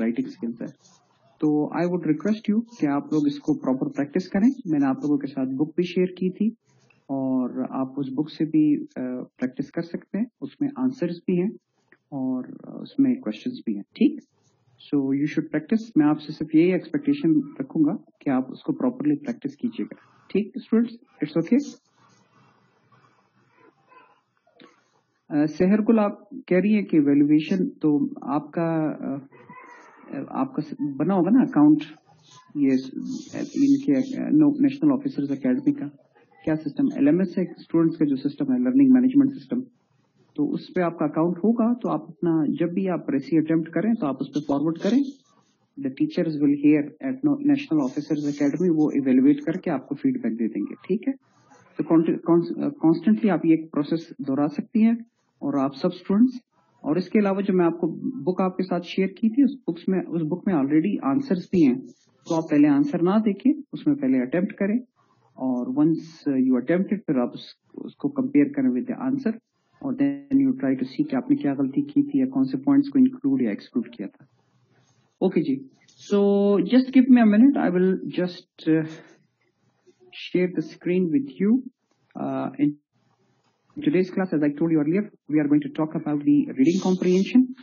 Writing skills है। तो I would request you कि आप लोग इसको प्रॉपर प्रैक्टिस करें। मैंने आप लोगों के साथ बुक भी शेयर की थी और आप उस बुक से भी प्रैक्टिस कर सकते हैं। उसमें आंसर्स भी हैं और उसमें क्वेश्चंस भी हैं। ठीक? सो यू शुड प्रैक्टिस मैं आपसे सिर्फ़ यही एक्सपेक्टेशन रखूँगा कि आप उसको प्रॉपरली प्रैक्टिस कीजिएगा। ठीक स्टूडेंट्स इट्स ओके शहर कुल आप कह रही है कि वैल्यूएशन तो आपका आपका बना होगा ना अकाउंट ये, इनके नेशनल ऑफिसर्स एकेडमी का। क्या सिस्टम एलएमएस है स्टूडेंट्स का जो सिस्टम है लर्निंग मैनेजमेंट सिस्टम तो उस पर आपका अकाउंट होगा तो आप अपना, जब भी आप रेसी अटेम्प्ट करें तो आप उस पर फॉरवर्ड करें। The teachers will here at National Officers Academy वो इवेलुएट करके आपको फीडबैक दे देंगे, ठीक है? तो कॉन्स्टेंटली आप ये प्रोसेस दोहरा सकती हैं, और आप सब स्टूडेंट्स और इसके अलावा जो मैं आपको बुक आपके साथ शेयर की थी उस बुक्स में उस बुक में ऑलरेडी आंसर्स भी हैं। तो आप पहले आंसर ना देखें उसमें पहले अटेम्प्ट करें और वंस यू अटेम्प्टेड फिर आप उस, उसको कंपेयर करें विद आंसर और then you try to see कि आपने क्या गलती की थी या कौन से पॉइंट्स को इंक्लूड या एक्सक्लूड किया था। Okay ji. So just give me a minute I will just share the screen with you in today's class, as I told you earlier, we are going to talk about the reading comprehension.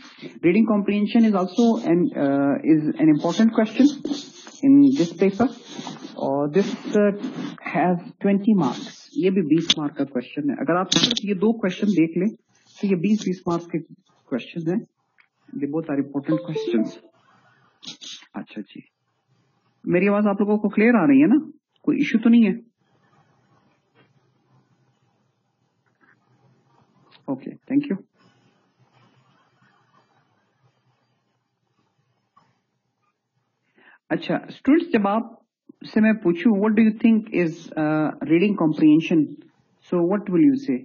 Reading comprehension is also an uh, is an important question in this paper. और this has 20 marks ये भी 20 mark का question है अगर आप सिर्फ ये दो क्वेश्चन देख लें तो ये 20-20 मार्क्स के क्वेश्चन हैं ये बहुत आर इम्पोर्टेंट क्वेश्चन अच्छा जी मेरी आवाज आप लोगों को क्लियर आ रही है ना कोई इश्यू तो नहीं है ओके थैंक यू अच्छा स्टूडेंट्स जब आप से मैं पूछूँ what do you think is reading comprehension so what will you say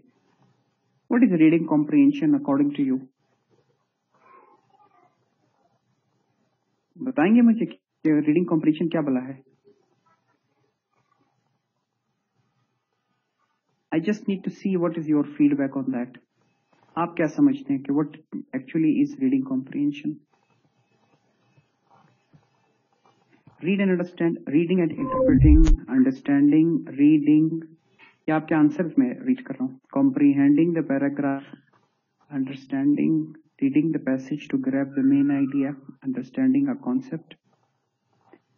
what is reading comprehension according to you बताएँगे मुझे रीडिंग कॉम्प्रिहेंशन क्या बला है? I just need to see what is your feedback on that. आप क्या समझते हैं कि what actually is reading comprehension read and understand reading and interpreting understanding reading या आपके आंसर में रीड कर रहा हूँ? Comprehending the paragraph understanding reading the passage to grasp the main idea understanding a concept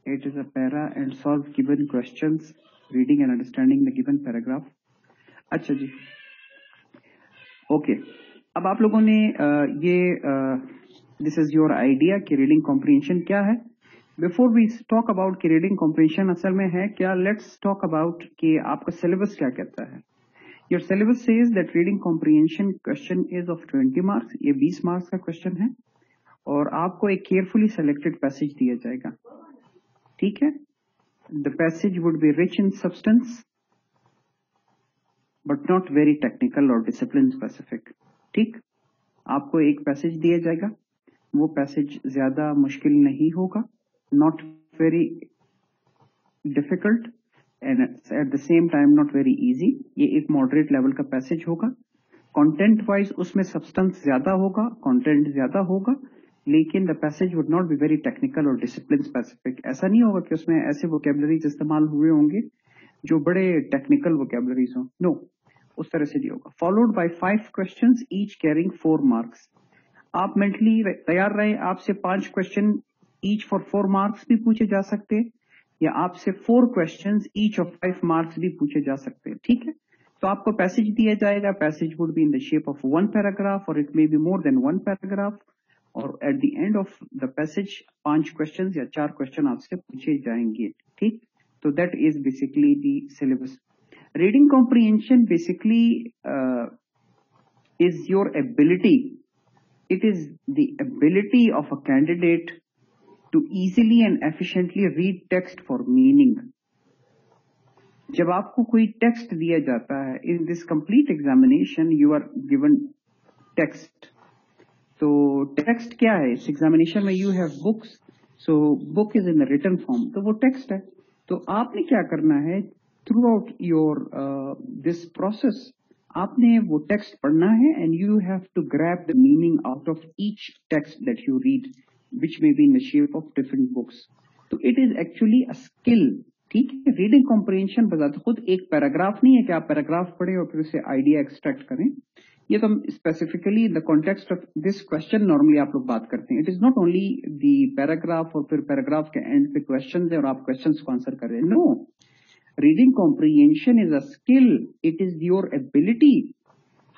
it is a para and solve given questions, reading and understanding the given paragraph. अच्छा जी। Okay okay. अब आप लोगों ने ये this is your idea कि reading comprehension क्या है? बिफोर वी टॉक अबाउट कि रीडिंग कॉम्प्रीहेंशन असल में है, क्या लेट्स टॉक अबाउट कि आपका सिलेबस क्या कहता है? Your syllabus says that reading comprehension question is of 20 marks ये 20 मार्क्स का क्वेश्चन है, और आपको एक केयरफुली सेलेक्टेड पैसेज दिया जाएगा। ठीक है? The passage would be rich in substance but not very technical और डिसिप्लिन स्पेसिफिक ठीक? आपको एक पैसेज दिया जाएगा। वो पैसेज ज़्यादा मुश्किल नहीं होगा। Not very difficult and at the same time not very easy ये एक मॉडरेट लेवल का पैसेज होगा। कंटेंट वाइज उसमें सब्सटेंस ज़्यादा होगा कंटेंट ज़्यादा होगा, लेकिन the passage would not be very technical और डिसिप्लिन स्पेसिफिक ऐसा नहीं होगा कि उसमें ऐसे वोकेबलरीज इस्तेमाल हुए होंगे जो बड़े टेक्निकल वोकेबलरीज हों। नो उस तरह से नहीं होगा। Followed by five question each carrying four marks आप मेंटली तैयार रहे, आपसे पाँच question each for four marks भी पूछे जा सकते हैं, या आपसे four question each of five marks भी पूछे जा सकते हैं, ठीक है? तो आपको पैसेज दिया जाएगा। Passage would be in the shape of one paragraph और it may be more than one paragraph और at the end of the passage पाँच क्वेश्चन या चार क्वेश्चन आपसे पूछे जाएँगे, ठीक? तो that is basically the syllabus reading comprehension basically uh, is your ability it is the ability of a candidate to easily and efficiently read text for meaning जब आपको कोई टेक्स्ट दिया जाता है in this complete examination you are given text तो text क्या है इस एग्जामिनेशन में you have books so book is in written form तो वो टेक्स्ट है तो आपने क्या करना है throughout your this process आपने वो टेक्स्ट पढ़ना है and you have to grasp the meaning out of each text that you read which may be in the shape of different books. तो it is actually a skill. ठीक है reading comprehension बजाते खुद एक paragraph नहीं है कि आप पैराग्राफ पढ़ें और फिर उसे आइडिया एक्सट्रैक्ट करें ये तो हम specifically the context of this question normally आप लोग बात करते हैं it is not only the paragraph और फिर पैराग्राफ के एंड पे क्वेश्चन है और आप क्वेश्चन को आंसर कर रहे हैं no reading comprehension is a skill it is your ability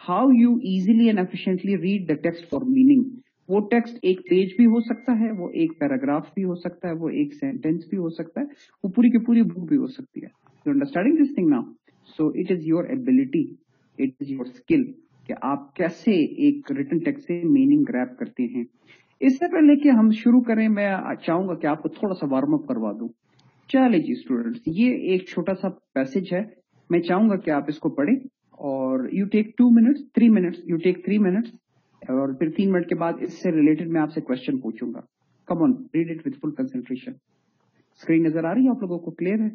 how you easily and efficiently read the text for meaning वो टेक्स्ट एक पेज भी हो सकता है, वो एक पैराग्राफ भी हो सकता है, वो एक सेंटेंस भी हो सकता है, वो पूरी की पूरी बुक भी हो सकती है। You understanding this thing now so it is your ability it is your skill कि आप कैसे एक रिटर्न टेक्स्ट से मीनिंग ग्रैप करते हैं। इससे पहले कि हम शुरू करें, मैं चाहूँगा कि आपको थोड़ा सा वार्म अप करवा दूँ। चलिए जी स्टूडेंट्स ये एक छोटा सा पैसेज है। मैं चाहूँगा कि आप इसको पढ़ें और you take two minutes three minutes you take three minutes और फिर तीन मिनट के बाद इससे रिलेटेड मैं आपसे क्वेश्चन पूछूँगा। Come on read it with full concentration screen नज़र आ रही है आप लोगों को? क्लियर है?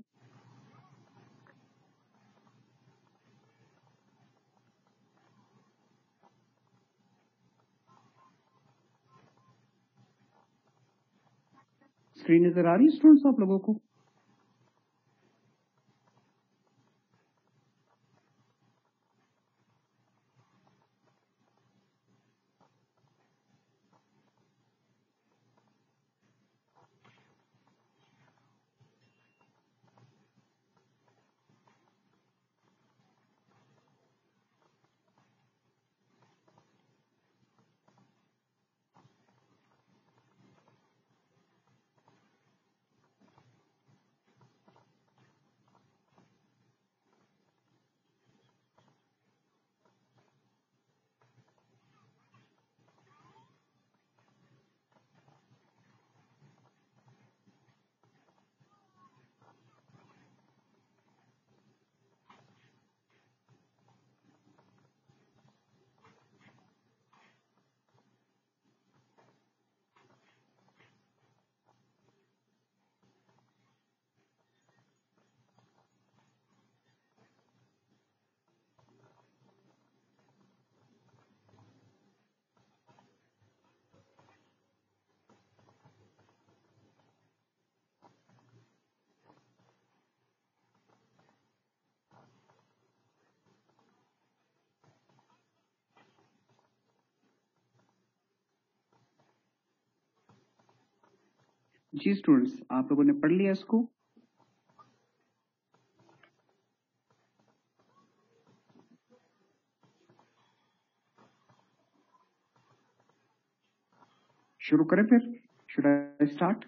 स्क्रीन नज़र आ रही है स्टूडेंट्स आप लोगों को? जी स्टूडेंट्स आप लोगों ने पढ़ लिया इसको? शुरू करें फिर। शुड आई स्टार्ट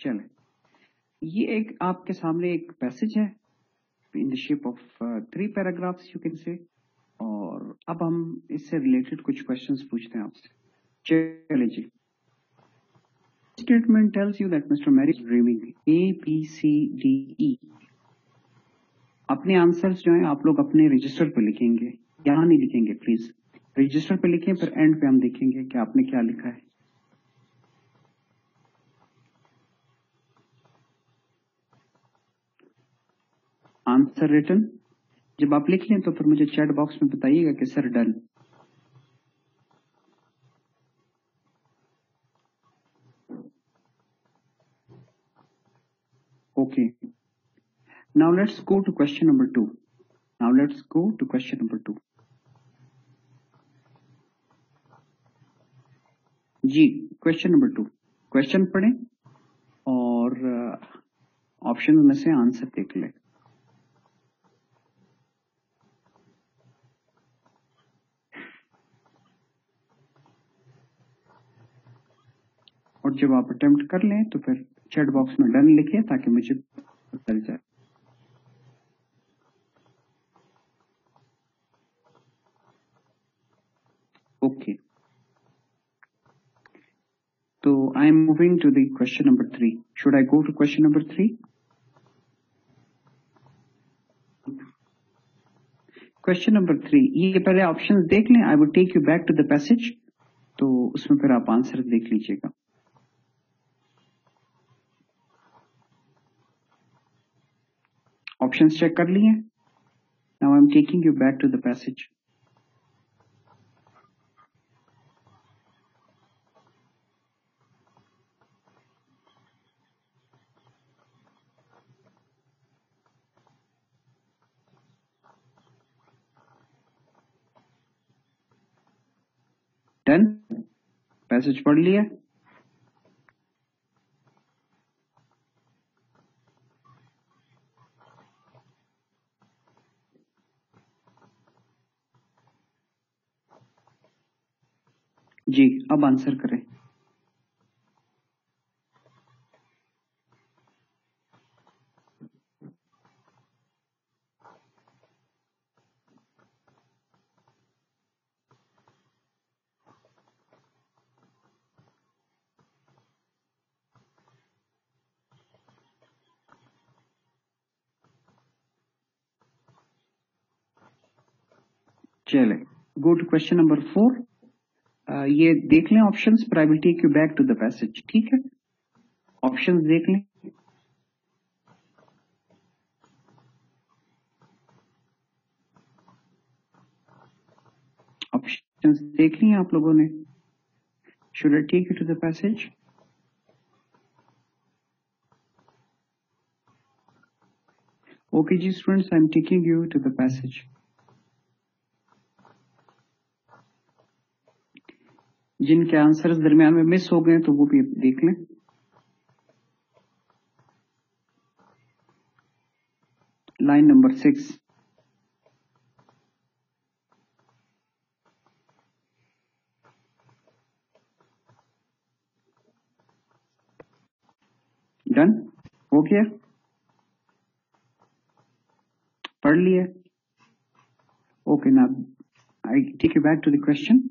चले। ये एक आपके सामने एक पैसेज है। In the shape of three paragraphs you can say अब हम इससे रिलेटेड कुछ क्वेश्चंस पूछते हैं आपसे। चलिए जी। Statement tells you that mister Mary dreaming A B C D E अपने आंसर्स जो हैं, आप लोग अपने रजिस्टर पे लिखेंगे। यहाँ नहीं लिखेंगे प्लीज़ रजिस्टर पे लिखें, फिर एंड पे हम देखेंगे कि आपने क्या लिखा है। आंसर रिटर्न जब आप लिख लें तो फिर मुझे चैट बॉक्स में बताइएगा कि sir done okay now let's go to question number two now let's go to question number two ji question number two question पढ़ें और ऑप्शन uh, में से आंसर देख लें. और जब आप अटेम्प्ट कर लें तो फिर चैट बॉक्स में डन लिखें ताकि मुझे चल जाए। ओके तो I am moving to the question number three should I go to question number three question number three ये पहले ऑप्शंस देख लें. I would take you back to the passage तो उसमें फिर आप आंसर देख लीजिएगा। ऑप्शंस चेक कर लिए Now I'm taking you back to the passage. Done passage पढ़ लिया जी अब आंसर करें। चले। Go to question number four ये देख लें options take you back to the passage ठीक है? ऑप्शंस देख लें। ऑप्शंस देख लिए आप लोगों ने। Should I take you to the passage okay ji students I am taking you to the जिनके आंसर दरमियान में मिस हो गए तो वो भी देख लें। लाइन नंबर सिक्स डन हो गया पढ़ लिया ओके ना I take you back to the question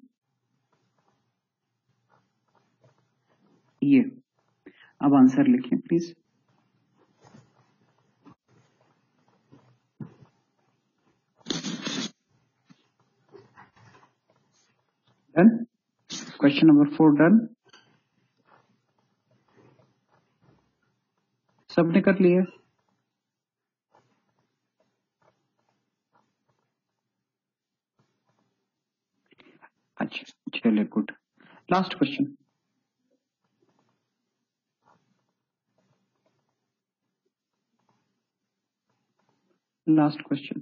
ये। अब आंसर लिखें please done question number four done सबने कर लिया? अच्छा चलिए good last question last question.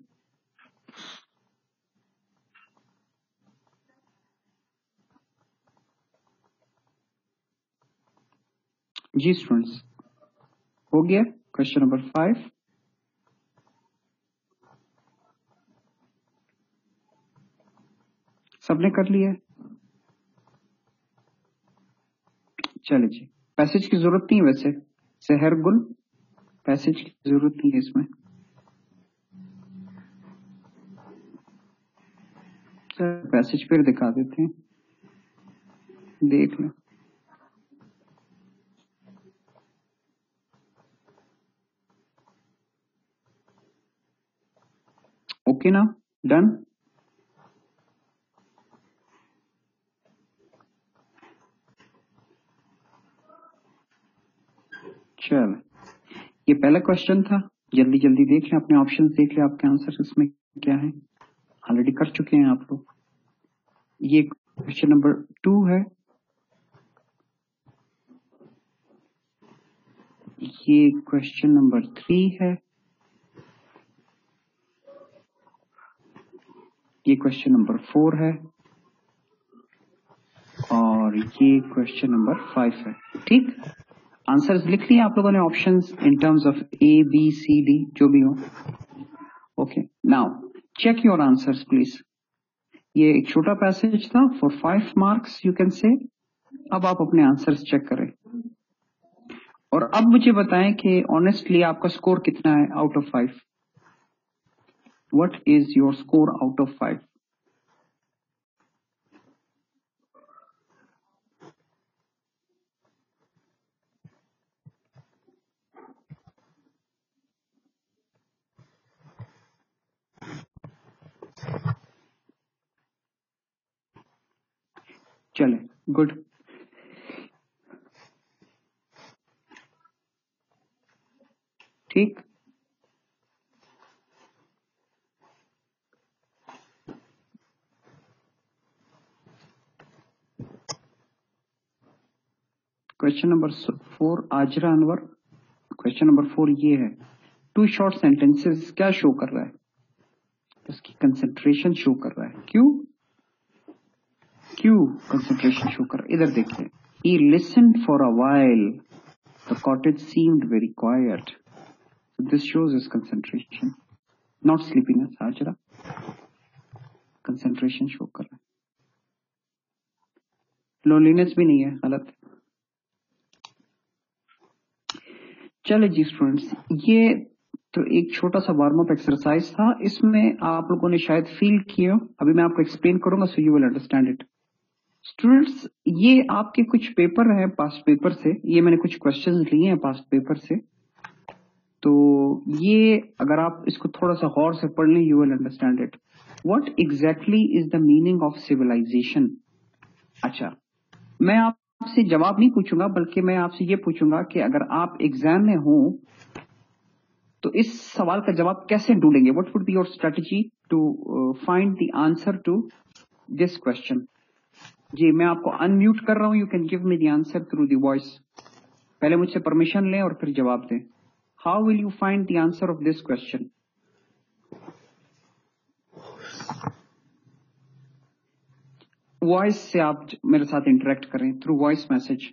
जी स्टूडेंट्स हो गया क्वेश्चन नंबर फाइव सबने कर लिया चले जी। पैसेज की ज़रूरत नहीं वैसे। शहर गुल पैसेज की ज़रूरत नहीं है इसमें। पैसेज फिर दिखा देते हैं। देख लो। ओके ना? डन? चल। ये पहला क्वेश्चन था। जल्दी जल्दी देख लें, अपने ऑप्शंस देख लें, आपके आंसर इसमें क्या है। ऑलरेडी कर चुके हैं आप लोग। ये क्वेश्चन नंबर टू है। ये क्वेश्चन नंबर थ्री है। ये क्वेश्चन नंबर फोर है। और ये क्वेश्चन नंबर फाइव है। ठीक? आंसर्स लिख लिए आप लोगों ने options in terms of A B C D जो भी हो। Okay now check your answers please ये एक छोटा पैसेज था for five marks you can say अब आप अपने आंसर्स चेक करें। और अब मुझे बताएँ कि ऑनेस्टली आपका स्कोर कितना है out of five what is your score out of five चले, गुड। ठीक। Question number four Azra Anwar question number four ये है। टू शॉर्ट सेंटेंसेस क्या शो कर रहा है? इसकी कंसेंट्रेशन शो कर रहा है। क्यों? क्यों कंसंट्रेशन शो कर इधर he listened for a while. The cottage seemed very quiet. So this shows his concentration. Not sleepiness Azra concentration show कर रहा लोनलीनेस भी नहीं है, गलत। चले जी स्टूडेंट्स ये तो एक छोटा सा वार्म एक्सरसाइज था। इसमें आप लोगों ने शायद फील किया अभी मैं आपको एक्सप्लेन करूँगा so you will understand it students, ये आपके कुछ पेपर है पास्ट पेपर से। ये मैंने कुछ क्वेश्चंस लिए हैं पास्ट पेपर से। तो ये अगर आप इसको थोड़ा सा गौर से पढ़ लें you will understand it what exactly is the meaning of civilisation अच्छा मैं आपसे जवाब नहीं पूछूँगा, बल्कि मैं आपसे ये पूछूँगा कि अगर आप एग्ज़ाम में हो तो इस सवाल का जवाब कैसे ढूंढेंगे? What would be your strategy to find the answer to this question जी मैं आपको अनम्यूट कर रहा हूँ। You can give me the answer through the voice पहले मुझसे परमिशन लें और फिर जवाब दें। How will you find the answer of this question voice से आप मेरे साथ इंटरेक्ट करें थ्रू वॉइस मैसेज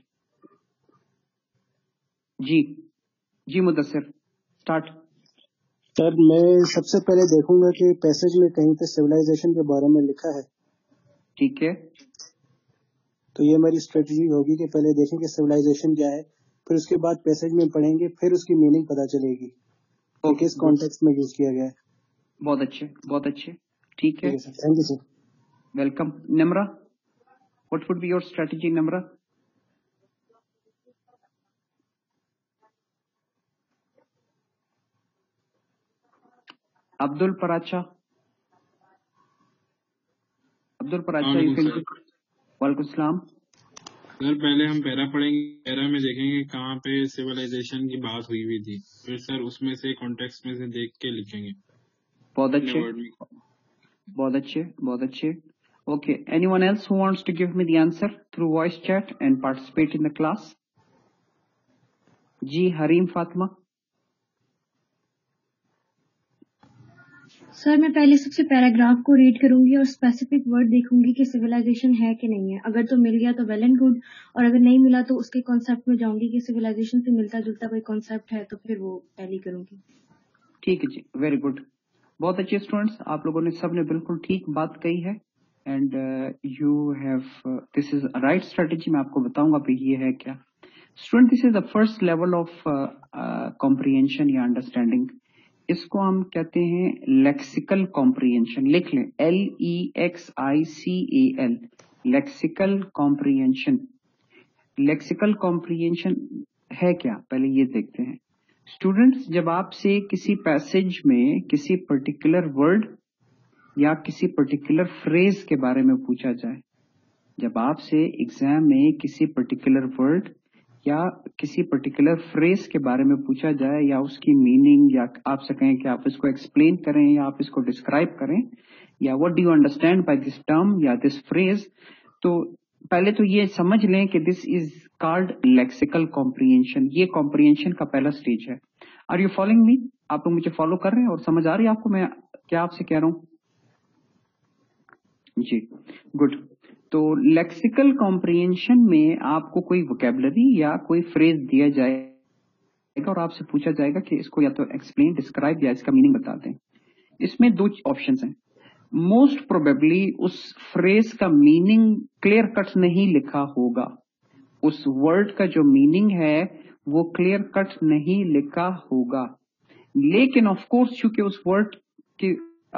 जी जी मुदसर स्टार्ट सर मैं सबसे पहले देखूँगा कि पैसेज में कहीं पे सिविलाइजेशन के बारे में लिखा है। ठीक है। तो ये हमारी स्ट्रेटजी होगी कि पहले देखें कि सिविलाइजेशन क्या है फिर उसके बाद पैसेज में पढ़ेंगे फिर उसकी मीनिंग पता चलेगी कि किस कॉन्टेक्स्ट में यूज़ किया गया है। बहुत अच्छे बहुत अच्छे। ठीक है। ठीक है sir thank you sir welcome Namra what would be your strategy Namra Abdul Paracha Abdul Paracha you can वालेकुम सलाम। सर पहले हम पैरा पढ़ेंगे। पैरा में देखेंगे कहाँ पे सिविलाइजेशन की बात हुई हुई थी। फिर सर उसमें से कॉन्टेक्स्ट में से देख के लिखेंगे। बहुत अच्छे। बहुत अच्छे बहुत अच्छे। Okay anyone else who wants to give me the answer through voice chat and participate in the class? जी हरीम फातिमा। सर मैं पहले सबसे पैराग्राफ को रीड करूँगी और स्पेसिफिक वर्ड देखूँगी कि सिविलाइजेशन है कि नहीं है। अगर तो मिल गया तो वेल एंड गुड और अगर नहीं मिला तो उसके कॉन्सेप्ट में जाऊँगी कि सिविलाइजेशन से मिलता जुलता कोई कॉन्सेप्ट है तो फिर वो टैली करूँगी। ठीक है जी वेरी गुड बहुत अच्छे स्टूडेंट्स आप लोगों ने सबने बिल्कुल ठीक बात कही है। And you have this is right strategy मैं आपको बताऊँगा भी ये है क्या। Student this is the first level of comprehension या अंडरस्टैंडिंग इसको हम कहते हैं लेक्सिकल कॉम्प्रिहेंशन लिख लें L E X I C A L lexical comprehension lexical comprehension है क्या? पहले ये देखते हैं। स्टूडेंट्स जब आपसे किसी पैसेज में किसी पर्टिकुलर वर्ड या किसी पर्टिकुलर फ्रेज के बारे में पूछा जाए, जब आपसे एग्ज़ाम में किसी पर्टिकुलर वर्ड या किसी पर्टिकुलर फ्रेज के बारे में पूछा जाए या उसकी मीनिंग या आपसे कहें कि आप इसको एक्सप्लेन करें या आप इसको डिस्क्राइब करें? या what do you understand by this term या दिस फ्रेज तो पहले तो ये समझ लें कि this is called lexical comprehension ये कॉम्प्रिहेंशन का पहला स्टेज है। आर यू फॉलोइंग मी आप लोग मुझे फॉलो कर रहे हैं और समझ आ रही है आपको? मैं क्या आपसे कह रहा हूँ? जी गुड तो लेक्सिकल कॉम्प्रिहेंशन में आपको कोई वोकेबलरी या कोई फ्रेज दिया जाएगा और आपसे पूछा जाएगा कि इसको या तो एक्सप्लेन डिस्क्राइब या इसका मीनिंग बता दें। इसमें दो ऑप्शन हैं। मोस्ट प्रोबेबली उस फ्रेज का मीनिंग क्लियर कट नहीं लिखा होगा। उस वर्ड का जो मीनिंग है, वो क्लियर कट नहीं लिखा होगा। लेकिन ऑफ़ कोर्स चूँकि उस वर्ड के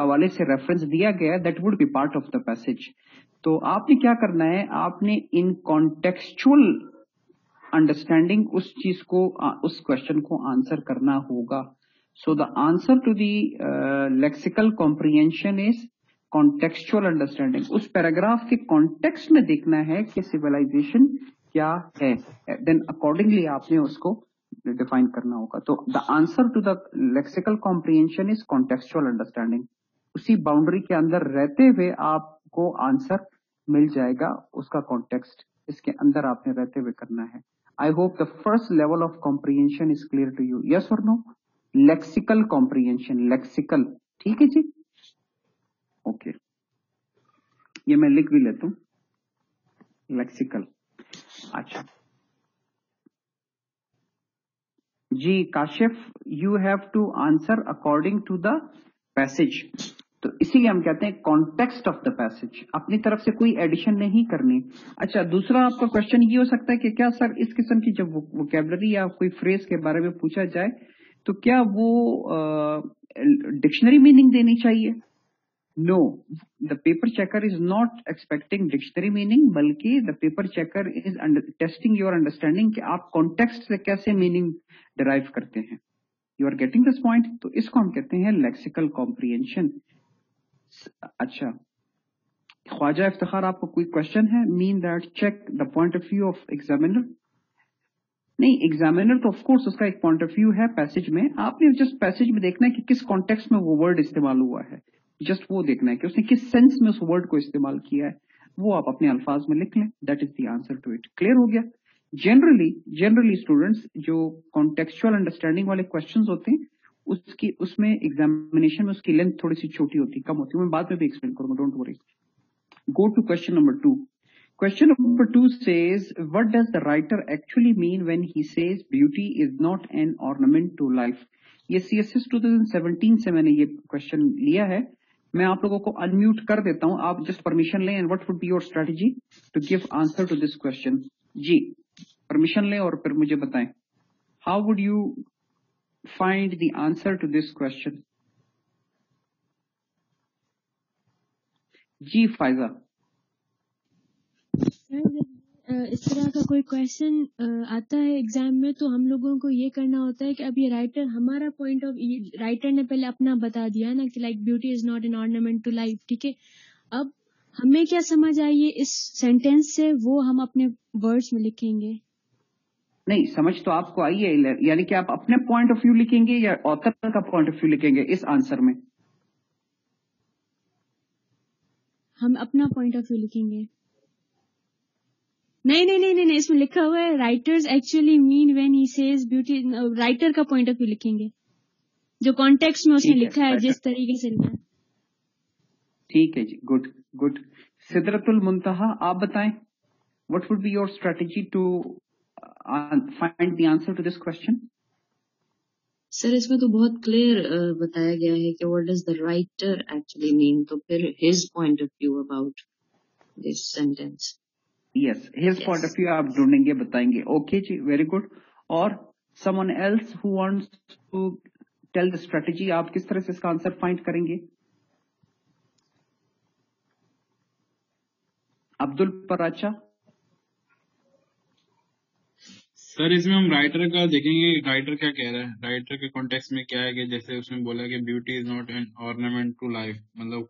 हवाले से रेफरेंस दिया गया that would be part of the passage तो आपने क्या करना है? आपने इन कॉन्टेक्चुअल अंडरस्टैंडिंग उस चीज़ को उस क्वेश्चन को आंसर करना होगा। So the answer to the lexical comprehension is contextual understanding उस पैराग्राफ के कॉन्टेक्स्ट में देखना है कि सिविलाइजेशन क्या है। देन अकॉर्डिंगली आपने उसको डिफाइन करना होगा। तो the answer to the lexical comprehension is contextual understanding उसी बाउंड्री के अंदर रहते हुए आपको आंसर मिल जाएगा, उसका कॉन्टेक्स्ट इसके अंदर आपने रहते हुए करना है। I hope the first level of comprehension is clear to you yes और नो लेक्सिकल कॉम्प्रीहेंशन लेक्सिकल ठीक है जी? Okay okay. ये मैं लिख भी लेता हूँ। लेक्सिकल अच्छा। जी, Kashif you have to answer according to the passage तो इसीलिए हम कहते हैं कॉन्टेक्स्ट ऑफ़ द पैसेज अपनी तरफ़ से कोई एडिशन नहीं करनी। अच्छा दूसरा आपका क्वेश्चन ये हो सकता है कि क्या सर इस किस्म की जब वोकेबलरी या कोई फ्रेज के बारे में पूछा जाए तो क्या वो डिक्शनरी मीनिंग देनी चाहिए? No the paper checker is not expecting dictionary meaning बल्कि the paper checker is testing your understanding कि आप कॉन्टेक्स्ट से कैसे मीनिंग डिराइव करते हैं। You are getting this point तो इसको हम कहते हैं लेक्सिकल कॉम्प्रिहेंशन अच्छा। ख्वाजा इफ्तार, आपको कोई क्वेश्चन है? Mean that check the point of view of examiner नहीं एग्जामिनर तो ऑफकोर्स उसका एक पॉइंट ऑफ़ व्यू है पैसेज में। आपने जस्ट पैसेज में देखना है कि किस कॉन्टेक्स्ट में वो वर्ड इस्तेमाल हुआ है। जस्ट वो देखना है कि उसने किस सेंस में उस वर्ड को इस्तेमाल किया है। वो आप अपने अल्फाज में लिख लें। That is the answer to it clear हो गया? जनरली जनरली स्टूडेंट्स जो कॉन्टेक्चुअल अंडरस्टैंडिंग वाले क्वेश्चन होते हैं उसकी उसमें एग्जामिनेशन में उसकी लेंथ थोड़ी सी छोटी होती कम होती है मैं बाद में भी एक्सप्लेन करूँगा don't worry go to question number two Question number two says, what does the writer actually mean when he says beauty is not an ornament to life? ये CSS 2017 से मैंने ये क्वेश्चन लिया है। मैं आप लोगों को अनम्यूट कर देता हूँ। आप जस्ट परमिशन लें and what would be your strategy to give answer to this question ji permission लें और फिर मुझे बताएँ। How would you find the answer to this question जी फायजा इस तरह का कोई क्वेश्चन आता है एग्ज़ाम में तो हम लोगों को ये करना होता है कि अब ये राइटर हमारा पॉइंट ऑफ़ राइटर ने पहले अपना बता दिया ना कि like beauty is not an ornament to life ठीक है? अब हमें क्या समझ आई है? इस सेंटेंस से वो हम अपने वर्ड्स में लिखेंगे। नहीं समझ तो आपको आई है यानी कि आप अपने पॉइंट ऑफ़ व्यू लिखेंगे या ऑथर का पॉइंट ऑफ़ व्यू लिखेंगे इस आंसर में। हम अपना पॉइंट ऑफ़ व्यू लिखेंगे। नहीं नहीं नहीं नहीं इसमें लिखा हुआ है writers actually mean when he says beauty writer का पॉइंट ऑफ़ व्यू लिखेंगे। जो कॉन्टेक्स्ट में उसने लिखा है जिस तरीके से लिखा ठीक है जी गुड गुड सिदरतुल मुंतहा आप बताएँ what would be your strategy to find the answer to this question sir इसमें तो बहुत क्लियर uh, बताया गया है कि what does the writer actually mean तो फिर his point of view about this sentence yes his point of view आप ढूंढेंगे बताएँगे। ओके जी वेरी गुड और someone else who wants to tell the strategy आप किस तरह से इसका आंसर फाइंड करेंगे? अब्दुल पराचा सर इसमें हम राइटर का देखेंगे राइटर क्या कह रहा है। राइटर के कॉन्टेक्स्ट में क्या है कि जैसे उसने बोला कि beauty is not an ornament to life मतलब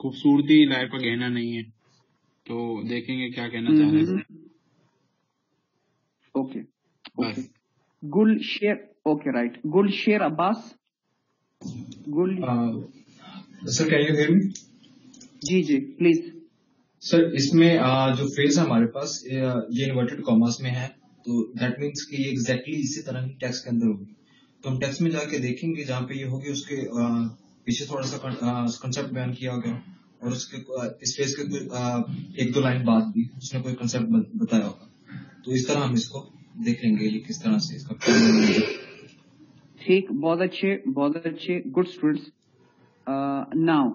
खूबसूरती लाइफ का गहना नहीं है। तो देखेंगे क्या कहना चाह रहे हैं ओके ओके। गुल शेर okay right Gul Sher Abbas. Gul sir can you hear me जी जी प्लीज़ सर इसमें uh, जो फ्रेज है हमारे पास ये इन्वर्टेड कॉमर्स में है। तो दैट मीन्स कि ये एग्जैक्टली exactly इसी तरह ही टेक्स्ट के अंदर होगी। तो हम टेक्स्ट में जाके देखेंगे जहाँ पे ये होगी, उसके पीछे थोड़ा सा कंसेप्ट बयान किया गया और उसके फ़ेज़ के एक दो लाइन बाद भी उसने कोई कंसेप्ट बताया होगा। तो इस तरह हम इसको देख लेंगे ये किस तरह से इसका ठीक, बहुत अच्छे बहुत अच्छे good students now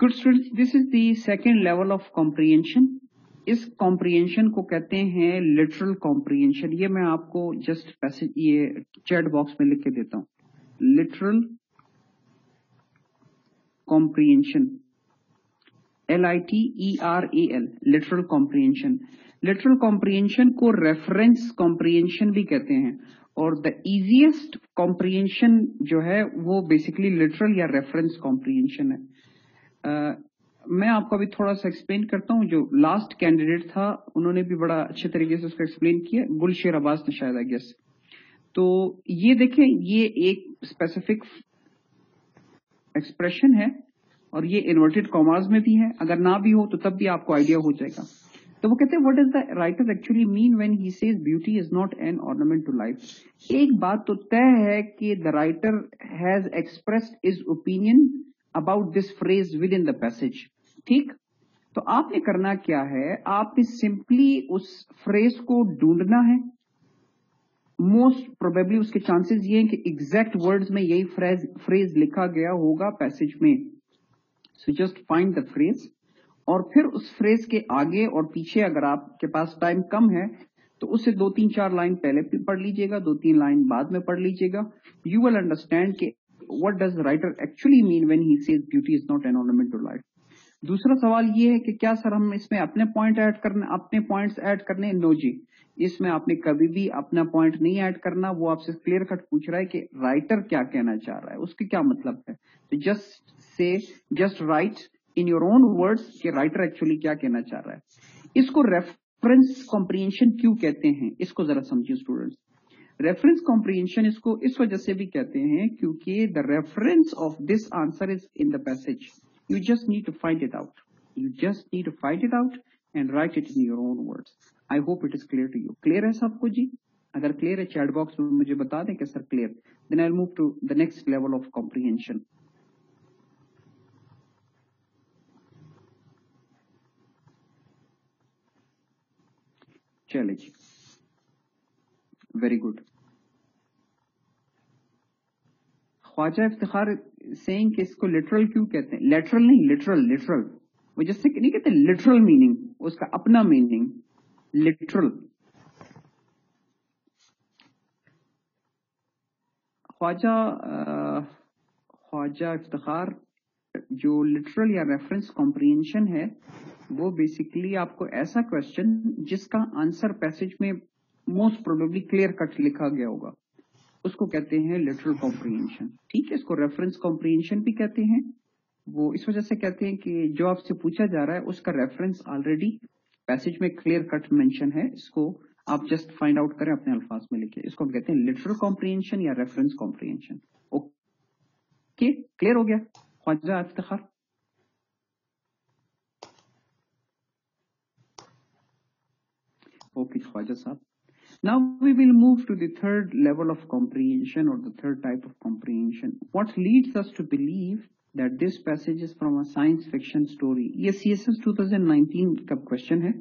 good students this is the second level of comprehension इस कॉम्प्रिहेंशन को कहते हैं लिटरल कॉम्प्रिहेंशन ये मैं आपको जस्ट पैसेज ये चैट बॉक्स में लिख के देता हूँ. Literal comprehension L I T E R A L literal comprehension literal comprehension को रेफरेंस कॉम्प्रिहेंशन भी कहते हैं. और द इजिएस्ट कॉम्प्रिहेंशन जो है वो बेसिकली लिटरल या रेफरेंस कॉम्प्रिहेंशन है. Uh, मैं आपको अभी थोड़ा सा एक्सप्लेन करता हूँ, जो लास्ट कैंडिडेट था, उन्होंने भी बड़ा अच्छे तरीके से उसका एक्सप्लेन किया गुलशेर अब्बास ने शायद आई गेस तो ये देखें, ये एक स्पेसिफिक एक्सप्रेशन है, और ये इन्वर्टेड कॉमर्स में भी है। अगर ना भी हो तो तब भी आपको आइडिया हो जाएगा। तो वो कहते हैं what is the writer actually mean when he says beauty is not an ornament to life एक बात तो तय है कि the writer has expressed is opinion about this phrase within the passage ठीक? तो आपने करना क्या है? आपने सिंपली उस फ्रेज को ढूंढना है। मोस्ट प्रोबेबली उसके चांसेस ये हैं कि एग्जैक्ट वर्ड्स में यही फ्रेज फ्रेज लिखा गया होगा पैसेज में। So just find the phrase और फिर उस फ्रेज के आगे और पीछे अगर आपके पास टाइम कम है तो उससे दो तीन चार लाइन पहले पढ़ लीजिएगा, दो तीन लाइन बाद में पढ़ लीजिएगा। यू विल अंडरस्टैंड कि the writer actually mean when he says beauty is not an ornament to life दूसरा सवाल ये है कि क्या सर हम इसमें अपने पॉइंट ऐड करने, अपने पॉइंट्स ऐड करने, नो जी। इसमें आपने कभी भी अपना पॉइंट नहीं ऐड करना, वो आपसे क्लियर कट पूछ रहा है कि राइटर क्या कहना चाह रहा है। उसके क्या मतलब है? तो जस्ट से just write in your own words कि राइटर एक्चुअली क्या कहना चाह रहा है। इसको रेफरेंस कॉम्प्रिहेंशन क्यों कहते हैं? इसको जरा समझिए स्टूडेंट्स रेफरेंस कॉम्प्रिहेंशन इसको इस वजह से भी कहते हैं क्योंकि the reference of this answer is in the passage you just need to find it out you just need to find it out and write it in your own words I hope it is clear to you clear है सबको जी अगर clear है chat box में मुझे बता दें कि sir clear then I move to the next level of comprehension चले जी वेरी गुड ख्वाजा इफ्तार saying कि इसको लिटरल क्यों कहते हैं? लेटरल नहीं लिटरल लिटरल वो जैसे नहीं कहते लिटरल मीनिंग उसका अपना मीनिंग लिटरल ख्वाजा ख्वाजा इफ्तार जो लिटरल या रेफरेंस कॉम्प्रिहेंशन है, वो बेसिकली आपको ऐसा क्वेश्चन जिसका आंसर पैसेज में मोस्ट प्रोबेबली क्लियर कट लिखा गया होगा। उसको कहते हैं लिटरल कॉम्प्रिहेंशन ठीक है, इसको रेफरेंस कॉम्प्रिहेंशन भी कहते हैं। वो इस वजह से कहते हैं कि जो आपसे पूछा जा रहा है, उसका रेफरेंस ऑलरेडी पैसेज में क्लियर कट मेंशन है। इसको आप जस्ट फाइंड आउट करें, अपने अल्फाज में लिखे इसको हम कहते हैं लिटरल कॉम्प्रिहेंशन या रेफरेंस कॉम्प्रिहेंशन ओके क्लियर हो गया? ख्वाजा इफ्तार ओके ख्वाजा साहब। Now we will move to the third level of comprehension or the third type of comprehension. What leads us to believe that this passage is from a science fiction story? Yes, CSS 2019 का question है.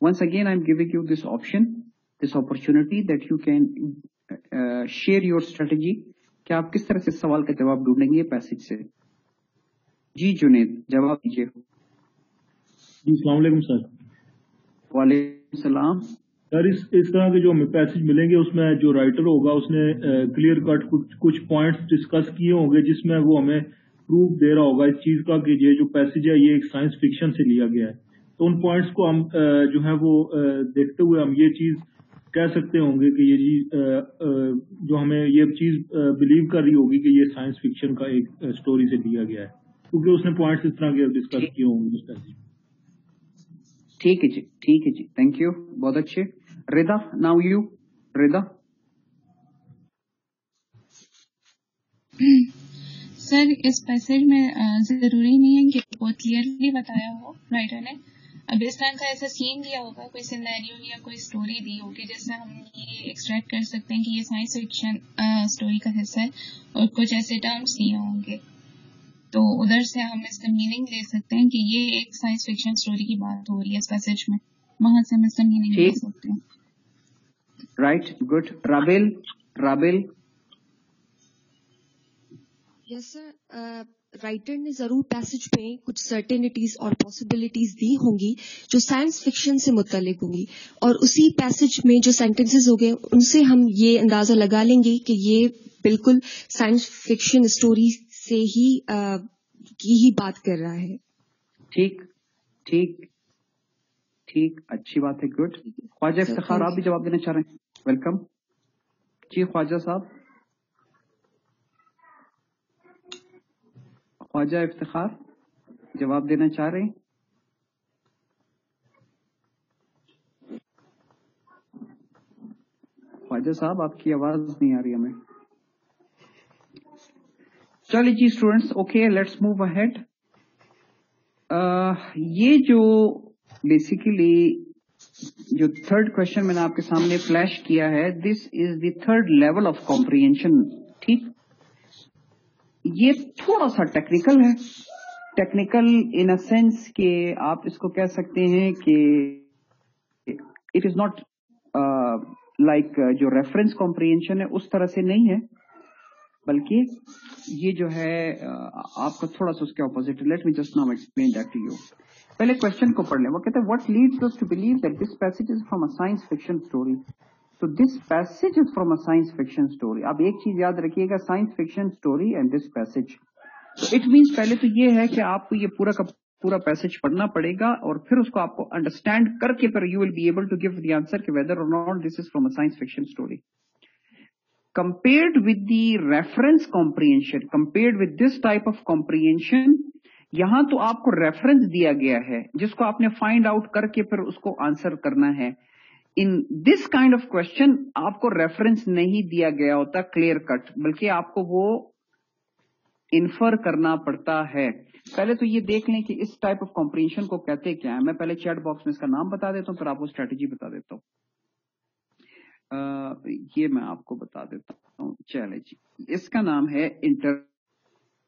Once again, I'm giving you this option, this opportunity that you can uh, share your strategy. कि आप किस तरह से सवाल का जवाब ढूंढेंगे पैसेज से जी जुनेद जवाब दीजिए जी सलाम सर वालेकुम सलाम सर, इस इस तरह के जो हमें पैसेज मिलेंगे, उसमें जो राइटर होगा, उसने क्लियर कट कुछ कुछ पॉइंट्स डिस्कस किए होंगे, जिसमें वो हमें प्रूफ दे रहा होगा इस चीज़ का कि ये जो पैसेज है, ये एक साइंस फिक्शन से लिया गया है। तो उन पॉइंट्स को हम जो है वो देखते हुए हम ये चीज़ कह सकते होंगे कि ये चीज़ जो हमें ये चीज़ बिलीव कर रही होगी कि ये साइंस फिक्शन का एक स्टोरी से लिया गया है। क्योंकि उसने पॉइंट्स इस तरह के डिस्कस किए होंगे उस पैसेज ठीक है जी, ठीक है जी थैंक यू बहुत अच्छे। Rida now you Rida sir इस पैसेज में ज़रूरी नहीं है कि बहुत क्लियरली बताया हो राइटर ने। अब इस तरह का ऐसा सीन दिया होगा, कोई सिनेरियो या कोई स्टोरी दी होगी जिससे हम ये एक्सट्रैक्ट कर सकते हैं कि ये साइंस फिक्शन स्टोरी का हिस्सा है, और कुछ ऐसे टर्म्स दिए होंगे। तो उधर से हम इसका मीनिंग ले सकते हैं कि ये एक साइंस फिक्शन स्टोरी की बात हो रही है इस पैसेज में। वहाँ से हम इसका मीनिंग ले सकते right good Rabel Rabel yes sir writer ने ज़रूर पैसेज पे कुछ सर्टेनिटीज और पॉसिबिलिटीज दी होंगी जो साइंस फिक्शन से मुतलिक होंगी। और उसी पैसेज में जो सेंटेंसेस हो गए उनसे हम ये अंदाज़ा लगा लेंगे कि ये बिल्कुल साइंस फिक्शन स्टोरी से ही आ, की ही बात कर रहा है। ठीक ठीक। ठीक अच्छी बात है। गुड ख्वाजा इफ्तार आप भी जवाब देना चाह रहे हैं? वेलकम जी ख्वाजा साहब। ख्वाजा इफ्तार जवाब देना चाह रहे हैं? ख्वाजा साहब आपकी आवाज़ नहीं आ रही हमें। चलिए जी students okay let's move ahead ये जो बेसिकली जो थर्ड क्वेश्चन मैंने आपके सामने फ्लैश किया है this is the third level of comprehension ठीक? ये थोड़ा सा टेक्निकल है। टेक्निकल इन अ सेंस के आप इसको कह सकते हैं कि इट इज़ नॉट लाइक जो रेफरेंस कॉम्प्रिहेंशन है उस तरह से नहीं है। बल्कि ये जो है uh, आपका थोड़ा सा उसके opposite let me just now explain that to you पहले क्वेश्चन को पढ़ लें। वो कहते हैं what leads us to believe that this passage is from a science fiction story तो this passage is from a science fiction story अब एक चीज़ याद रखिएगा science fiction story and this passage it means पहले तो ये है कि आपको ये पूरा का पूरा पैसेज पढ़ना पड़ेगा और फिर उसको आपको अंडरस्टैंड करके फिर you will be able to give the answer कि वेदर और not this is from a science fiction story compared with the reference comprehension, compared with this type of comprehension यहाँ तो आपको रेफरेंस दिया गया है, जिसको आपने फाइंड आउट करके फिर उसको आंसर करना है। In this kind of question आपको रेफरेंस नहीं दिया गया होता क्लियर कट बल्कि आपको वो इन्फर करना पड़ता है। पहले तो ये देख लें कि इस टाइप ऑफ़ कॉम्प्रिहेंशन को कहते क्या है। मैं पहले चैट बॉक्स में इसका नाम बता देता हूँ, फिर आपको स्ट्रेटेजी बता देता हूँ। ये मैं आपको बता देता हूँ। चले जी, इसका नाम है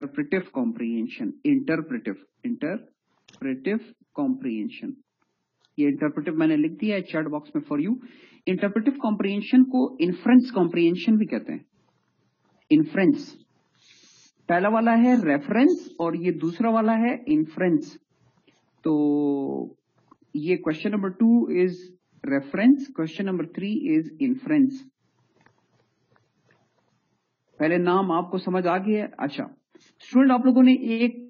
interpretive comprehension interpretive interpretive comprehension ये इंटरप्रेटिव मैंने लिख दिया है चैट बॉक्स में फॉर यू इंटरप्रेटिव कॉम्प्रिहेंशन को इन्फ्रेंस कॉम्प्रिहेंशन भी कहते हैं. इन्फ्रेंस पहला वाला है रेफरेंस और ये दूसरा वाला है इन्फ्रेंस तो ये question number two is reference question number three is inference पहले नाम आपको समझ आ गया अच्छा। स्टूडेंट आप लोगों ने एक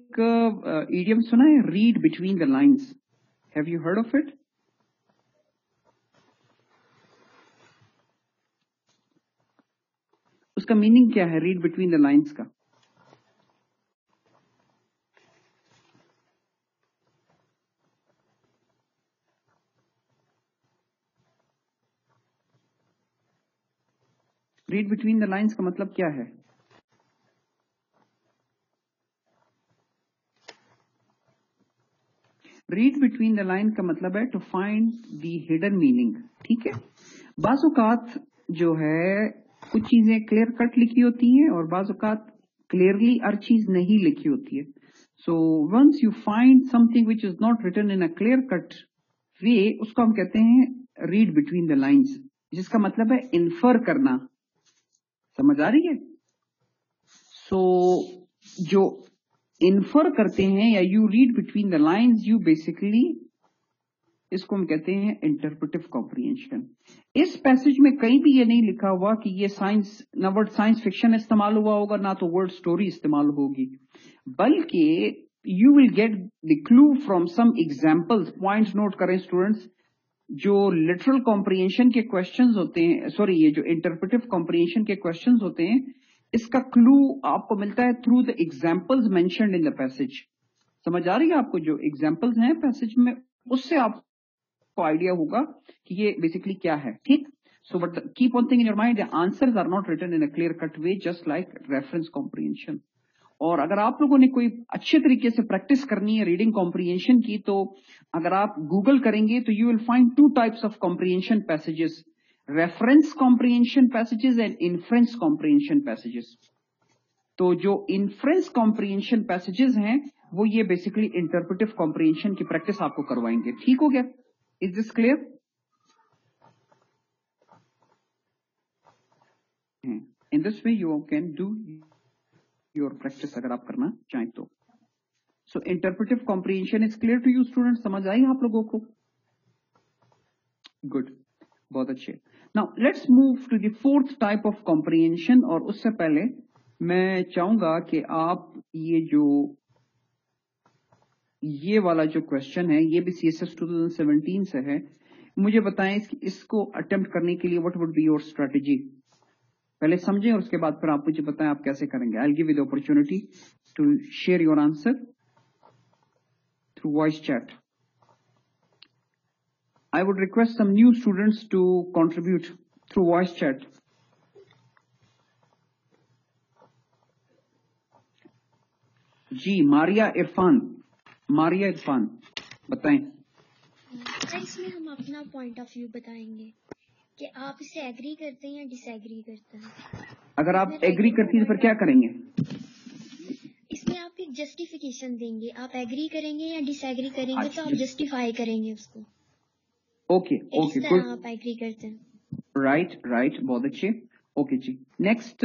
ईडियम uh, सुना है? Read between the lines have you heard of it उसका मीनिंग क्या है? रीड बिटवीन द लाइंस का। रीड बिटवीन द लाइंस का मतलब क्या है? रीड बिटवीन द लाइन का मतलब है to find the hidden meaning ठीक है? बाजुकात जो है कुछ चीज़ें क्लियर कट लिखी होती हैं और बाजुकात क्लियरली हर चीज़ नहीं लिखी होती है। So once you find something which is not written in a clear cut way उसको हम कहते हैं रीड बिटवीन द लाइन्स जिसका मतलब है इन्फर करना। समझ आ रही है? सो so, जो इन्फर करते हैं या you read between the lines you basically इसको हम कहते हैं इंटरप्रेटिव कॉम्प्रिहेंशन इस पैसेज में कहीं भी ये नहीं लिखा हुआ कि ये साइंस ना वर्ड साइंस फिक्शन इस्तेमाल हुआ होगा, ना तो वर्ड स्टोरी इस्तेमाल होगी। बल्कि you will get the clue from some examples points note करें स्टूडेंट्स जो लिटरल कॉम्प्रिहेंशन के क्वेश्चंस होते हैं सॉरी ये जो इंटरप्रेटिव कॉम्प्रिहेंशन के क्वेश्चंस होते हैं इसका क्लू आपको मिलता है through the examples mentioned in the passage समझ आ रही है आपको जो एग्जाम्पल्स हैं पैसेज में? उससे आपको आइडिया होगा कि ये बेसिकली क्या है, ठीक? So but keep one thing in your mind the answers are not written in a clear cut way just like reference comprehension और अगर आप लोगों ने कोई अच्छे तरीके से प्रैक्टिस करनी है रीडिंग कॉम्प्रिहेंशन की तो अगर आप गूगल करेंगे तो you will find two types of comprehension passages reference comprehension passages and inference comprehension passages तो जो इन्फ्रेंस कॉम्प्रिहेंशन पैसेजेस हैं, वो ये बेसिकली इंटरप्रेटिव कॉम्प्रिहेंशन की प्रैक्टिस आपको करवाएँगे। ठीक हो गया? Is this clear in this way you can do your practice अगर आप करना चाहें तो। So interpretive comprehension is clear to you student समझ आई आप लोगों को? गुड बहुत अच्छे। Now let's move to the fourth type of comprehension और उससे पहले मैं चाहूँगा कि आप ये जो, ये वाला जो क्वेश्चन है, ये भी सी एस एस टू से है। मुझे बताएँ इसको अटेम्प्ट करने के लिए what would be your strategy पहले समझें और उसके बाद फिर आप मुझे बताएँ आप कैसे करेंगे। I give you the opportunity to share your answer through voice chat I would request some new students to contribute through voice chat. जी मारिया इरफान मारिया इरफान बताएँ। सर इसमें हम अपना पॉइंट ऑफ़ व्यू बताएँगे कि आप इसे एग्री करते हैं या डिसएग्री करते हैं। अगर आप एग्री करती हैं तो फिर क्या करेंगे? इसमें आप एक जस्टिफिकेशन देंगे। आप एग्री करेंगे या डिसएग्री करेंगे तो आप जस्टिफाई करेंगे उसको। ओके ओके गुड आप एग्री करते हैं राइट राइट बहुत अच्छे ओके जी next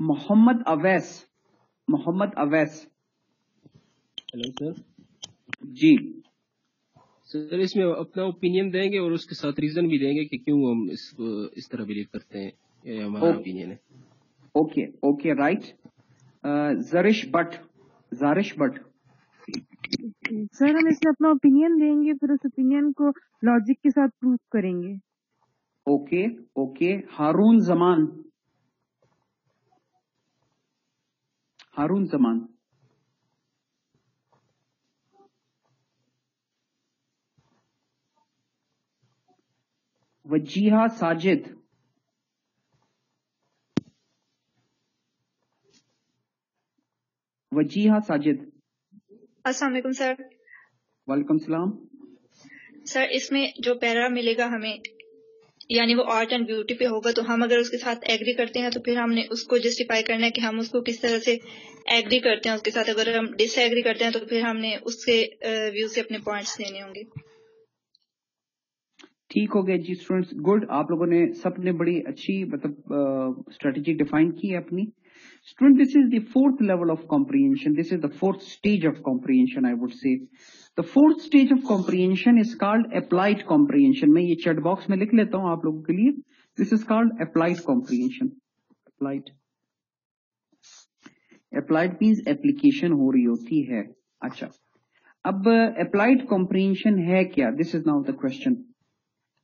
Mohammad Awais Mohammad Awais hello sir जी सर इसमें अपना ओपिनियन देंगे और उसके साथ रीजन भी देंगे कि क्यों हम इस इस तरह बिलीव करते हैं। ये हमारा ओपिनियन है। Okay okay right Zarish Bhatt Zarish Bhatt sir, हम इसमें अपना ओपिनियन देंगे, फिर उस ओपिनियन को लॉजिक के साथ प्रूव करेंगे। Okay okay. हारून जमान। हारून जमान। वजीहा साजिद। वजीहा साजिद। वालेकुम सर। वालेकुम सलाम। सर इसमें जो पैरा मिलेगा हमें यानी वो आर्ट एंड ब्यूटी पे होगा तो हम अगर उसके साथ एग्री करते हैं तो फिर हमने उसको जस्टिफाई करना है कि हम उसको किस तरह से एग्री करते हैं उसके साथ अगर हम डिसएग्री करते हैं तो फिर हमने उसके व्यू से अपने पॉइंट्स देने होंगे। ठीक हो गया जी स्टूडेंट्स गुड आप लोगों ने सबने बड़ी अच्छी मतलब स्ट्रेटेजी डिफाइन की है अपनी। Student this is the fourth level of comprehension this is the fourth stage of comprehension I would say the fourth stage of comprehension is called applied comprehension मैं ये चैट बॉक्स में लिख लेता हूं आप लोगों के लिए this is called applied comprehension applied applied means application हो रही होती है अच्छा अब अप्लाइड कॉम्प्रिहेंशन है क्या this is now the question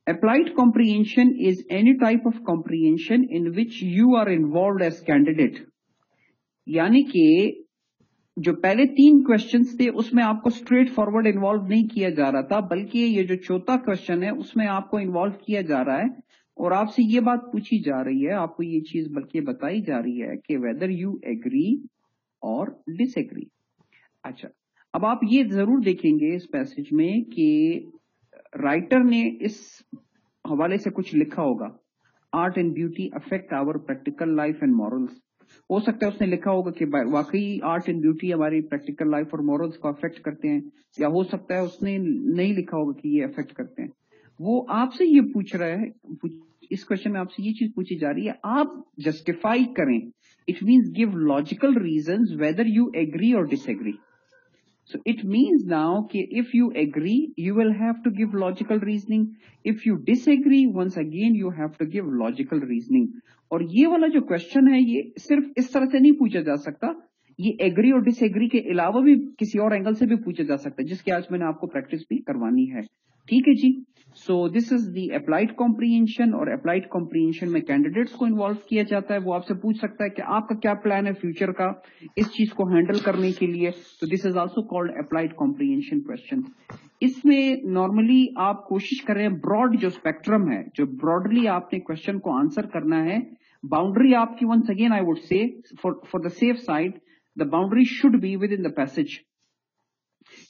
Applied comprehension is any type of comprehension in which you are involved as candidate. यानी कि जो पहले तीन क्वेश्चंस थे, उसमें आपको स्ट्रेट फॉरवर्ड इन्वॉल्व नहीं किया जा रहा था, बल्कि ये जो चौथा क्वेश्चन है, उसमें आपको इन्वॉल्व किया जा रहा है। और आपसे ये बात पूछी जा रही है, आपको ये चीज़ बल्कि बताई जा रही है कि वेदर यू एग्री और डिसएग्री अच्छा अब आप ये ज़रूर देखेंगे इस पैसेज में कि राइटर ने इस हवाले से कुछ लिखा होगा। Art and beauty affect our practical life and morals हो सकता है उसने लिखा होगा कि वाकई आर्ट एंड ब्यूटी हमारी प्रैक्टिकल लाइफ और मॉरल्स को अफेक्ट करते हैं या हो सकता है उसने नहीं लिखा होगा कि ये अफेक्ट करते हैं वो आपसे ये पूछ रहा है इस क्वेश्चन में आपसे ये चीज़ पूछी जा रही है आप जस्टिफाई करें it means give logical reason whether you agree और disagree So it means now कि if you agree, you will have to give logical reasoning. If you disagree, once again you have to give logical reasoning. और ये वाला जो question है, ये सिर्फ़ इस तरह से नहीं पूछा जा सकता। ये एग्री और डिसएग्री के अलावा भी किसी और एंगल से भी पूछा जा सकता है, जिसकी आज मैंने आपको प्रैक्टिस भी करवानी है। ठीक है जी? So this is the applied comprehension और अप्लाइड कॉम्प्रीहेंशन में कैंडिडेट्स को इन्वॉल्व किया जाता है। वो आपसे पूछ सकता है कि आपका क्या प्लान है फ्यूचर का, इस चीज़ को हैंडल करने के लिए। तो this is also called applied comprehension question इसमें नॉर्मली आप कोशिश कर रहे हैं ब्रॉड जो स्पेक्ट्रम है, जो ब्रॉडली आपने क्वेश्चन को आंसर करना है बाउंड्री आपकी once again I would say for for the safe side the boundary should be within the passage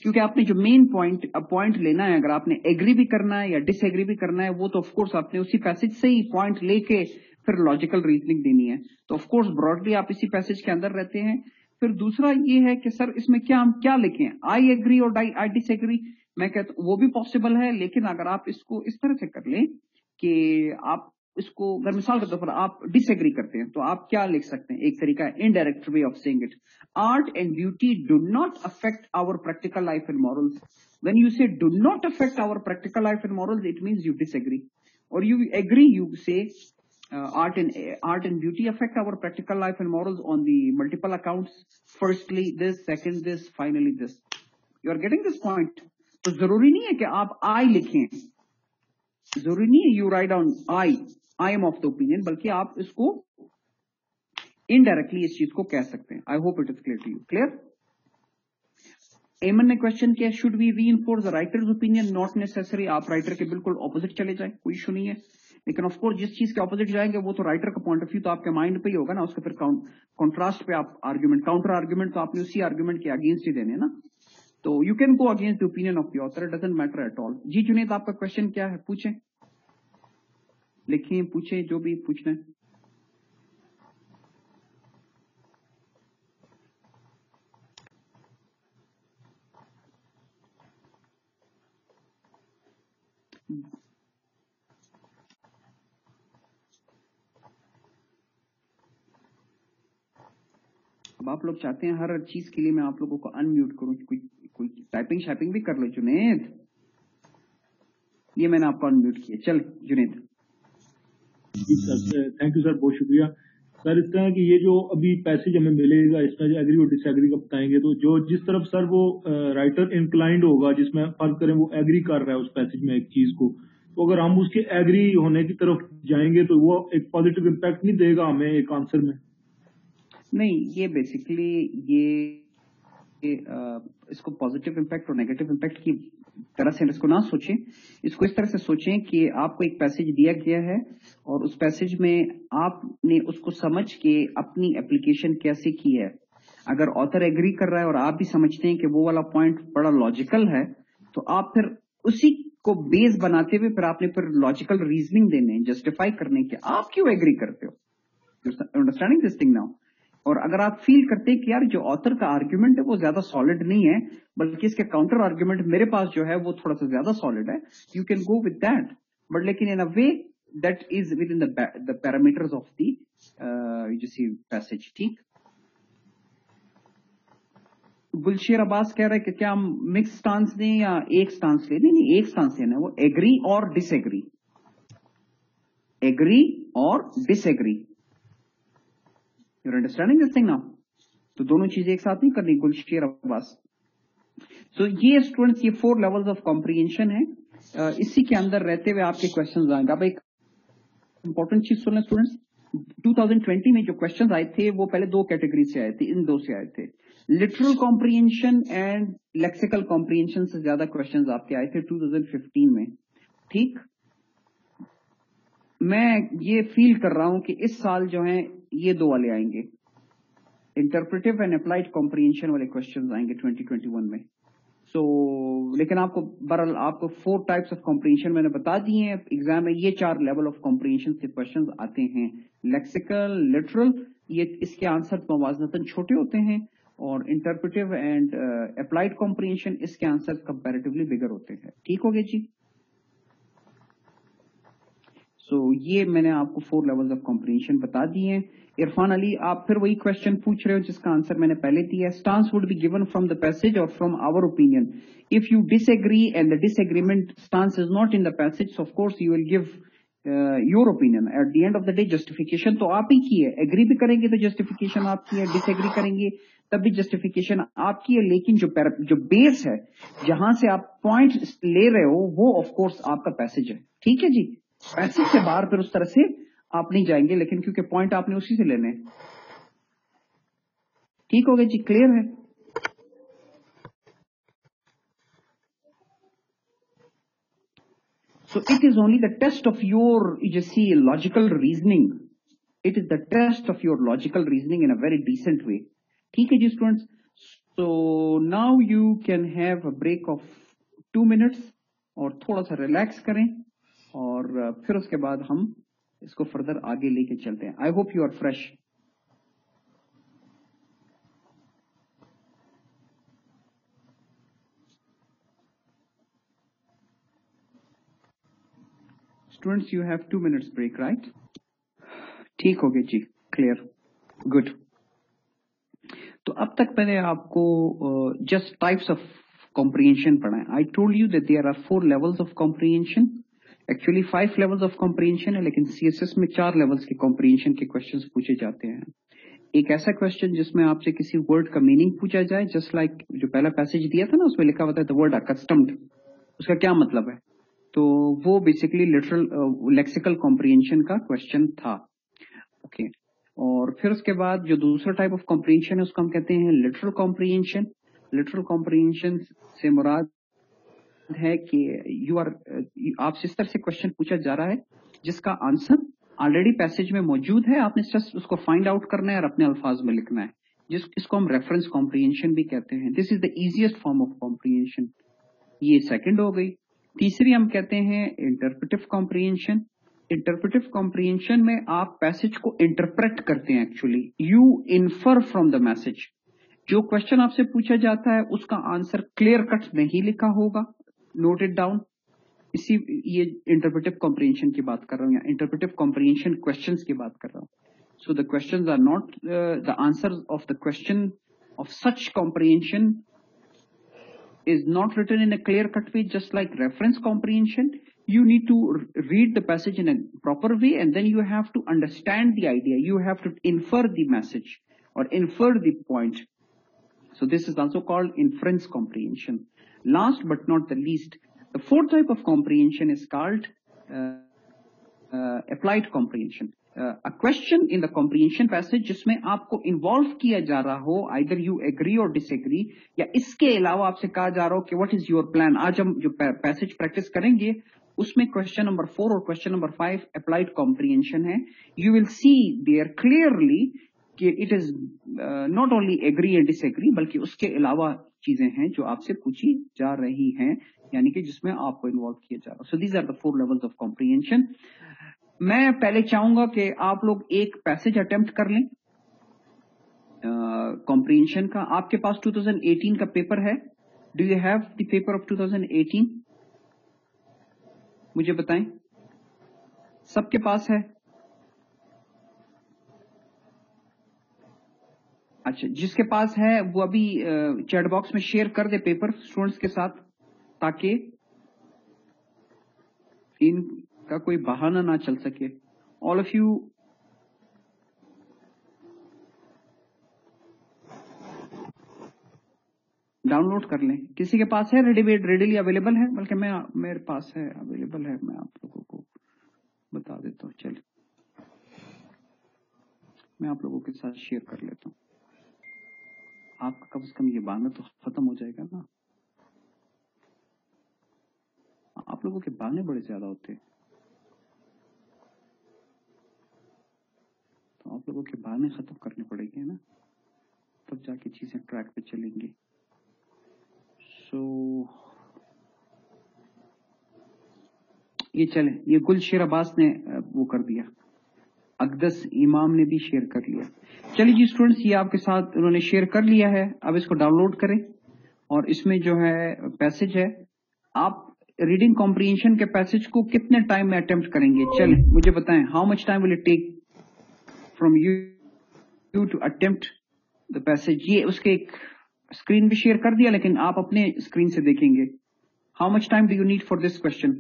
क्योंकि आपने जो मेन पॉइंट पॉइंट लेना है, अगर आपने एग्री भी करना है या डिसएग्री भी करना है, वो तो ऑफकोर्स आपने उसी पैसेज से ही पॉइंट लेके फिर लॉजिकल रीजनिंग देनी है। तो ऑफकोर्स ब्रॉडली आप इसी पैसेज के अंदर रहते हैं। फिर दूसरा ये है कि सर, इसमें क्या हम क्या लिखे? आई एग्री और आई डिसएग्री मैं कहता वो भी पॉसिबल है, लेकिन अगर आप इसको इस तरह से कर लें कि आप इसको अगर मिसाल के तौर पर आप डिसएग्री करते हैं तो आप क्या लिख सकते हैं? एक तरीका है indirect way of saying it art and beauty do not affect our practical life and morals when you say do not affect our practical life and morals it means you disagree और you agree you say art and art and beauty affect our practical life and morals on the multiple account firstly this second this finally this you are getting this point तो ज़रूरी नहीं है कि आप आई लिखें। ज़रूरी नहीं है you write down I I am of the opinion बल्कि आप इसको इनडायरेक्टली इस चीज़ को कह सकते हैं। I hope it is clear to you clear Aiman ने क्वेश्चन किया should we reinforce writer's opinion not necessary आप राइटर के बिल्कुल ऑपोजिट चले जाए, कोई इशू नहीं है। लेकिन ऑफकोर्स जिस चीज़ के ऑपोजिट जाएँगे, वो तो राइटर का पॉइंट ऑफ़ व्यू तो आपके माइंड पे ही होगा ना। उसके फिर कॉन्ट्रास्ट पे आप आर्ग्यूमेंट काउंटर आर्ग्यूमेंट तो आपने उसी आर्ग्यूमेंट के अगेंस्ट ही देने ना। तो you can go against the opinion of the author doesn't matter at all जी जुनेद आपका क्वेश्चन क्या है? पूछें। लिखिए पूछे, जो भी पूछना है। अब आप लोग चाहते हैं हर चीज़ के लिए मैं आप लोगों को अनम्यूट करूँ कोई कोई टाइपिंग शाइपिंग भी कर लो जुनेद ये मैंने आपको अनम्यूट किया। चल Junaid ji sir thank you sir बहुत शुक्रिया। सर इस तरह की ये जो अभी पैसेज हमें मिलेगा इसमें जो एग्री और डिसएग्री का बताएँगे? तो जो जिस तरफ़ सर वो राइटर इंक्लाइंड होगा जिसमें फ़र्क करें वो एग्री कर रहा है उस पैसेज में एक चीज़ को तो अगर हम उसके एग्री होने की तरफ़ जाएँगे तो वो एक पॉजिटिव इम्पैक्ट नहीं देगा हमें एक आंसर में? नहीं ये बेसिकली ये, ये आ, इसको पॉजिटिव इम्पैक्ट और नेगेटिव इम्पैक्ट की तरह से इसको ना सोचें। इसको इस तरह से सोचें कि आपको एक पैसेज दिया गया है और उस पैसेज में आपने उसको समझ के अपनी एप्लीकेशन कैसे की है। अगर ऑथर एग्री कर रहा है और आप भी समझते हैं कि वो वाला पॉइंट बड़ा लॉजिकल है तो आप फिर उसी को बेस बनाते हुए फिर आपने फिर लॉजिकल रीजनिंग देने जस्टिफाई करने के आप क्यों एग्री करते हो। अंडरस्टैंडिंग दिस थिंग नाउ और अगर आप फील करते कि यार जो ऑथर का आर्ग्यूमेंट है वो ज़्यादा सॉलिड नहीं है, बल्कि इसके काउंटर आर्ग्यूमेंट मेरे पास जो है वो थोड़ा सा ज़्यादा सॉलिड है you can go with that but लेकिन in a way that is within the parameters of the see passage ठीक? गुलशेर अब्बास कह रहे हैं कि क्या हम मिक्स स्टांस दें या एक स्टांस लें? नहीं नहीं, एक स्टांस लेना है, वो एग्री और डिसएग्री एग्री और disagree your understanding this thing now तो दोनों चीज़ें एक साथ नहीं करनी गुलशेर अब्बास तो ये स्टूडेंट्स ये फोर लेवल्स ऑफ़ कॉम्प्रिहेंशन है। इसी के अंदर रहते हुए आपके क्वेश्चन आएँगे। अब एक इंपॉर्टेंट चीज़ सुन स्टूडेंट्स 2020 में जो क्वेश्चन आए थे, वो पहले दो कैटेगरी से आए थे, इन दो से आए थे। Literal comprehension and lexical comprehension से ज़्यादा क्वेश्चंस आपके आए थे 2015 में। ठीक? मैं ये फील कर रहा हूँ कि इस साल जो है ये दो वाले आएँगे। इंटरप्रेटिव एंड अप्लाइड कॉम्प्रिहेंशन वाले क्वेश्चन आएँगे 2021 में। सो so, लेकिन आपको बरल आपको फोर टाइप्स ऑफ़ कॉम्प्रिहेंशन मैंने बता दिए हैं। एग्ज़ाम में ये चार लेवल ऑफ़ कॉम्प्रिहेंशन से क्वेश्चन आते हैं। लेक्सिकल लिटरल ये इसके आंसर मवाजनतन छोटे होते हैं। और इंटरप्रेटिव एंड अप्लाइड कॉम्प्रिहेंशन इसके आंसर कंपेरेटिवली बिगर होते हैं। ठीक हो गए जी? सो so, ये मैंने आपको फोर लेवल्स ऑफ़ कॉम्प्रिहेंशन बता दिए हैं। इरफान अली, आप फिर वही क्वेश्चन पूछ रहे हो जिसका आंसर मैंने पहले दिया है। Stance would be given from the passage और from our opinion if you disagree and the disagreement stance is not in the passage of course you will give your opinion at the end of the day justification तो आप ही की है। Agree भी करेंगे तो justification आपकी है। Disagree करेंगे तब भी जस्टिफिकेशन आपकी है। लेकिन जो जो बेस है, जहाँ से आप पॉइंट ले रहे हो, वो ऑफ़ कोर्स आपका पैसेज है। ठीक है जी? पैसेज से बाहर फिर उस तरह से आप नहीं जाएँगे, लेकिन क्योंकि पॉइंट आपने उसी से लेने ठीक हो गए जी क्लियर है? So it is only the test of your you see logical reasoning it is the test of your logical reasoning in a very decent way ठीक है जी students so now you can have a break of two minutes और थोड़ा सा relax करें और, फिर उसके बाद हम इसको फर्दर आगे लेके चलते हैं। I hope you are fresh students you have two minutes break right ठीक हो गया जी क्लियर गुड तो अब तक मैंने आपको जस्ट टाइप्स ऑफ़ कॉम्प्रिहेंशन पढ़ा है। I told you that there are four levels of comprehension actually five levels of comprehension है, लेकिन सीएसएस में चार लेवल्स के कॉम्प्रिहेंशन के क्वेश्चंस पूछे जाते हैं। एक ऐसा क्वेश्चन जिसमें आपसे किसी वर्ड का मीनिंग पूछा जाए जस्ट लाइक like जो पहला पैसेज दिया था ना, उसमें लिखा हुआ था द वर्ड अकस्टम्ड उसका क्या मतलब है? तो वो बेसिकली लिटरल लेक्सिकल कॉम्प्रिहेंशन का क्वेश्चन था। Okay okay. और फिर उसके बाद जो दूसरा टाइप ऑफ़ कॉम्प्रिहेंशन है, उसको हम कहते हैं लिटरल कॉम्प्रिहेंशन लिटरल कॉम्प्रिहेंशन से मुराद है कि यू आर आपसे इस तरह से क्वेश्चन पूछा जा रहा है, जिसका आंसर ऑलरेडी पैसेज में मौजूद है। आपने जस्ट उसको फाइंड आउट करना है और अपने अल्फाज में लिखना है। जिस, इसको हम रेफरेंस कॉम्प्रिहेंशन भी कहते हैं। This is the easiest form of comprehension ये सेकंड हो गई। तीसरी हम कहते हैं इंटरप्रिटिव कॉम्प्रिहेंशन इंटरप्रेटिव कॉम्प्रिहेंशन में आप पैसेज को इंटरप्रेट करते हैं actually you infer from the message जो क्वेश्चन आपसे पूछा जाता है, उसका आंसर क्लियर कट नहीं लिखा होगा। नोट इट डाउन इसी ये इंटरप्रेटिव कॉम्प्रिहेंशन की बात कर रहा हूँ या इंटरप्रेटिव कॉम्प्रिहेंशन क्वेश्चन की बात कर रहा हूँ so the question are not the answer of the question of such comprehension is not written in a clear cut way, just like reference comprehension. You need to read the passage in a proper way and then you have to understand the idea. You have to infer the message or infer the point. So this is also called inference comprehension. Last but not the least, the fourth type of comprehension is called uh, uh, applied comprehension. A question in the comprehension passage जिसमें आपको involve किया जा रहा हो either you agree और disagree या इसके अलावा आपसे कहा जा रहा हो कि व्हाट इज़ योर प्लान आज हम जो पैसेज प्रैक्टिस करेंगे उसमें क्वेश्चन नंबर फोर और question number five applied comprehension है you will see there clearly कि it is not only agree and disagree बल्कि उसके अलावा चीज़ें हैं जो आपसे पूछी जा रही हैं यानी कि जिसमें आपको इन्वॉल्व किया जा रहा है। So these are the four levels of comprehension मैं पहले चाहूँगा कि आप लोग एक पैसेज अटेम्प्ट कर लें। कॉम्प्रीहेंशन uh, का। आपके पास 2018 का पेपर है। Do you have the paper of 2018 मुझे बताएँ। सबके पास है। अच्छा जिसके पास है, वो अभी चैट बॉक्स में शेयर कर दे पेपर स्टूडेंट्स के साथ, ताकि इन का कोई बहाना ना चल सके। ऑल ऑफ़ यू डाउनलोड कर लें। किसी के पास है रेडीमेड रेडीली अवेलेबल है? बल्कि मैं, मेरे पास है अवेलेबल है, मैं आप लोगों को बता देता हूँ। चलिए। मैं आप लोगों के साथ शेयर कर लेता हूँ। आपका कम से कम ये बहाना तो खत्म हो जाएगा ना। आप लोगों के बहाने बड़े ज़्यादा होते हैं। तो आप लोगों के बहाने खत्म करने पड़ेंगे ना? तब जाके चीज़ें ट्रैक पे चलेंगी। सो so, ये चले। ये गुल अब्बास ने वो कर दिया। अकदस इमाम ने भी शेयर कर लिया। चलिए जी स्टूडेंट्स ये आपके साथ उन्होंने शेयर कर लिया है। अब इसको डाउनलोड करें और इसमें जो है पैसेज है। आप रीडिंग कॉम्प्रीहेंशन के पैसेज को कितने टाइम में अटेम्प्ट करेंगे? चले, मुझे बताएँ how much time will it take from you you to attempt the passage ये उसके एक स्क्रीन भी शेयर कर दिया, लेकिन आप अपने स्क्रीन से देखेंगे। How much time do you need for this question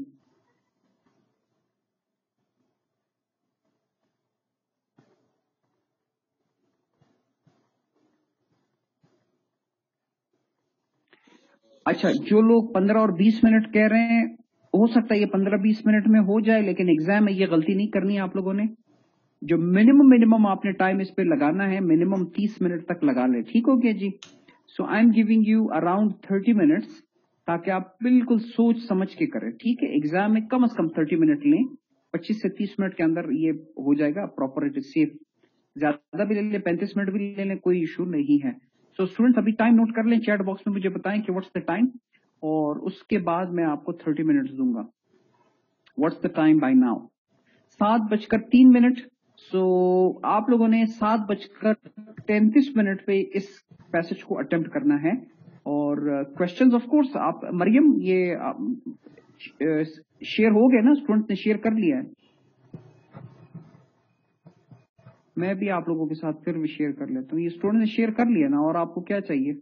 अच्छा जो लोग पंद्रह और बीस मिनट कह रहे हैं, हो सकता है ये पंद्रह बीस मिनट में हो जाए, लेकिन एग्ज़ाम में ये गलती नहीं करनी है आप लोगों ने। जो मिनिमम मिनिमम आपने टाइम इस पे लगाना है मिनिमम तीस मिनट तक लगा ले। ठीक हो गया जी? So I am giving you around thirty minutes ताकि आप बिल्कुल सोच समझ के करें। ठीक है एग्ज़ाम में कम अज कम थर्टी मिनट लें। पच्चीस से तीस मिनट के अंदर ये हो जाएगा प्रॉपर इट इज़ सेफ़ ज़्यादा भी ले लें, पैंतीस मिनट भी ले लें, कोई इशू नहीं है। So, स्टूडेंट्स अभी टाइम नोट कर लें चैट बॉक्स में मुझे बताएँ कि व्हाट्स द टाइम और उसके बाद मैं आपको थर्टी मिनट्स दूँगा। What's the time by now सात बजकर तीन मिनट सो आप लोगों ने सात बजकर तैंतीस मिनट पे इस पैसेज को अटेम्प्ट करना है। और क्वेश्चन ऑफ़ कोर्स आप मरियम ये शेयर हो गए ना? स्टूडेंट ने शेयर कर लिया है। मैं भी आप लोगों के साथ फिर भी शेयर कर लेता हूँ। ये स्टूडेंट ने शेयर कर लिया ना, और आपको क्या चाहिए?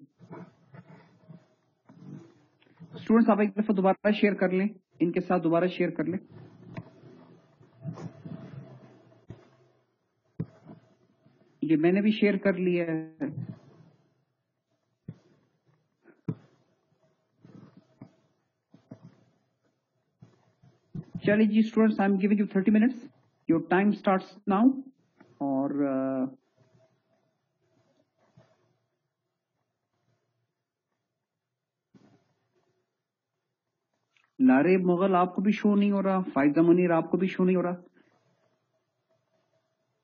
स्टूडेंट्स आप एक दफ़ा दोबारा शेयर कर लें, इनके साथ दोबारा शेयर कर लें। ये मैंने भी शेयर कर लिया है। चलिए जी students I am giving you thirty minutes your time starts now और लारे मुगल आपको भी शो नहीं हो रहा, फ़ायदा मुनीर आपको भी शो नहीं हो रहा।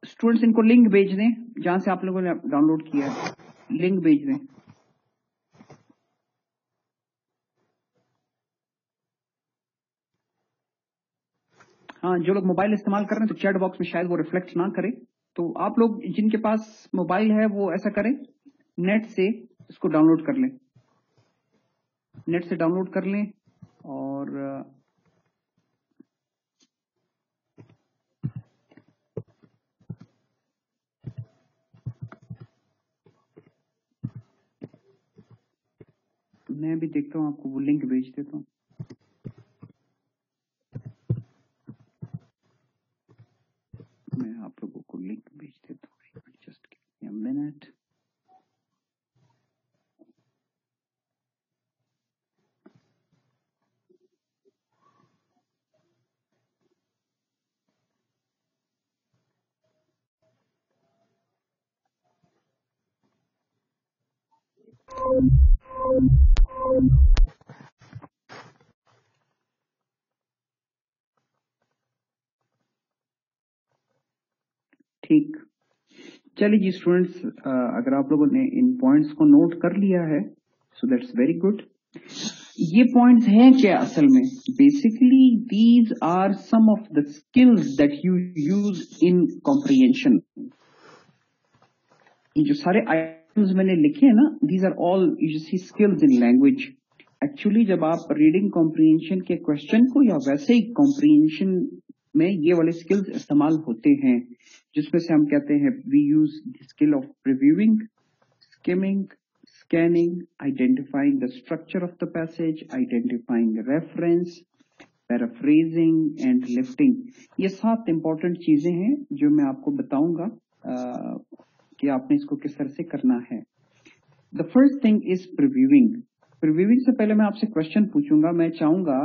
स्टूडेंट्स इनको लिंक भेज दें, जहाँ से आप लोगों ने डाउनलोड किया है। लिंक भेज दें। हाँ जो लोग मोबाइल इस्तेमाल कर रहे हैं तो चैट बॉक्स में शायद वो रिफ्लेक्ट ना करे। तो आप लोग जिनके पास मोबाइल है, वो ऐसा करें, नेट से इसको डाउनलोड कर लें। नेट से डाउनलोड कर लें और मैं भी देखता हूँ, आपको वो लिंक भेज देता हूँ। मैं आप लोगों को लिंक भेज देता हूँ। जस्ट मिनट ठीक। चलिए जी स्टूडेंट्स अगर आप लोगों ने इन पॉइंट्स को नोट कर लिया है सो दैट्स वेरी गुड ये पॉइंट्स हैं क्या असल में? Basically these are some of the skills that you use in comprehension जो सारे आइटम्स मैंने लिखे हैं ना these are all you see skills in language actually जब आप रीडिंग कॉम्प्रिहेंशन के क्वेश्चन को, या वैसे ही कॉम्प्रिहेंशन में ये वाले स्किल्स इस्तेमाल होते हैं, जिसमें से हम कहते हैं we use the skill of reviewing skimming scanning identifying the structure of the passage identifying reference paraphrasing and lifting ये सात इंपॉर्टेंट चीज़ें हैं जो मैं आपको बताऊँगा कि आपने इसको किस तरह से करना है। The first thing is previewing previewing से पहले मैं आपसे क्वेश्चन पूछूँगा, मैं चाहूँगा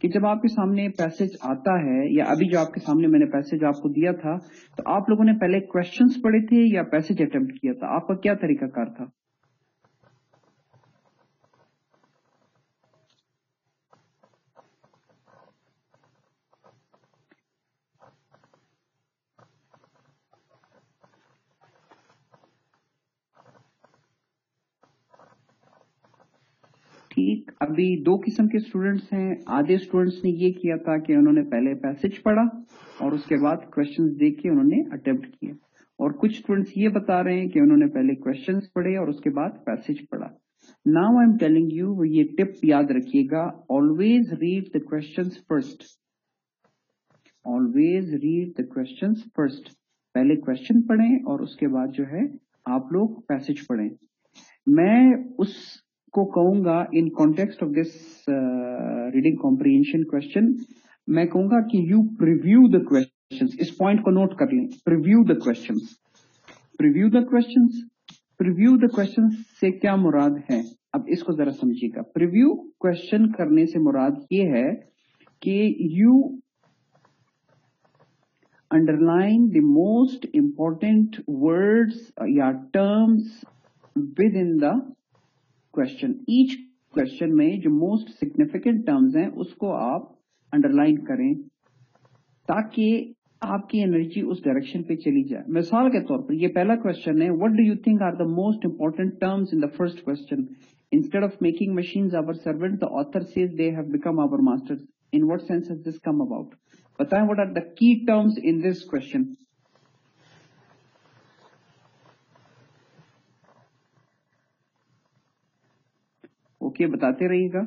कि जब आपके सामने पैसेज आता है या अभी जो आपके सामने मैंने पैसेज आपको दिया था तो आप लोगों ने पहले क्वेश्चंस पढ़े थे या पैसेज अटेम्प्ट किया था? आपका क्या तरीकाकार था ठीक अभी दो किस्म के स्टूडेंट्स हैं। आधे स्टूडेंट्स ने ये किया था कि उन्होंने पहले पैसेज पढ़ा और उसके बाद क्वेश्चंस देख के उन्होंने अटेम्प्ट किए। और कुछ स्टूडेंट्स ये बता रहे हैं कि उन्होंने पहले क्वेश्चंस पढ़े और उसके बाद पैसेज पढ़ा। Now I am telling you ये टिप याद रखिएगा। Always read the question first always read the question first पहले क्वेश्चन पढ़ें और उसके बाद जो है आप लोग पैसेज पढ़ें। मैं उस को कहूँगा in context of this reading comprehension question मैं कहूँगा कि यू प्रिव्यू द क्वेश्चंस इस पॉइंट को नोट कर लें. Preview the questions preview the questions preview the question से क्या मुराद है? अब इसको जरा समझिएगा. प्रिव्यू क्वेश्चन करने से मुराद ये है कि you underline the most important words या terms within the question each question में जो मोस्ट सिग्निफिकेंट टर्म्स हैं, उसको आप अंडरलाइन करें ताकि आपकी एनर्जी उस डायरेक्शन पे चली जाए। मिसाल के तौर पर ये पहला क्वेश्चन है what do you think are the most important terms in the first question instead of making machines our servant the author says they have become our masters in what sense this come about बताएँ what are the key terms in this question okay बताते रहिएगा।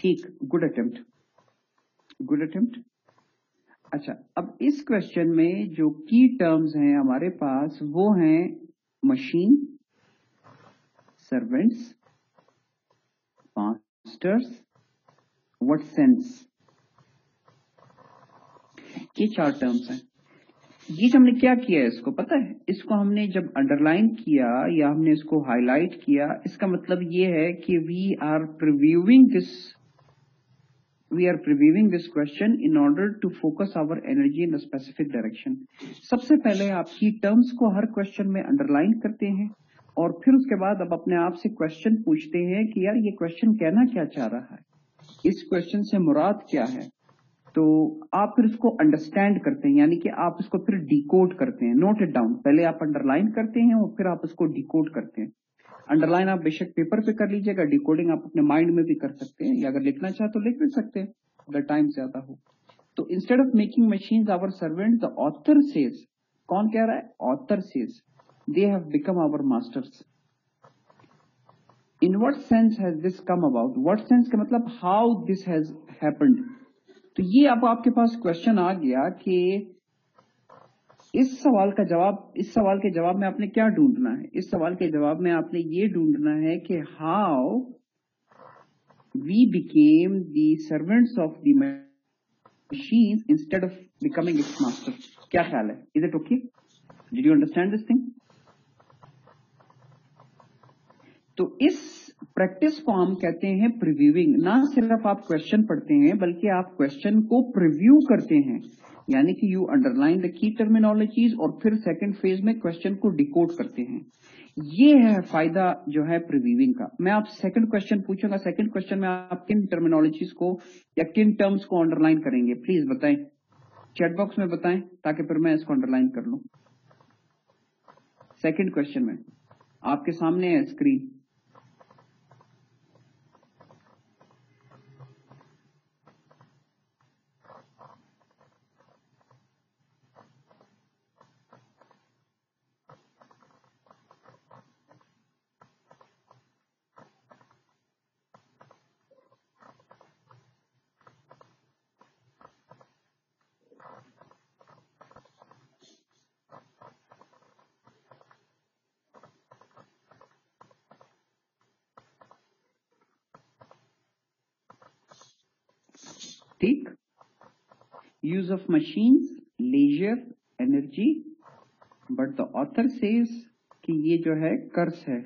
ठीक good attempt good attempt अच्छा अब इस question में जो की टर्म्स हैं हमारे पास, वो हैं machine servants masters what sense ये चार टर्म्स हैं। ये हमने क्या किया है इसको पता है? इसको हमने जब अंडरलाइन किया या हमने इसको हाईलाइट किया, इसका मतलब ये है कि we are previewing this we are previewing this question in order to focus our energy in a specific direction. सबसे पहले आप की टर्म्स को हर क्वेश्चन में अंडरलाइन करते हैं और फिर उसके बाद अब अपने आप से क्वेश्चन पूछते हैं कि यार ये क्वेश्चन कहना क्या चाह रहा है? इस क्वेश्चन से मुराद क्या है? तो आप फिर उसको अंडरस्टैंड करते हैं, यानी कि आप उसको फिर डिकोड करते हैं नोट इट डाउन पहले आप अंडरलाइन करते हैं और फिर आप उसको डिकोड करते हैं। अंडरलाइन आप बेशक पेपर पे कर लीजिएगा डिकोडिंग आप अपने माइंड में भी कर सकते हैं, या अगर लिखना चाहे तो लिख भी सकते हैं, अगर टाइम ज़्यादा हो। तो instead of making machine our servant the author says कौन कह रहा है? Author says they have become our masters in what sense has this come about what sense का मतलब हाउ दिस हैज़ हैपेंड तो ये अब आपके पास क्वेश्चन आ गया कि इस सवाल का जवाब, इस सवाल के जवाब में आपने क्या ढूंढना है? इस सवाल के जवाब में आपने ये ढूंढना है कि how we became the servants of the machines instead of becoming its master. क्या ख्याल है? Is it okay did you understand this thing तो इस प्रैक्टिस को हम कहते हैं प्रिव्यूइंग ना सिर्फ़ आप क्वेश्चन पढ़ते हैं, बल्कि आप क्वेश्चन को प्रिव्यू करते हैं। यानी कि you underline the key terminologies और फिर सेकंड फ़ेज़ में क्वेश्चन को डिकोड करते हैं। ये है फ़ायदा जो है प्रिव्यूइंग का। मैं आप सेकंड क्वेश्चन पूछूँगा सेकंड क्वेश्चन में आप किन टर्मिनोलॉजीज को या किन टर्म्स को अंडरलाइन करेंगे? प्लीज़ बताएँ। चैट बॉक्स में बताएँ ताकि फिर मैं इसको अंडरलाइन कर लूँ। सेकंड क्वेश्चन में आपके सामने है स्क्रीन ठीक use of machines leisure energy but the author says कि ये जो है कर्स है।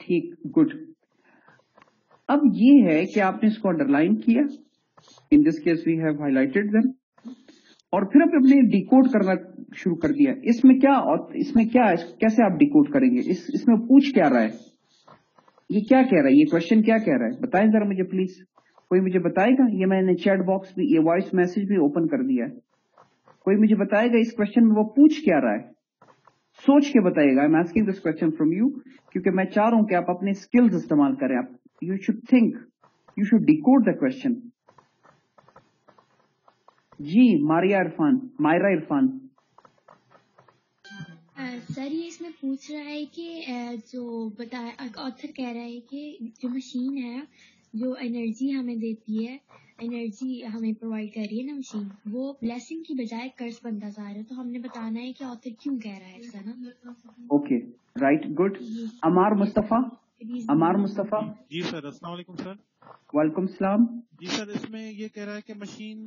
ठीक गुड अब ये है कि आपने इसको अंडरलाइन किया। In this case we have highlighted them और फिर अब अपने डिकोड करना शुरू कर दिया। इसमें क्या इसमें क्या, कैसे आप डिकोड करेंगे? इस, इसमें पूछ क्या रहा है? ये क्या कह रहा है? ये क्वेश्चन क्या कह रहा है? बताएँ जरा मुझे प्लीज़ कोई मुझे बताएगा? ये मैंने चैट बॉक्स भी ये वॉइस मैसेज भी ओपन कर दिया है। कोई मुझे बताएगा इस क्वेश्चन में वो पूछ क्या रहा है? सोच के बताएगा। I am asking this question from you क्योंकि मैं चाह रहा हूँ कि आप अपने स्किल्स इस्तेमाल करें। आप you should think you should decode the question ji, Maria Irfan, Myra Irfan. Sir ये इसमें पूछ रहा है कि जो बताया ऑथर कह रहा है कि जो मशीन है जो एनर्जी हमें देती है एनर्जी हमें प्रोवाइड कर रही है ना मशीन वो ब्लेसिंग की बजाय कर्ज बनता जा रहा है। तो हमने बताना है कि ऑथर क्यों कह रहा है ऐसा ना? Okay right good Ammar Mustafa Ammar Mustafa ji sir अस्सलाम सर वालेकुम सलाम जी सर इसमें ये कह रहा है कि मशीन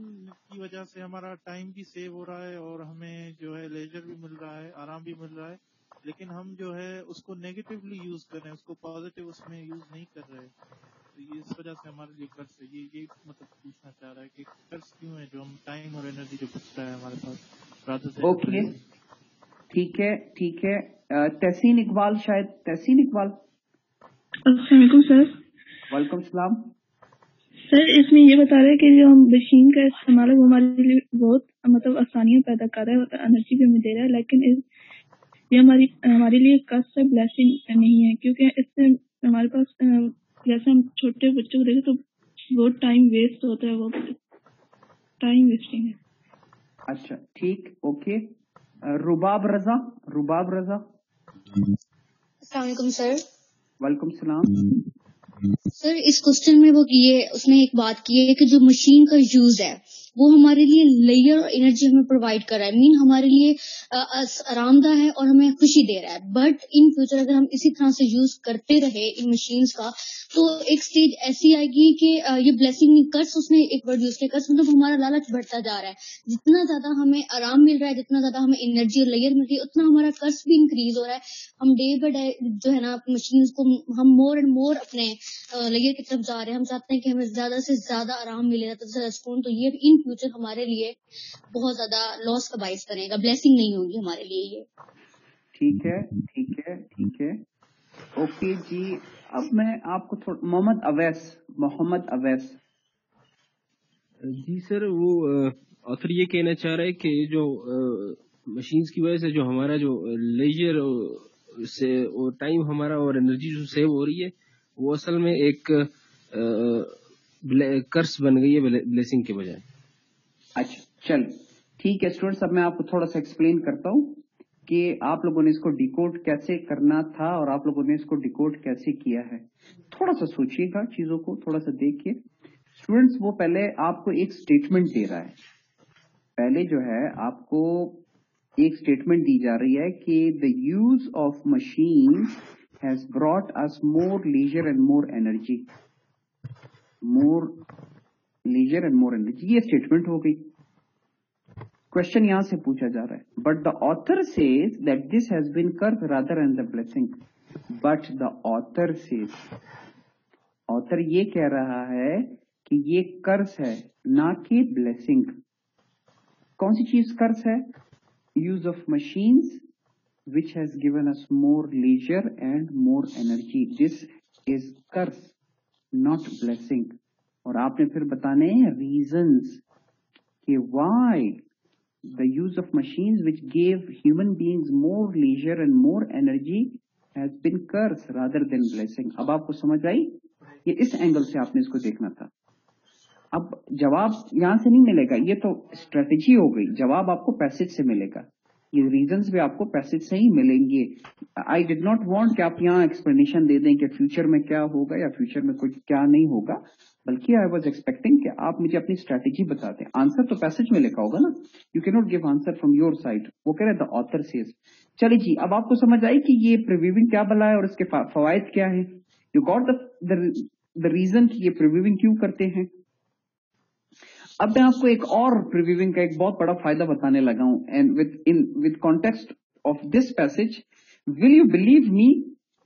की वजह से हमारा टाइम भी सेव हो रहा है और हमें जो है लेजर भी मिल रहा है आराम भी मिल रहा है लेकिन हम जो है उसको नेगेटिवली यूज़ कर रहे हैं उसको पॉजिटिव उसमें यूज़ नहीं कर रहे तो ये इस वजह से हमारे लिए कर्ज है। ये ये मतलब पूछना चाह रहा है कि कर्ज क्यों है जो हम टाइम और एनर्जी जो बचता है हमारे पास ओके ठीक है ठीक है। तहसीन इकबाल शायद तहसीन इकबाल। सर। वालेकुम सलाम सर इसमें ये बता रहे हैं कि जो हम मशीन का इस्तेमाल है वो हमारे लिए बहुत मतलब आसानियाँ पैदा कर रहा है एनर्जी भी हमें दे रहा है लेकिन इस, ये हमारी हमारे लिए कष्ट है ब्लेसिंग नहीं है क्योंकि इससे हमारे पास जैसे हम छोटे बच्चों को देखें तो बहुत टाइम वेस्ट होता है वो टाइम वेस्टिंग है। अच्छा ठीक ओके। रुबाब रजा रुबाब रजा। सर। वालेकुम सलाम सर, इस क्वेश्चन में वो ये, उसने एक बात की है कि जो मशीन का यूज़ है वो हमारे लिए लेयर एनर्जी हमें प्रोवाइड कर रहा है। मीन हमारे लिए आरामदा है और हमें खुशी दे रहा है। बट इन फ्यूचर अगर हम इसी तरह से यूज़ करते रहे इन मशीन्स का तो एक स्टेज ऐसी आएगी कि ये ब्लेसिंग कर्स उसने एक वर्ड यूज़ किया। कर्स मतलब हमारा लालच बढ़ता जा रहा है। जितना ज़्यादा हमें आराम मिल रहा है, जितना ज़्यादा हमें एनर्जी और लेयर मिल रही है, उतना हमारा कर्स भी इंक्रीज हो रहा है। हम डे बाय डे जो है ना मशीन को हम मोर एंड मोर अपने लेयर की तरफ़ जा रहे हैं। हम चाहते हैं कि हमें ज़्यादा से ज़्यादा आराम मिले, ज़्यादा से ज़्यादा सुकून। तो ये इन फ्यूचर हमारे लिए बहुत ज़्यादा लॉस का बाइस बनेगा ब्लेसिंग नहीं होगी हमारे लिए ये। ठीक है ठीक है ठीक है। ओके जी अब मैं आपको थोड़ा मोहम्मद अवैस मोहम्मद अवैस। जी सर वो ऑथर ये कहना चाह रहा है कि जो मशीन्स की वजह से जो हमारा जो लेजर से वो टाइम हमारा और एनर्जी जो सेव हो रही है वो असल में एक कर्स बन गई है ब्लेसिंग के बजाय। अच्छा चल। ठीक है स्टूडेंट्स अब मैं आपको थोड़ा सा एक्सप्लेन करता हूँ कि आप लोगों ने इसको डिकोड कैसे करना था और आप लोगों ने इसको डिकोड कैसे किया है। थोड़ा सा सोचिएगा चीज़ों को, थोड़ा सा देखिए। स्टूडेंट्स, वो पहले आपको एक स्टेटमेंट दे रहा है। पहले जो है, आपको एक स्टेटमेंट दी जा रही है कि the use of machine has brought us more leisure and more energy more leisure and more energy ये स्टेटमेंट हो गई। क्वेश्चन यहाँ से पूछा जा रहा है। But the author says that this has been curse rather and the blessing but the author says author ये कह रहा है कि ये कर्ज है, ना कि ब्लेसिंग कौन सी चीज़ कर्ज है? Use of machines which has given us more leisure and more energy this is curse not blessing और आपने फिर बताने हैं रीजंस कि why the use of machine which gave human being more leisure and more energy has been curse rather than blessing अब आपको समझ आई? ये इस एंगल से आपने इसको देखना था। अब जवाब यहाँ से नहीं मिलेगा। ये तो स्ट्रेटेजी हो गई। जवाब आपको पैसेज से मिलेगा। ये रीजंस भी आपको पैसेज से ही मिलेंगे। आई डिड नॉट वांट कि आप यहाँ एक्सप्लेनेशन दे दें कि फ्यूचर में क्या होगा या फ्यूचर में कुछ क्या नहीं होगा, बल्कि आई वॉज़ एक्सपेक्टिंग कि आप मुझे अपनी स्ट्रेटेजी बता दें। आंसर तो पैसेज में लिखा होगा ना। You can not give answer from your side वो कह रहे द ऑथर सेज चलिए जी, अब आपको समझ आई कि ये प्रिव्यूविंग क्या बला है और इसके फवायद क्या है? यू गॉट द रीजन कि ये प्रिव्यूविंग क्यों करते हैं? अब मैं आपको एक और प्रिव्यूविंग का एक बहुत बड़ा फ़ायदा बताने लगा हूँ। And within with context of this passage will you believe me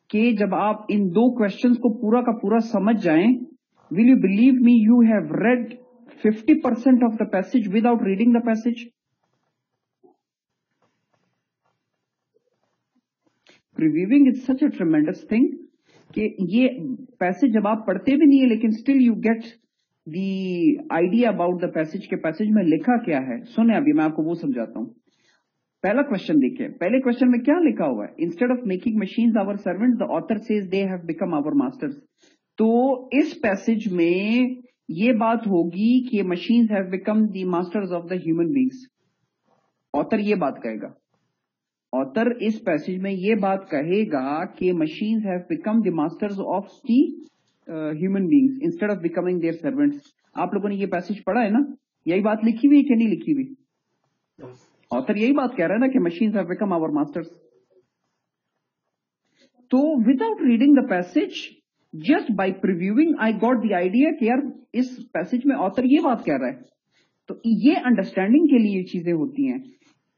कि जब आप इन दो क्वेश्चंस को पूरा का पूरा समझ जाएँ will you believe me you have read 50% of the passage without reading the passage previewing is such a tremendous thing कि ये पैसेज जब आप पढ़ते भी नहीं है, लेकिन still you get the idea about the passage के पैसेज में लिखा क्या है? सुने, अभी मैं आपको वो समझाता हूँ। पहला क्वेश्चन देखिए। पहले क्वेश्चन में क्या लिखा हुआ है? Instead of making machine our servant the author says they have become our masters तो इस पैसेज में ये बात होगी कि machine have become the masters of the human beings author ये बात कहेगा। ऑथर इस पैसेज में ये बात कहेगा कि machine have become the masters of the human beings instead of becoming their servants आप लोगों ने ये पैसेज पढ़ा है ना? यही बात लिखी हुई है कि नहीं लिखी हुई? ऑथर यही बात कह रहा है ना कि machine have become our masters तो without reading the passage just by previewing I got the idea कि यार, इस पैसेज में ऑथर ये बात कह रहा है। तो ये अंडरस्टैंडिंग के लिए चीज़ें होती हैं।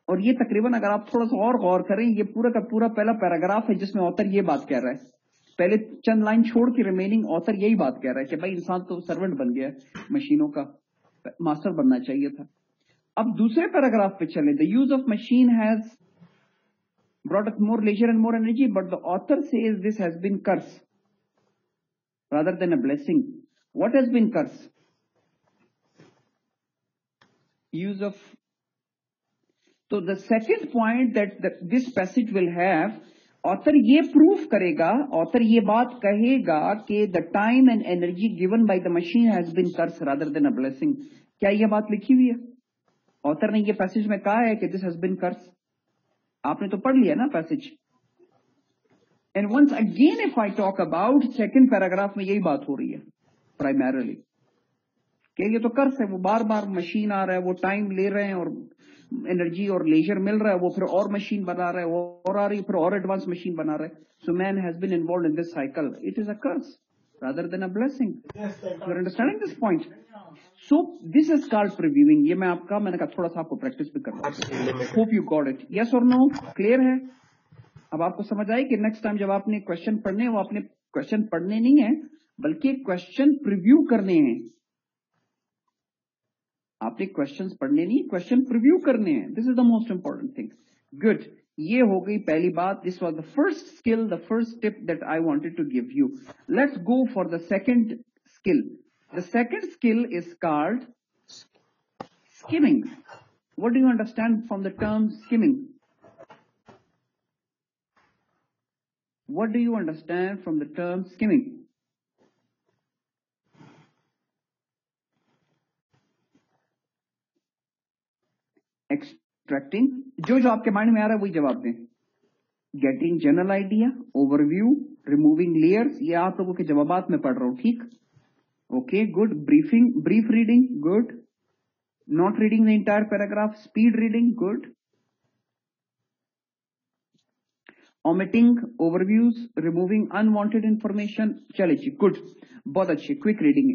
और ये तकरीबन अगर आप थोड़ा सा और गौर करें, ये पूरा का पूरा पहला पैराग्राफ है जिसमें ऑथर ये बात कह रहा है। पहले चंद लाइन छोड़ के रिमेनिंग ऑथर यही बात कह रहा है कि भाई इंसान तो सर्वेंट बन गया मशीनों का मास्टर बनना चाहिए था। अब दूसरे पैराग्राफ पे चले। The use of machine has brought more leisure and more energy but the author say this has been curse rather than a blessing what has been curse use of तो the second point that this passage will have author ये proof करेगा author ये बात कहेगा कि the time and energy given by the machine has been curse rather than a blessing क्या ये बात लिखी हुई है? ऑथर ने ये पैसेज में कहा है कि दिस हैज़ बीन कर्स आपने तो पढ़ लिया ना passage and once again if I talk about second paragraph में यही बात हो रही है प्राइमरली ये तो कर्स है, वो बार बार मशीन आ रहा है, वो टाइम ले रहे हैं और एनर्जी और लेजर मिल रहा है वो फिर और मशीन बना रहा है वो और आ रही है फिर और एडवांस मशीन बना रहा है। So man has been involve in this cycle it is a curse rather than a blessing. You're understanding this point? So this is called previewing. ये मैं आपका मैंने कहा थोड़ा सा आपको प्रैक्टिस भी करवा hope you got it yes और नो क्लियर है? अब आपको समझ आई कि नेक्स्ट टाइम जब आपने क्वेश्चन पढ़ने वो आपने क्वेश्चन पढ़ने नहीं है बल्कि क्वेश्चन प्रिव्यू करने हैं। आपने क्वेश्चंस पढ़ने नहीं क्वेश्चन प्रिव्यू करने हैं. This is the most important thing good ये हो गई पहली बात. This was the first skill the first tip that I wanted to give you let's go for the second skill the second skill is called skimming. What do you understand from the term skimming? What do you understand from the term skimming? Extracting जो जो आपके mind में आ रहा है वही जवाब दें। Getting general idea overview removing layers ये आप लोगों के जवाब में पढ़ रहा हूँ, ठीक? Okay good briefing brief reading good not reading the entire paragraph speed reading good omitting overviews removing unwanted information. चले जी गुड बहुत अच्छी क्विक रीडिंग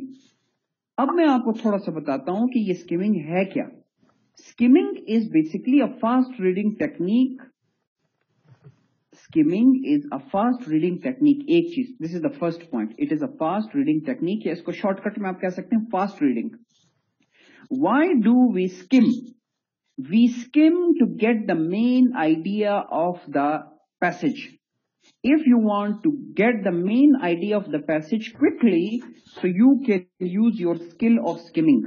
अब मैं आपको थोड़ा सा बताता हूँ कि ये स्कीमिंग है क्या। skimming is basically a fast reading technique skimming is a fast reading technique एक चीज this is the first point it is a fast reading technique या इसको shortcut में आप कह सकते हैं fast reading why do we skim we skim to get the main idea of the passage if you want to get the main idea of the passage quickly so you can use your skill of skimming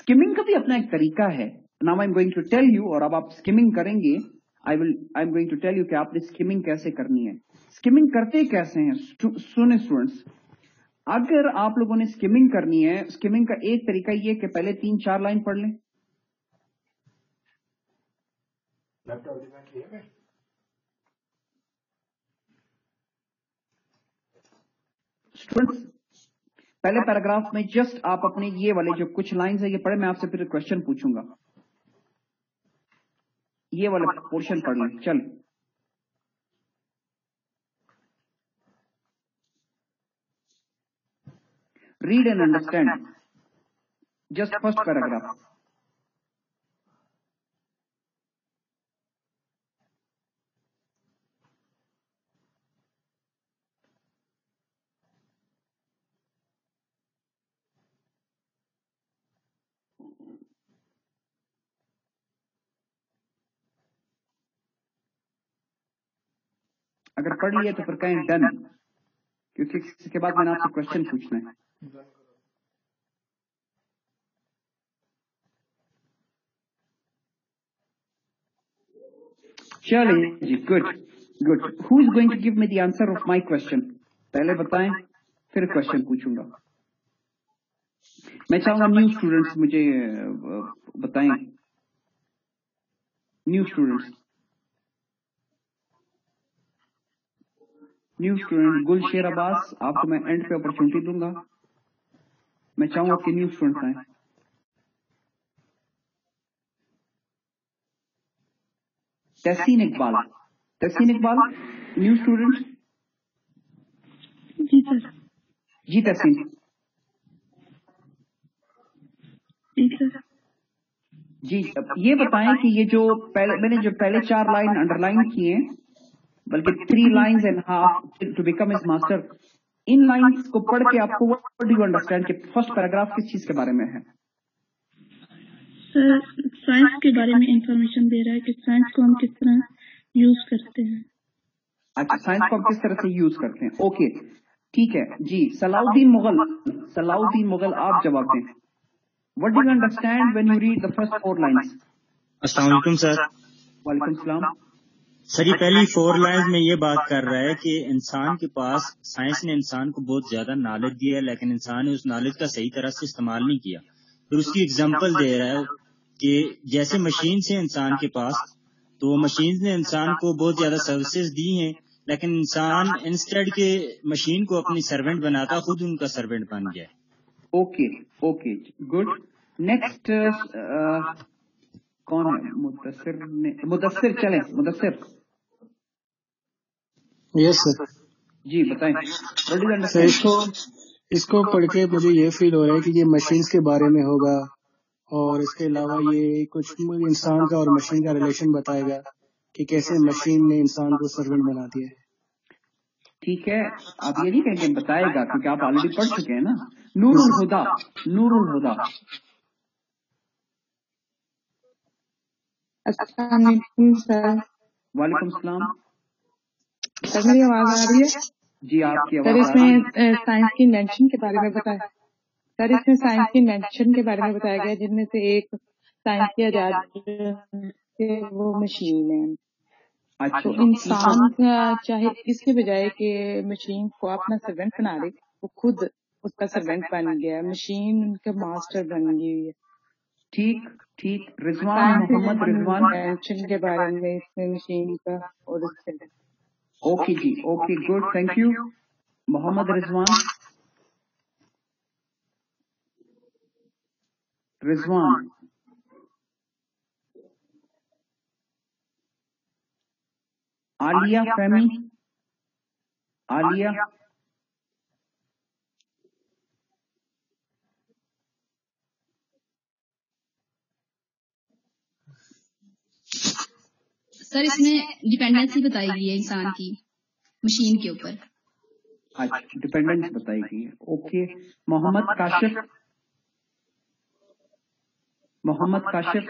skimming का भी अपना एक तरीका है now I am going to tell you और अब आप skimming करेंगे I will I am going to tell you कि आपने स्किमिंग कैसे करनी है। स्किमिंग करते कैसे हैं? सुने स्टूडेंट्स अगर आप लोगों ने स्किमिंग करनी है स्किमिंग का एक तरीका ये कि पहले तीन चार लाइन पढ़ लें। स्टूडेंट्स पहले पैराग्राफ में जस्ट आप अपने ये वाले जो कुछ लाइंस है ये पढ़े मैं आपसे फिर क्वेश्चन पूछूँगा। ये वाला पोर्शन पढ़ लें। चल। Read and understand just first paragraph अगर पढ़ लिए तो फिर कहें डन क्योंकि इसके बाद मैंने आपसे क्वेश्चन पूछना है। चलिए, जी good good who is going to give me the answer of my question पहले बताएँ, फिर क्वेश्चन पूछूँगा। मैं चाहूँगा न्यू स्टूडेंट्स मुझे बताएँ। New students new student Gulsher Abbas आपको मैं एंड पे अपॉर्चुनिटी दूँगा। मैं चाहूँगा कि न्यू स्टूडेंट आए। तहसीन इकबाल तहसीन इकबाल न्यू स्टूडेंट जी सर। जी तहसीन जी सर। जी ये बताएँ कि ये जो पहले मैंने जो पहले चार लाइन अंडरलाइन किए हैं बल्कि three lines and half to become is master in lines को पढ़ के आपको व्हाट डू यू अंडरस्टैंड कि फ़र्स्ट पैराग्राफ किस चीज़ के बारे में है? सर साइंस के बारे में इंफॉर्मेशन दे रहा है कि साइंस को हम किस तरह यूज़ करते हैं। अच्छा साइंस को हम किस तरह से यूज़ करते हैं? ओके ठीक है जी सलाउद्दीन मुगल सलाउद्दीन मुगल आप जवाब दें। What do you understand when you read the first four lines अस्सलाम वालेकुम सर। वालेकुम सलाम। सर, ये पहली फोर लाइंस में ये बात कर रहा है कि इंसान के पास, साइंस ने इंसान को बहुत ज़्यादा नॉलेज दिया है, लेकिन इंसान ने उस नॉलेज का सही तरह से इस्तेमाल नहीं किया। फिर उसकी एग्ज़ाम्पल दे रहा है कि जैसे मशीन से इंसान के पास तो मशीन ने इंसान को बहुत ज़्यादा सर्विसेज़ दी हैं, लेकिन इंसान इंस्टेड के मशीन को अपनी सर्वेंट बनाता, खुद उनका सर्वेंट बन गया। ओके ओके गुड नेक्स्ट कौन है? मुदस्सिर ने, मुदस्सिर, चले, मुदस्सिर। यस सर जी बताएँ। सर इसको इसको पढ़ के मुझे ये फील हो रहा है कि ये मशीन्स के बारे में होगा और इसके अलावा ये कुछ इंसान का और मशीन का रिलेशन बताएगा कि कैसे मशीन ने इंसान को सर्वेंट बना दिया है। ठीक है आप ये नहीं कहेंगे बताएगा क्योंकि आप ऑलरेडी पढ़ चुके हैं ना। नूरुल हुदा नूरुल हुदा वालेकुम सलाम सर मेरी आवाज़ आ रही है? जी आपकी सर आवाज़ इसमें साइंस की इन्वेंशन के बारे में बताया सर इसमें साइंस की इन्वेंशन के बारे में बताया गया जिनमें से एक साइंस की आज़ाद वो मशीन है। अच्छा। तो इंसान चाहे इसके बजाय कि मशीन को अपना सर्वेंट बना दे वो खुद उसका सर्वेंट बन गया है मशीन उनका मास्टर बन गई है। ठीक ठीक। रिजवान मोहम्मद रिजवान के बारे में इसमें मशीन का और उसके Okay, ji. Okay, good. Thank you. Mohammad Rizwan. Rizwan. Alia Femi. Alia. Sir, इसमें डिपेंडेंसी बताई गई है इंसान की मशीन के ऊपर। अच्छा डिपेंडेंस बताई गई है। ओके मोहम्मद काशिफ? मोहम्मद काशिफ?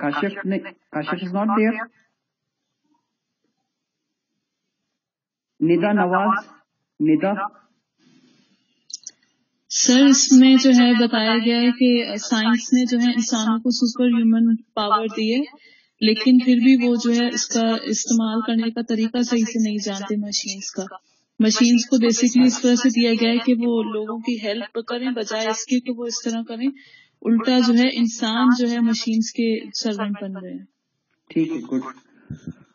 काशिफ ने, Kashif is not there Nida Nawaz? Nida? Sir इसमें जो है बताया गया है कि साइंस ने जो है इंसानों को सुपर ह्यूमन पावर दी है, लेकिन फिर भी वो जो है इसका इस्तेमाल करने का तरीका सही से नहीं जानते मशीन्स का। मशीन्स को बेसिकली इस तरह से दिया गया है कि वो लोगों की हेल्प करें, बजाय इसके कि वो इस तरह करें, उल्टा जो है इंसान जो है मशीन्स के सर्वेंट बन रहे हैं। ठीक है गुड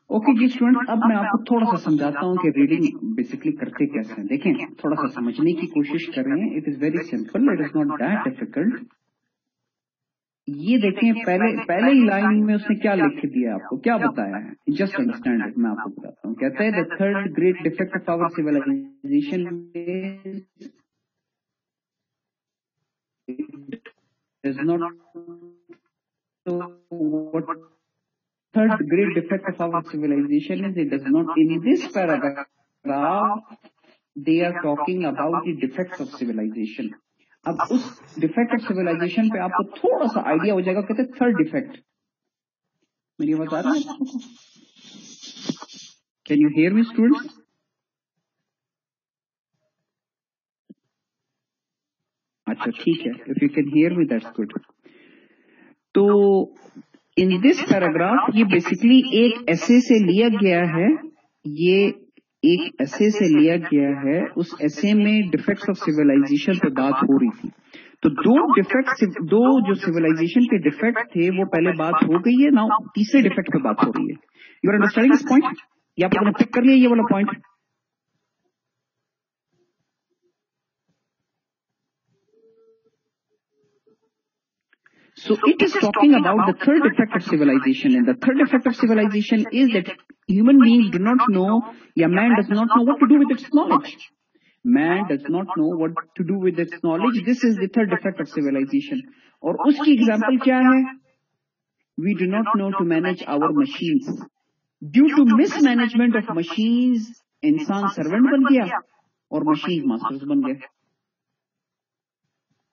ओके जी स्टूडेंट अब मैं आपको थोड़ा सा समझाता हूँ कि रीडिंग बेसिकली करते कैसे हैं। देखें थोड़ा सा समझने की कोशिश कर। रहे हैं it is very simple it is not that difficult ये देखें पहले पहले ही लाइन में उसने क्या लिख दिया आपको? क्या बताया है? जस्ट अंडरस्टैंड इट मैं आपको बताता हूँ। कहते हैं the third great defect of our civilization not so what third great defect of our civilization is it does not in this paragraph they are talking about the defects of civilization अब उस defect of civilisation पे आपको थोड़ा सा idea हो जाएगा कहते third defect मेरी आवाज आ रही है can you hear me students अच्छा ठीक है if you can hear me that's good तो इन दिस पैराग्राफ ये बेसिकली एक ऐसे से लिया गया है। ये एक ऐसे से लिया गया है। उस ऐसे में डिफेक्ट्स ऑफ़ सिविलाइजेशन पे बात हो रही थी। तो दो डिफेक्ट दो जो सिविलाइजेशन के डिफेक्ट थे, वो पहले बात हो गई है ना तीसरे डिफेक्ट पे बात हो रही है। You are understanding this point ये आप लोगों ने पिक कर लिया ये वाला point So it is talking about the third effect of civilization and the third effect of civilization is that human beings do not know, yeah, man does not know what to do with its knowledge. Man does not know what to do with its knowledge. This is the third effect of civilization. और उसकी example क्या है We do not know to manage our machines. Due to mismanagement of machines, इंसान servant बन गया और machine masters बन गए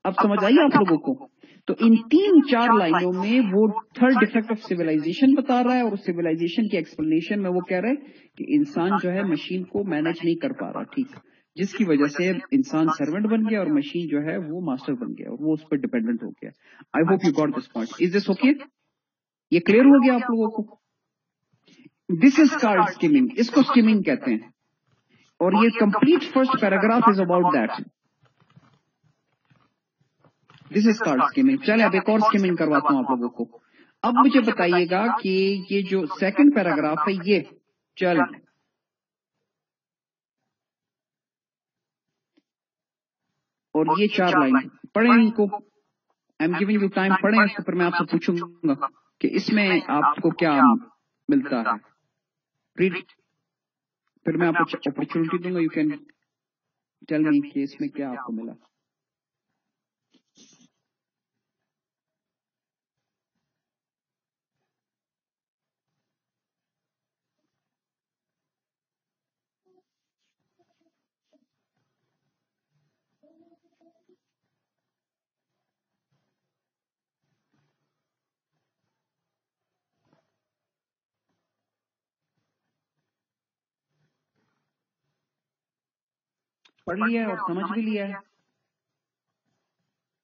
अब समझ आई आप लोगों को। तो इन तीन चार लाइनों में वो थर्ड डिफेक्ट ऑफ़ सिविलाइजेशन बता रहा है और सिविलाइजेशन की एक्सप्लेनेशन में वो कह रहा है कि इंसान जो है मशीन को मैनेज नहीं कर पा रहा, ठीक। जिसकी वजह से इंसान सर्वेंट बन गया और मशीन जो है वो मास्टर बन गया और वो उस पर डिपेंडेंट हो गया। I hope you got this point is this okay ये क्लियर हो गया आप लोगों को? दिस इज़ कार्ड स्किमिंग इसको स्किमिंग कहते हैं। और ये complete first paragraph is about that this is called skimming चले अब एक और स्कीमिंग करवाता हूँ आप लोगों को। अब मुझे बताइएगा कि ये जो सेकंड पैराग्राफ है ये चल और ये चार लाइन। पढ़े इनको। I am giving you time पढ़े इसके ऊपर मैं आपसे पूछूँगा कि इसमें आपको क्या मिलता है। रीड फिर मैं आपको अपॉर्चुनिटी दूँगा। यू कैन टेल मी कि इसमें क्या आपको मिला। पढ़ लिया है और समझ भी लिया है।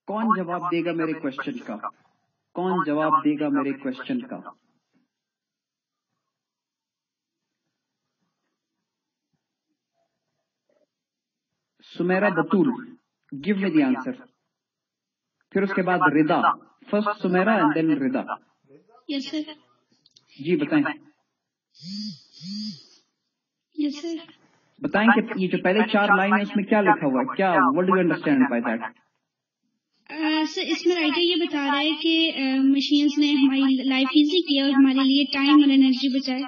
कौन जवाब देगा मेरे क्वेश्चन का? कौन जवाब देगा मेरे क्वेश्चन का? Sumera Batool give me the answer फिर उसके बाद Rida. First Sumera and then Rida. Yes sir जी बताएँ। यस सर बताएँ कि ये जो पहले चार लाइन है उसमें क्या लिखा हुआ है? क्या what do you understand by that sir इसमें राइटर ये बता रहा है कि मशीन्स ने हमारी लाइफ इजी की और हमारे लिए टाइम और एनर्जी बचाए।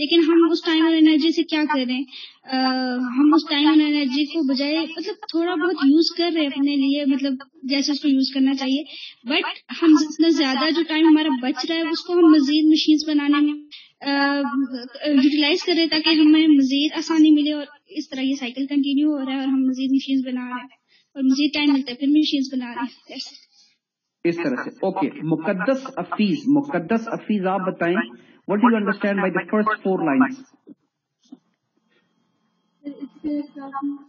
लेकिन हम उस टाइम और एनर्जी से क्या कर? रहे हैं uh, हम उस टाइम और एनर्जी को बजाय मतलब थोड़ा बहुत यूज़ कर रहे हैं अपने लिए मतलब जैसे उसको यूज़ करना चाहिए। बट हम जितना ज़्यादा जो टाइम हमारा बच रहा है उसको हम मजीद मशीन्स बनाने में यूटिलाइज कर रहे हैं ताकि हमें मजीद आसानी मिले और इस तरह ये साइकिल कंटिन्यू हो रहा है और हम मजीद मशीन बना रहे हैं और मजीद टाइम मिलता है फिर मशीन बना रहे हैं। इस तरह से। ओके मुकद्दस अफीज मुकद्दस अफीज आप बताएँ what do you understand by the first four lines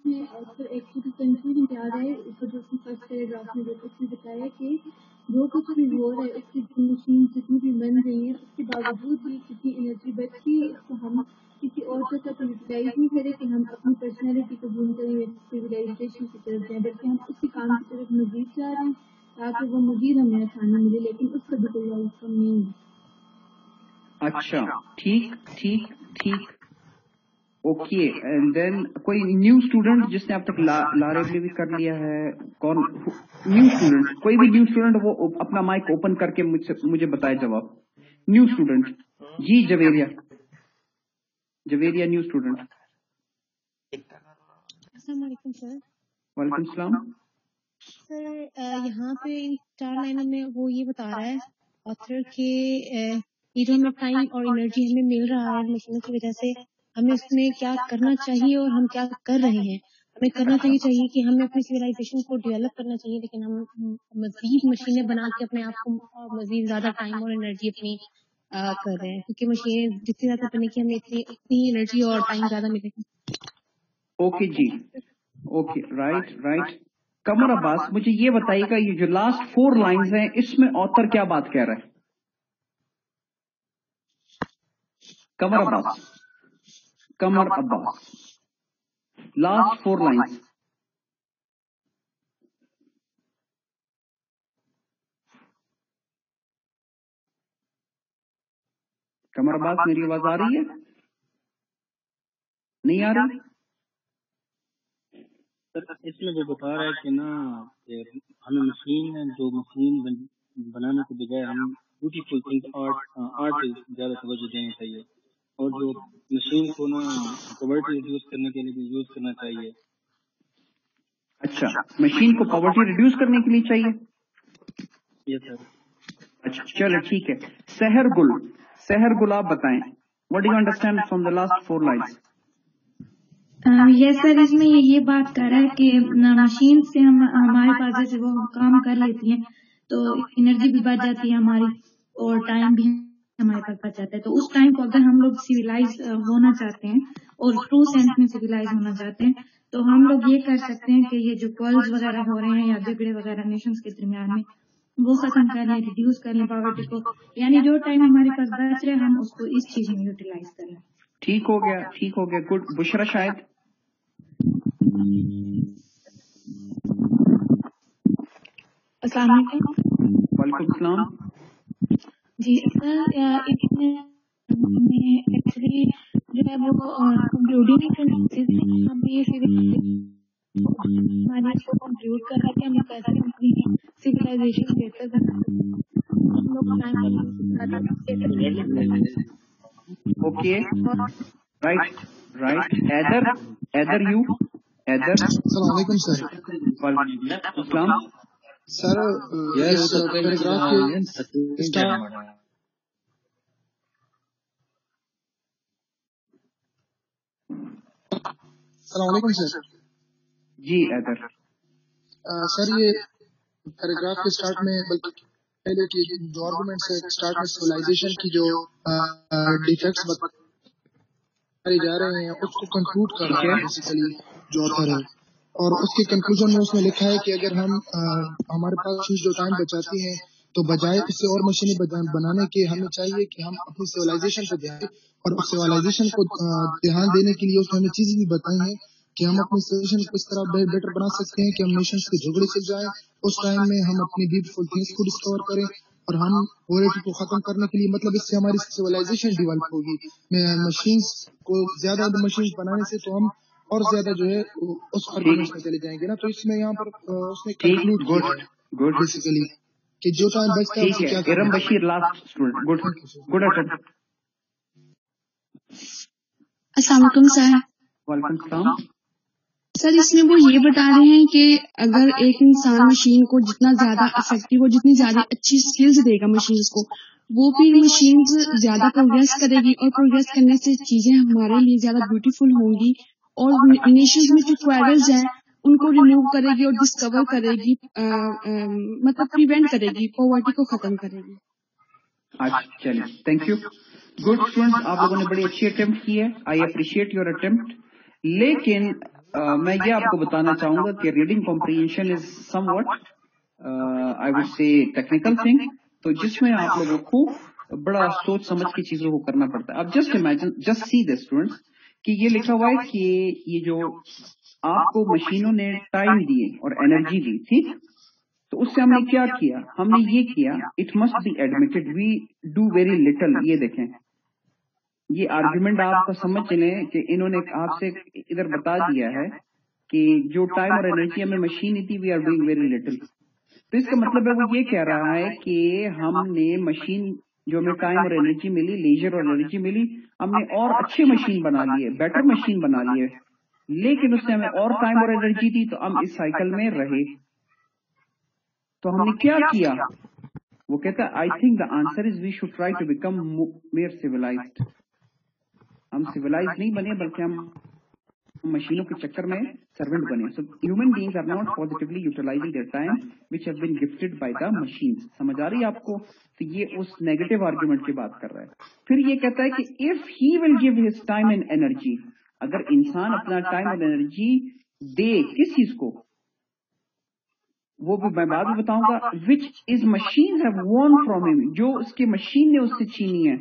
में एक्चुअली कंफ्यूजन क्या आ रहा है ऊपर जो फ़र्स्ट पैराग्राफ में जो कुछ भी बताया कि जो कुछ भी हो रहा है, उसकी मशीन जितनी भी बन रही है, उसके बावजूद भी कितनी एनर्जी बचती है उसको हम किसी और के साथ यूटिलाइज नहीं करें कि हम अपनी पर्सनैलिटी को भूल करें सिविलाइजेशन की तरफ़ जाए, बल्कि हम उसी काम की तरफ़ मजीद जा रहे हैं ताकि वो मजीद हमें आसानी मिले, लेकिन उसका भी कोई आउटकम नहीं है। अच्छा ठीक ठीक ठीक। ओके एंड देन कोई न्यू स्टूडेंट जिसने अब तक ला, लारेबली भी कर लिया है कौन न्यू स्टूडेंट कोई भी न्यू स्टूडेंट वो अपना माइक ओपन करके मुझसे मुझे बताए जवाब। न्यू स्टूडेंट जी जवेरिया। जवेरिया न्यू स्टूडेंट वालेकुम सर। वालेकुम सलाम। सर यहाँ पे चार लाइनों में वो ये बता रहा है ऑथर के ये जो हमें टाइम और एनर्जी हमें मिल रहा है मशीनों की वजह से हमें उसमें क्या करना चाहिए और हम क्या कर रहे हैं? हमें करना चाहिए चाहिए कि हमें अपनी सिविलाइजेशन को डेवलप करना चाहिए लेकिन हम मजीद मशीनें बना के अपने आप को मजीद ज़्यादा टाइम और एनर्जी अपनी आ, कर रहे हैं। क्योंकि मशीनें जितनी ज़्यादा बनेगी हमें इतनी उतनी एनर्जी और टाइम ज़्यादा मिलेगा। ओके जी। Okay right right Qamar Abbas मुझे ये बताइएगा ये जो लास्ट फोर लाइंस हैं इसमें ऑथर क्या बात कह रहा है? Qamar Abbas. Qamar Abbas last four lines Qamar Abbas मेरी आवाज़ आ रही है? नहीं आ रही? सर इसमें वो बता रहा है कि ना कि हमें मशीन है जो मशीन बन, बनाने के बजाय हम ब्यूटीफुल थिंग आर्ट आर्ट ज़्यादा तवज्जो देनी चाहिए। और जो मशीन को ना पॉवर्टी रिड्यूस करने के लिए भी यूज़ करना चाहिए। अच्छा मशीन को पॉवर्टी रिड्यूस करने के लिए चाहिए? यस सर अच्छा चलो ठीक है। सहर गुल सहर गुल आप बताएँ what do you understand from the last four lines yes sir इसमें ये ये बात कर रहा है कि मशीन से हम हमारे पास जैसे वो काम कर लेती हैं तो एनर्जी भी बच जाती है हमारी और टाइम भी हमारे पास बच जाता है। तो उस टाइम को अगर हम लोग सिविलाइज होना चाहते हैं और ट्रू सेंस में सिविलाइज होना चाहते हैं तो हम लोग ये कर सकते हैं कि ये जो कॉल्स वगैरह हो रहे हैं या झगड़े वगैरह नेशंस के दरमियान में वो खत्म कर लें रिड्यूस कर लें पॉवर्टी को। यानी जो टाइम हमारे पास बच रहे हम उसको इस चीज़ में यूटिलाइज कर लें। ठीक हो गया ठीक हो गया। गुड बुशरा शायद? अस्सलाम वालेकुम सलाम। जी सर इसमें एक्चुअली जो है वो ब्लूडिंग हम ये हमारी इसको कंक्लूड कर रहा है कि हमें कैसे अपनी सिविलाइजेशन बेहतर बनाना हम लोग time Okay. Right. Right. Either, either you, either. सलामकुम सर Islam. सर Yes, इस sir. yes, पैराग्राफ के स्टार्ट सलामकुम सर जी either. अ, सर ये पैराग्राफ के स्टार्ट में बल्कि पहले की जो आर्गुमेंट्स है स्टार्ट में सिविलाइजेशन की जो डिफेक्ट्स बताए जा रहे हैं उसको कंक्लूड कर रहा है बेसिकली जो ऑथर है। और उसके कंक्लूजन में उसने लिखा है कि अगर हम अ, हमारे पास जो टाइम बचाती है तो बजाय इससे और मशीनें बनाने के हमें चाहिए कि हम अपनी सिविलाइजेशन पे ध्यान और सिविलाइजेशन को ध्यान देने के लिए उसने हमें चीज़ें भी बताई हैं कि हम अपने सिविलाइजेशन को इस तरह बे- बेटर बना सकते हैं कि हम नेशंस के झगड़े से जाए। उस टाइम में हम अपनी ब्यूटीफुल थिंग्स को डिस्कवर करें और हम पोवर्टी को खत्म करने के लिए मतलब इससे हमारी सिविलाइजेशन डेवलप होगी। मशीन्स को ज़्यादा मशीन बनाने से तो हम और ज़्यादा जो है उस आर्गुमेंट्स में चले जाएँगे ना। तो इसमें यहाँ पर उसने कंक्लूड गुड गुड बेसिकली कि जो टाइम बचता है है क्या Iram Bashir last student good good attempt असलाकुम sir वेलकम सलाम सर इसमें वो ये बता रहे हैं कि अगर एक इंसान मशीन को जितना ज़्यादा इफ़ेक्टिव और जितनी ज़्यादा अच्छी स्किल्स देगा मशीन को वो फिर मशीन ज़्यादा प्रोग्रेस करेगी और प्रोग्रेस करने से चीज़ें हमारे लिए ज़्यादा ब्यूटीफुल होंगी। और नेशंस में जो क्वारल्स हैं उनको रिमूव करेगी और डिस्कवर करेगी मतलब प्रिवेंट करेगी पॉवर्टी को खत्म करेगी। अच्छा चलिए थैंक यू गुड स्टूडेंट्स आप लोगों ने बड़ी अच्छी अटेम्प्ट की है। आई अप्रिशिएट योर अटेम्प्ट लेकिन अ, मैं ये आपको बताना चाहूँगा कि reading comprehension is something I would say technical thing तो जिसमें आप लोगों को बड़ा सोच समझ के चीज़ों को करना पड़ता है। अब just imagine just see the students कि ये लिखा हुआ है कि ये जो आपको मशीनों ने टाइम दिए और एनर्जी दी, ठीक? तो उससे हमने क्या किया? हमने ये किया it must be admitted we do very little ये देखें। ये आर्ग्यूमेंट आपको समझ लें कि इन्होंने आपसे इधर बता दिया है कि जो टाइम और एनर्जी हमें मशीन थी we are doing very little तो इसका मतलब है वो ये कह रहा है कि हमने मशीन जो हमें टाइम और एनर्जी मिली लेजर और एनर्जी मिली हमने और अच्छे मशीन बना लिए बेटर मशीन बना लिए। लेकिन उसने हमें और टाइम और एनर्जी दी तो हम इस साइकिल में रहे। तो हमने क्या किया वो कहता है I think the answer is we should try to become more civilized हम सिविलाइज नहीं बने बल्कि हम मशीनों के चक्कर में सर्वेंट बने। So human beings are not positively utilizing their time which have been gifted by the machine समझ आ रही है आपको? तो ये उस नेगेटिव आर्ग्यूमेंट की बात कर रहा है। फिर ये कहता है कि if he will give his time and energy अगर इंसान अपना टाइम एंड एनर्जी दे किस चीज़ को, वो भी मैं बाद में बताऊँगा which is machine have won from him जो उसकी मशीन ने उससे छीनी है।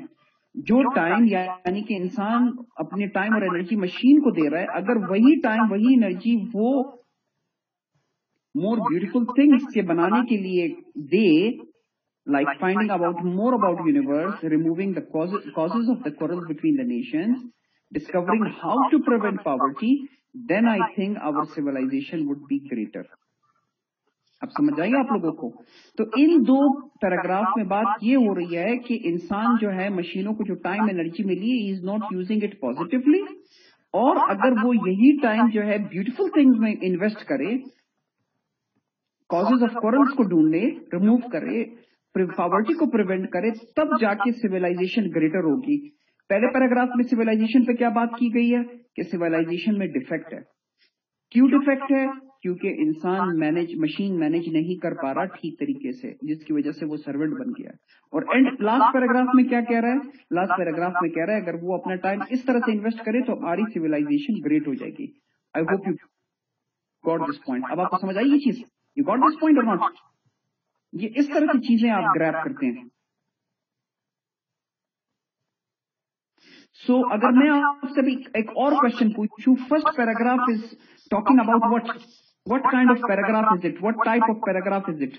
जो टाइम यानी कि इंसान अपने टाइम और एनर्जी मशीन को दे रहा है, अगर वही टाइम वही एनर्जी वो मोर ब्यूटिफुल थिंग्स से बनाने के लिए they like finding about more about universe removing causes of the quarrel between the nation discovering how to prevent poverty then I think our civilization would be greater अब समझ आइए आप लोगों को। तो इन दो पैराग्राफ में बात ये हो रही है कि इंसान जो है, मशीनों को जो टाइम एनर्जी मिली है is not using it positively और अगर वो यही टाइम जो है ब्यूटीफुल थिंग्स में इन्वेस्ट करे कॉजेज ऑफ़ क्वारल्स को ढूँढने रिमूव करे पॉवर्टी को प्रिवेंट करे, तब जाके सिविलाइजेशन ग्रेटर होगी। पहले पैराग्राफ में सिविलाइजेशन पे क्या बात की गई है? कि सिविलाइजेशन में डिफेक्ट है। क्यों डिफेक्ट है? क्योंकि इंसान मैनेज मशीन मैनेज नहीं कर पा रहा ठीक तरीके से जिसकी वजह से वो सर्वेंट बन गया। और एंड लास्ट पैराग्राफ में क्या कह रहा है? लास्ट पैराग्राफ में कह रहा है अगर वो अपना टाइम इस तरह से इन्वेस्ट करे तो हमारी सिविलाइजेशन ग्रेट हो जाएगी। I hope you got this point अब आपको समझ आई ये चीज़? यू गॉट दिस पॉइंट और नॉट ये इस तरह की चीज़ें आप ग्रैप करते हैं। सो so, अगर मैं आपसे भी एक और क्वेश्चन पूछूँ first paragraph is talking about what what kind of paragraph is it what type of paragraph is it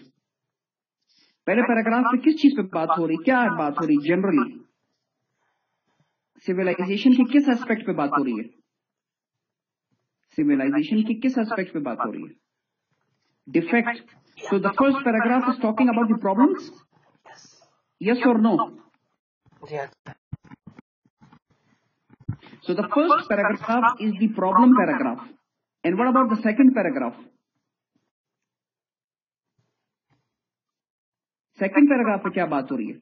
पहले पैराग्राफ में किस चीज़ पे बात हो रही? क्या बात हो रही जनरली सिविलाइजेशन के किस एस्पेक्ट पे बात हो रही है? सिविलाइजेशन की किस एस्पेक्ट पे बात हो रही है? Defect so the first paragraph is talking about the problems yes और no So the first paragraph is the problem paragraph. And what about the second paragraph? Second paragraph पे क्या बात हो रही है?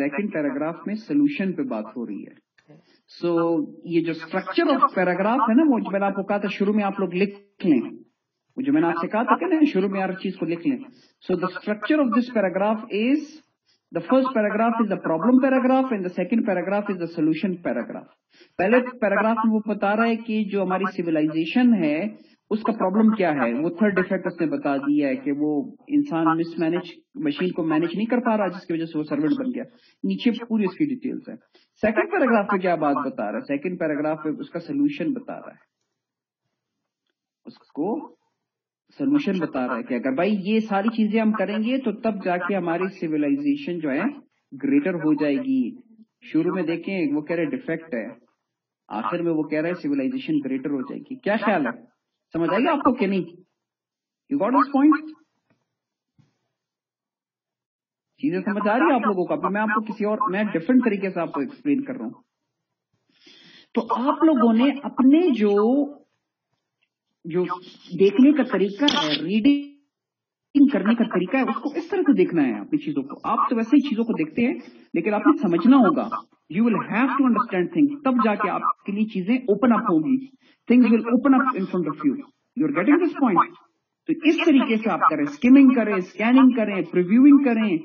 सेकंड पैराग्राफ में सोल्यूशन पे बात हो रही है। सो so, ये जो स्ट्रक्चर ऑफ़ पैराग्राफ है ना वो मैंने आपको कहा था शुरू में आप लोग लिख लें। जो मैंने आपसे कहा था ना शुरू में हर चीज़ को लिख लें so the structure of this paragraph is the first paragraph is the problem paragraph and the second paragraph is the solution paragraph पहले पैराग्राफ में वो बता रहा है कि जो हमारी सिविलाइजेशन है, उसका प्रॉब्लम क्या है? वो थर्ड डिफेक्ट उसने बता दिया है कि वो इंसान मिसमैनेज मशीन को मैनेज नहीं कर पा रहा, जिसकी वजह से वो सर्वेंट बन गया। नीचे पूरी उसकी डिटेल्स है। सेकंड पैराग्राफ में क्या बात बता रहा है? सेकंड पैराग्राफ में उसका सोल्यूशन बता रहा है। उसको सोल्यूशन बता रहा है कि अगर भाई ये सारी चीज़ें हम करेंगे तो तब जाके हमारी सिविलाइजेशन जो है ग्रेटर हो जाएगी। शुरू में देखें, वो कह रहे डिफेक्ट है। आखिर में वो कह रहा है सिविलाइजेशन ग्रेटर हो जाएगी। क्या ख्याल है? समझ आएगा आपको कि नहीं? यू गॉट दिस पॉइंट चीज़ें समझ आ रही है आप लोगों को? अभी मैं आपको किसी और, मैं डिफरेंट तरीके से आपको एक्सप्लेन कर रहा हूँ। तो आप लोगों ने अपने जो जो देखने का तरीका है रीडिंग करने का तरीका है, उसको इस तरह से देखना है अपनी चीज़ों को। आप तो वैसे ही चीज़ों को देखते हैं, लेकिन आपने समझना होगा। You will have to understand things तब जाके आपके लिए चीज़ें ओपन अप होगी। Things will open up in front of you you are getting this point तो इस तरीके से आप करें। स्किमिंग करें स्कैनिंग करें प्रिव्यूइंग करें।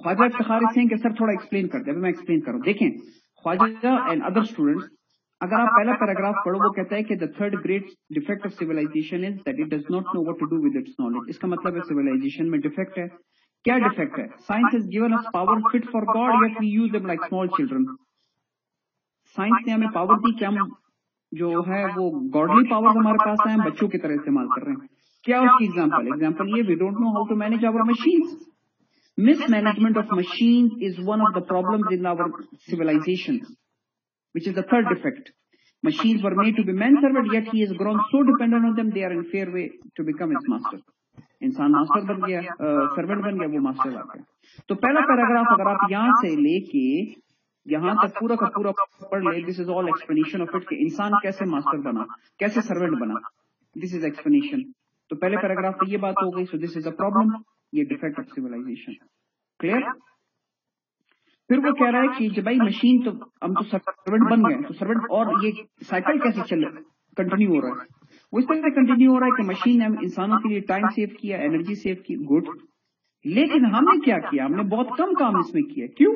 ख्वाजा इफ्तार सिंह के सर थोड़ा एक्सप्लेन कर दे। मैं एक्सप्लेन करूँ देखें, ख्वाजा एंड अदर स्टूडेंट्स अगर आप पहला पैराग्राफ पढ़ो वो कहता है कि the third great defect of civilization is that it does not know what to do with its knowledge इसका मतलब है सिविलाइजेशन में डिफेक्ट है। क्या डिफेक्ट है? Science is given us power fit for God yet we use them like small children science ने हमें power दी क्या जो है वो गॉडली पावर हमारे पास है हम बच्चों की तरह इस्तेमाल कर रहे हैं। क्या उसकी एग्ज़ाम्पल एग्ज़ाम्पल ये we don't know how to manage our machine mismanagement of machine is one of the problem in our civilization, which is the third defect. Machines were made to be man-servant, yet he has grown so dependent on them, they are in fair way to become his master. इंसान master बन गया servant बन गया वो master बन गया तो पहला पैराग्राफ अगर आप यहाँ से लेके यहाँ तक पूरा का पूरा पढ़ ले this is all explanation of it कि इंसान कैसे मास्टर बना कैसे सर्वेंट बना। दिस इज़ एक्सप्लेनेशन तो पहले पैराग्राफ में ये बात हो गई so this is a problem ये डिफेक्ट ऑफ़ सिविलाइजेशन क्लियर फिर वो कह रहा है कि जब भाई मशीन तो हम तो सर्वेंट बन गए तो सर्वेंट और ये साइकिल कैसे चल कंटिन्यू हो रहा है? वो इस तरह से कंटिन्यू हो रहा है कि मशीन ने इंसानों के लिए टाइम सेव किया एनर्जी सेव की गुड लेकिन हमने क्या किया? हमने बहुत कम काम इसमें किया। क्यों?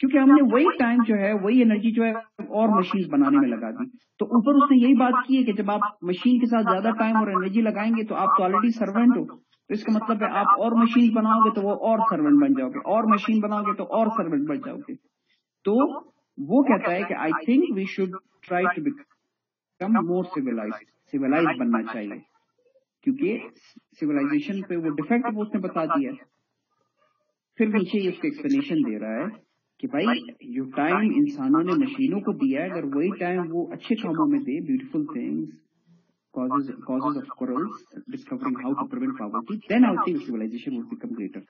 क्योंकि हमने वही टाइम जो है, वही एनर्जी जो है, और मशीन बनाने में लगा दी। तो ऊपर उसने यही बात की है कि जब आप मशीन के साथ ज़्यादा टाइम और एनर्जी लगाएँगे तो आप तो ऑलरेडी सर्वेंट हो। तो इसका मतलब है आप और मशीन बनाओगे तो वो और सर्वेंट बन जाओगे। और मशीन बनाओगे तो और सर्वेंट बन जाओगे। तो वो कहता है कि I think we should try to become more civilize civilize बनना चाहिए। क्योंकि सिविलाइजेशन पे वो डिफेक्ट उसने बता दिया फिर नीचे ये उसका एक्सप्लेनेशन दे रहा है। कि भाई जो टाइम इंसानों ने मशीनों को दिया है, अगर वही टाइम वो अच्छे कामों में they beautiful things causes causes of corals discovering how to prevent poverty, then i think civilization would become greater.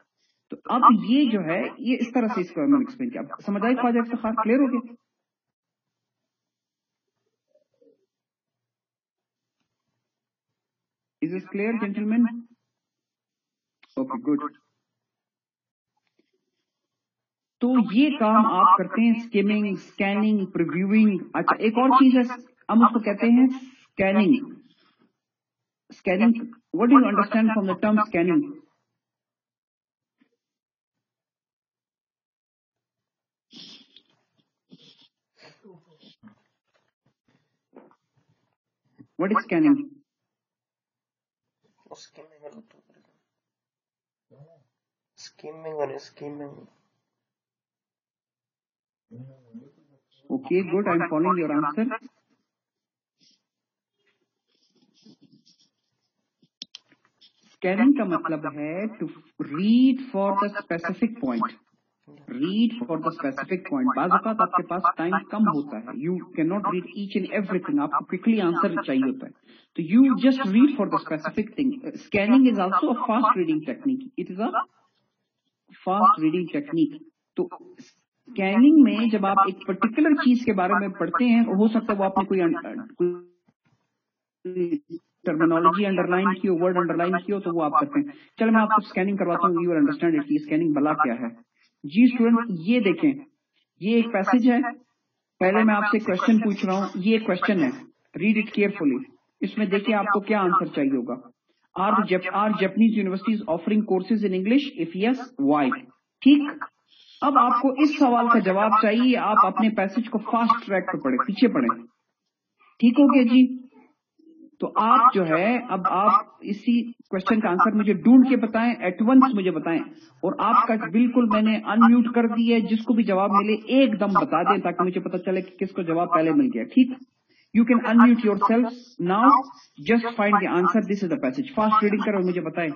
तो अब ये जो है, ये इस तरह से इसको हमने एक्सप्लेन किया। समझ आए ख्वाजा इफ्तार क्लियर हो गया। Is is clear gentleman okay good तो ये काम आप करते हैं स्कीमिंग स्कैनिंग प्रिव्यूइंग अच्छा एक और चीज़ है, हम उसको कहते हैं scanning scanning what do you understand from the term scanning what is scanning skimming और skimming okay, good. I'm following your answer. स्कैनिंग का मतलब है to read for the specific point read for the specific point बाज आपके पास time कम होता है. You can not read each and everything आपको क्विकली आंसर चाहिए होता है. तो you just read for the specific thing scanning is also a fast reading technique it is a fast reading technique तो स्कैनिंग में जब आप एक पर्टिकुलर चीज़ के बारे में पढ़ते हैं, हो सकता है वो आपने कोई टर्मिनोलॉजी अंडरलाइन की हो वर्ड अंडरलाइन की हो तो वो आप करते हैं। चलो मैं आपको स्कैनिंग करवाता हूँ यू अंडरस्टैंड इट स्कैनिंग भला क्या है। जी स्टूडेंट ये देखें, ये एक पैसेज है। पहले मैं आपसे क्वेश्चन पूछ रहा हूँ, ये क्वेश्चन है। रीड इट केयरफुली इसमें देखिए आपको क्या आंसर चाहिए होगा। Are are Japanese universities offering courses in English if yes why ठीक? अब आपको इस सवाल का जवाब चाहिए। आप अपने पैसेज को फास्ट ट्रैक पर पढ़े, पीछे पढ़े। ठीक हो गया जी? तो आप जो है, अब आप इसी क्वेश्चन का आंसर मुझे ढूंढ के बताएँ एट वंस मुझे बताएँ। और आपका बिल्कुल मैंने अनम्यूट कर दी है, जिसको भी जवाब मिले, एकदम बता दें, ताकि मुझे पता चले कि किसको जवाब पहले मिल गया। ठीक? You can unmute yourself now just find the answer this is the passage fast reading करो, मुझे बताएँ।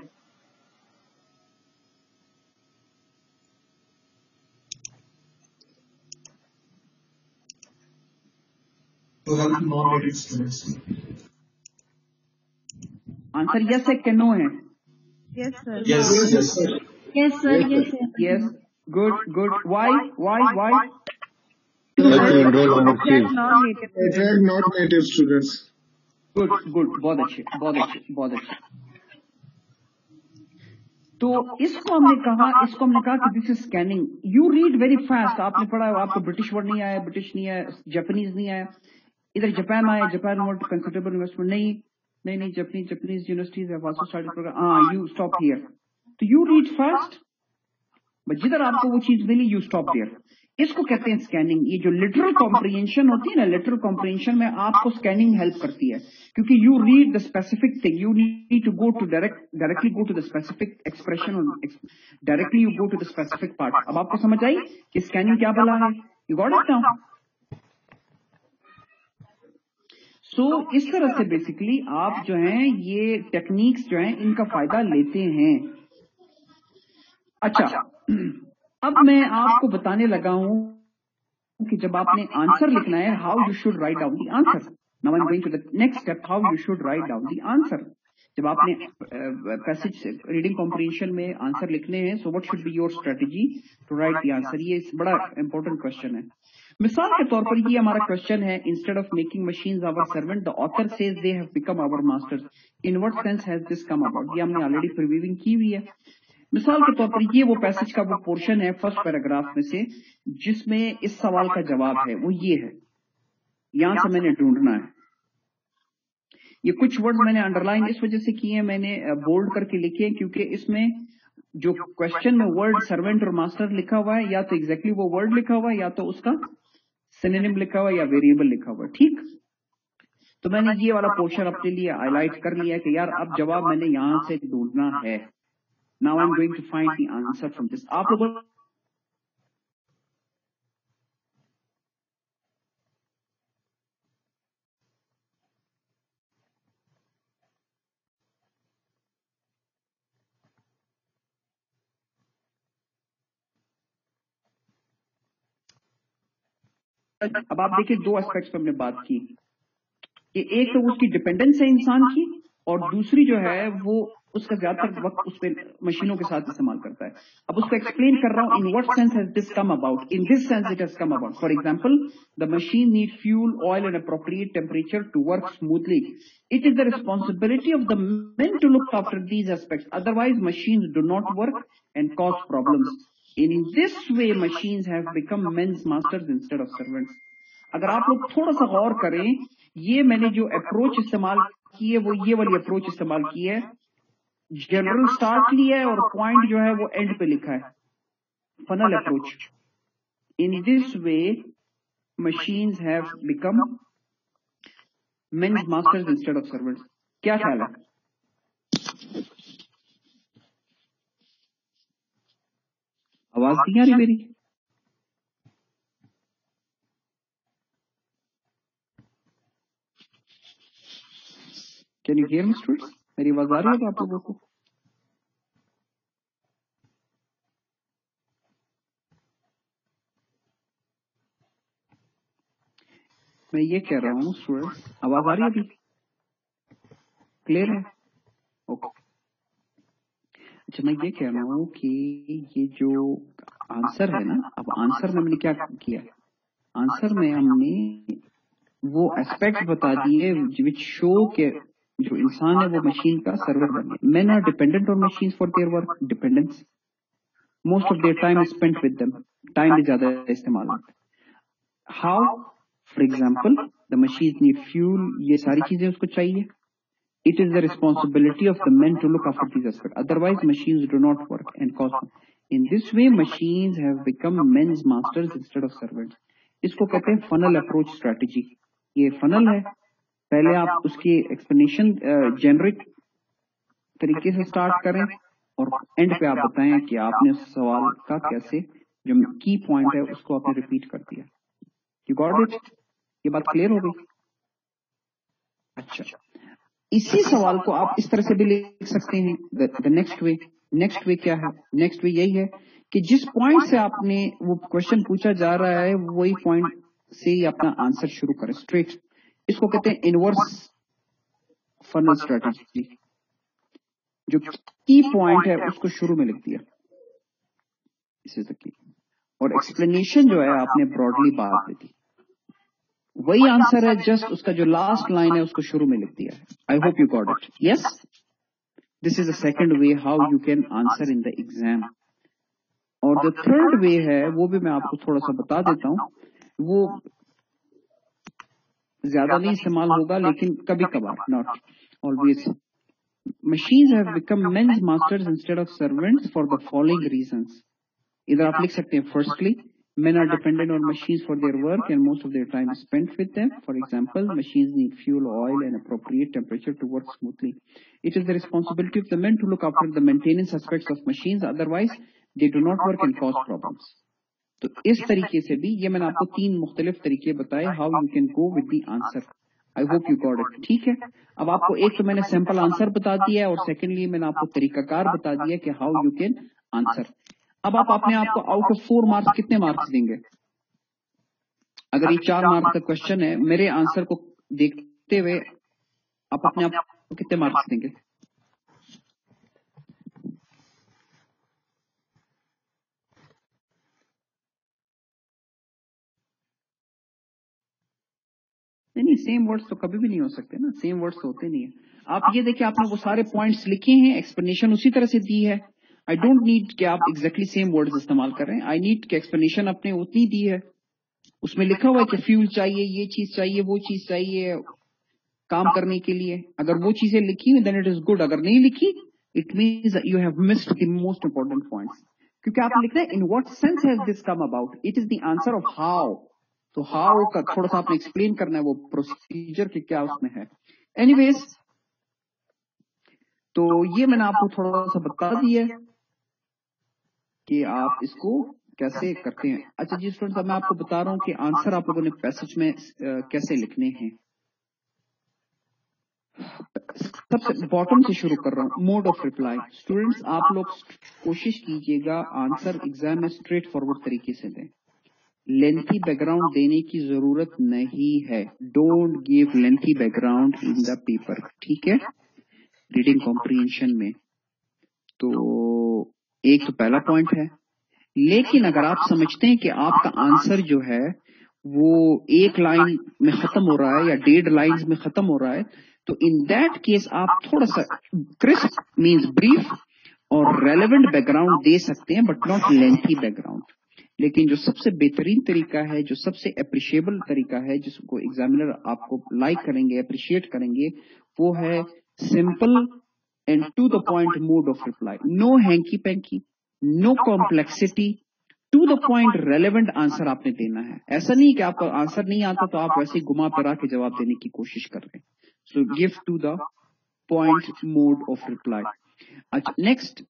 To help non-native students. Answer yes है कि नो है Yes, sir. Yes, yes, sir. Yes, sir. Yes, sir. Yes good good why why why To enroll Attract non-native. not native students. Good good बहुत अच्छे बहुत अच्छे बहुत अच्छे तो इसको हमने कहा इसको हमने कहा कि this is scanning you read very fast आपने पढ़ा आपको ब्रिटिश वर्ड नहीं आया ब्रिटिश नहीं आया जापानीज नहीं आया इधर जापान आया, जापान वर्ड कंसिडरेबल इन्वेस्टमेंट नहीं नहीं नहीं जापानीज जापानीज यूनिवर्सिटीज है वासो started program you stop here तो यू रीड फ़र्स्ट बट जिधर आपको वो चीज़ मिली यू स्टॉप देयर इसको कहते हैं स्कैनिंग ये जो लिटरल कॉम्प्रिहेंशन होती है ना लिटरल कॉम्प्रिहेंशन में आपको स्कैनिंग हेल्प करती है, क्योंकि you read the specific thing you need to go to direct directly go to the specific expression directly you go to the specific part अब आपको समझ आई कि स्कैनिंग क्या भला है? You got it now so so, इस तरह से बेसिकली आप जो हैं ये टेक्निक्स जो हैं इनका फ़ायदा लेते हैं। अच्छा अब मैं आपको बताने लगा हूँ कि जब आपने आंसर लिखना है how you should write down the answer now I am going to the next step how you should write down the answer जब आपने पैसेज रीडिंग कॉम्प्रिहेंशन में आंसर लिखने हैं so what should be your strategy to write the answer ये बड़ा important question है। मिसाल के तौर पर ये हमारा क्वेश्चन है instead of making machine our servant the author says they have become our masters in what sense has this come about ये हमने ऑलरेडी प्रीव्यूइंग की हुई है। मिसाल के तौर पर ये वो पैसेज का वो पोर्शन है फ़र्स्ट पैराग्राफ में से, जिसमें इस सवाल का जवाब है, वो ये है। यहाँ से मैंने ढूंढना है। ये कुछ वर्ड मैंने अंडरलाइन इस वजह से किए हैं, मैंने बोल्ड करके लिखे हैं, क्योंकि इसमें जो क्वेश्चन में वर्ड सर्वेंट और मास्टर लिखा हुआ है, या तो एग्जैक्टली exactly वो वर्ड लिखा हुआ है, या तो उसका सिनेनिम लिखा हुआ या वेरिएबल लिखा हुआ ठीक। तो मैंने ये वाला पोर्शन अपने लिए हाईलाइट कर लिया कि यार अब जवाब मैंने यहाँ से ढूंढना है। Now I am going to find the answer from this आप लोगों अब आप देखिए दो एस्पेक्ट्स पे हमने बात की। कि एक तो उसकी डिपेंडेंस है इंसान की, और दूसरी जो है वो उसका ज़्यादातर वक्त उस पर मशीनों के साथ इस्तेमाल करता है। अब उसको एक्सप्लेन कर रहा हूँ in what sense has this come about in this sense it has come about for example the machine need fuel oil and appropriate temperature to work smoothly it is the responsibility of the men to look after these aspect otherwise machine do not work and cause problems. In this way machines have become men's masters instead of servants. अगर आप लोग थोड़ा सा गौर करें, ये मैंने जो approach इस्तेमाल की है, वो ये वाली अप्रोच इस्तेमाल की है। जनरल स्टार्ट लिया है और पॉइंट जो है वो एंड पे लिखा है। Funnel approach in this way machines have become men's masters instead of servants क्या ख्याल है? आवाज़ हाँ, नहीं आ रही अच्छा। मेरी? Can you hear me students मेरी आवाज़ आ रही है आप लोगों को? मैं ये कह रहा हूँ स्टूडेंट आवाज़ आ रही है क्लियर है? ओके अच्छा मैं ये कह रहा हूँ कि ये जो आंसर है ना, अब आंसर में हमने क्या किया? आंसर में हमने वो एस्पेक्ट बता दिए विच शो के जो इंसान है वो मशीन का सर्वर बन गया। Man are dependent on machine for their work dependence most of their time spend with them time ज़्यादा इस्तेमाल होता है। How for example the machine need fuel ये सारी चीज़ें उसको चाहिए। It is the responsibility of the men to look after these aspects. Otherwise, machines do not work and cost. In this way, machines have become men's masters instead of servants. इसको कहते हैं funnel approach strategy ये funnel है पहले आप उसकी explanation generic तरीके से स्टार्ट करें और एंड पे आप बताएँ कि आपने उस सवाल का कैसे जो की पॉइंट है उसको आपने रिपीट कर दिया यू गॉट इट ये बात क्लियर हो गई अच्छा इसी सवाल को आप इस तरह से भी लिख सकते हैं। The next way next way क्या है? नेक्स्ट वे यही है कि जिस पॉइंट से आपने वो क्वेश्चन पूछा जा रहा है, वही पॉइंट से ही अपना आंसर शुरू करें। स्ट्रेट इसको कहते हैं इनवर्स फनल स्ट्रेटेजी जो की पॉइंट है, उसको शुरू में लिख दिया। इस इज़ द की और एक्सप्लेनेशन जो है, आपने ब्रॉडली बात दे दी वही आंसर है जस्ट उसका जो लास्ट लाइन है, उसको शुरू में लिख दिया है। I hope you got it yes this is the second way how you can answer in the exam और जो थर्ड वे है, वो भी मैं आपको थोड़ा सा बता देता हूँ। वो ज़्यादा नहीं इस्तेमाल होगा, लेकिन कभी कभार not always machines have become men's masters instead of servants for the following reasons. इधर आप लिख सकते हैं, firstly Men are dependent on machines for their work and most of their time is spent with them. For example, machines need fuel, oil and appropriate temperature to work smoothly. It is the responsibility of the men to look after the maintenance aspects of machines. Otherwise, they do not work and cause problems. तो इस तरीके से भी ये मैंने आपको तीन मुख्तलिफ तरीके बताए how you can go with the answer I hope you got it ठीक है अब आपको एक तो मैंने सैंपल आंसर बता दिया है और सेकेंडली मैंने आपको तरीकाकार बता दिया कि हाउ यू कैन आंसर अब आप अपने आप को आउट ऑफ़ फोर मार्क्स कितने मार्क्स देंगे? अगर ये चार मार्क्स का क्वेश्चन है, मेरे आंसर को देखते हुए आप अपने आप को कितने मार्क्स देंगे? नहीं नहीं सेम वर्ड्स तो कभी भी नहीं हो सकते ना। सेम वर्ड्स होते नहीं है। आप ये देखिए, आपने वो सारे पॉइंट्स लिखे हैं एक्सप्लेनेशन उसी तरह से दी है। आई डोंट नीड कि आप एग्जैक्टली सेम वर्ड्स इस्तेमाल कर रहे हैं। आई नीड कि एक्सप्लेनेशन आपने उतनी दी है। उसमें लिखा हुआ है कि फ्यूल चाहिए, ये चीज़ चाहिए, वो चीज़ चाहिए काम करने के लिए। अगर वो चीज़ें लिखी हुई देन इट इज़ गुड अगर नहीं लिखी it means you have missed the most important points क्योंकि आप लिख रहे हैं in what sense has this come about it is the answer of how तो हाउ का थोड़ा सा आपने एक्सप्लेन करना है, वो प्रोसीजर के क्या उसमें है। एनीवेज तो ये मैंने आपको थोड़ा सा बता दिया कि आप इसको कैसे करते हैं? अच्छा जी स्टूडेंट्स मैं आपको बता रहा हूँ कि आंसर आप लोगों ने पैसेज में कैसे लिखने हैं। सबसे बॉटम से शुरू कर रहा हूँ मोड ऑफ़ रिप्लाई स्टूडेंट्स आप लोग कोशिश कीजिएगा आंसर एग्ज़ाम में स्ट्रेट फॉरवर्ड तरीके से दें लेंथी बैकग्राउंड देने की ज़रूरत नहीं है। Don't give lengthy background in the paper ठीक है? रीडिंग कॉम्प्रीहेंशन में। तो एक तो पहला पॉइंट है। लेकिन अगर आप समझते हैं कि आपका आंसर जो है, वो एक लाइन में खत्म हो रहा है या डेढ़ लाइन में खत्म हो रहा है तो इन दैट केस आप थोड़ा सा क्रिस्प मींस ब्रीफ और रेलेवेंट बैकग्राउंड दे सकते हैं बट नॉट लेंथी बैकग्राउंड लेकिन जो सबसे बेहतरीन तरीका है, जो सबसे अप्रिशिएबल तरीका है, जिसको एग्जामिनर आपको लाइक करेंगे अप्रिशिएट करेंगे, वो है simple and to the point mode of reply no hanky panky no complexity to the point relevant answer आपने देना है। ऐसा नहीं कि आपको आंसर नहीं आता तो आप वैसे घुमा फिरा के जवाब देने की कोशिश कर रहे हैं। So give to the point mode of reply अच्छा नेक्स्ट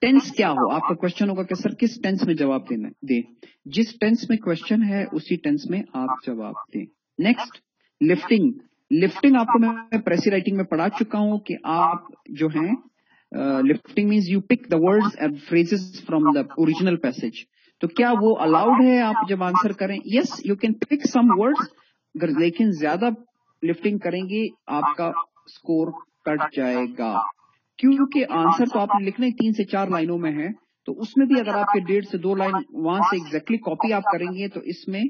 टेंस क्या हो? आपका क्वेश्चन होगा कि सर किस टेंस में जवाब देना दे। जिस टेंस में क्वेश्चन है, उसी टेंस में आप जवाब दें। नेक्स्ट लिफ्टिंग लिफ्टिंग आपको मैं प्रेसी राइटिंग में पढ़ा चुका हूँ कि आप जो हैं lifting means you pick the words and phrases from the original passage तो क्या वो अलाउड है? आप जब आंसर करें yes you can pick some words अगर लेकिन ज़्यादा लिफ्टिंग करेंगे, आपका स्कोर कट जाएगा। क्योंकि आंसर तो आपने लिखना तीन से चार लाइनों में है तो उसमें भी अगर आपके डेढ़ से दो लाइन, वहाँ से एग्जैक्टली exactly कॉपी आप करेंगे तो इसमें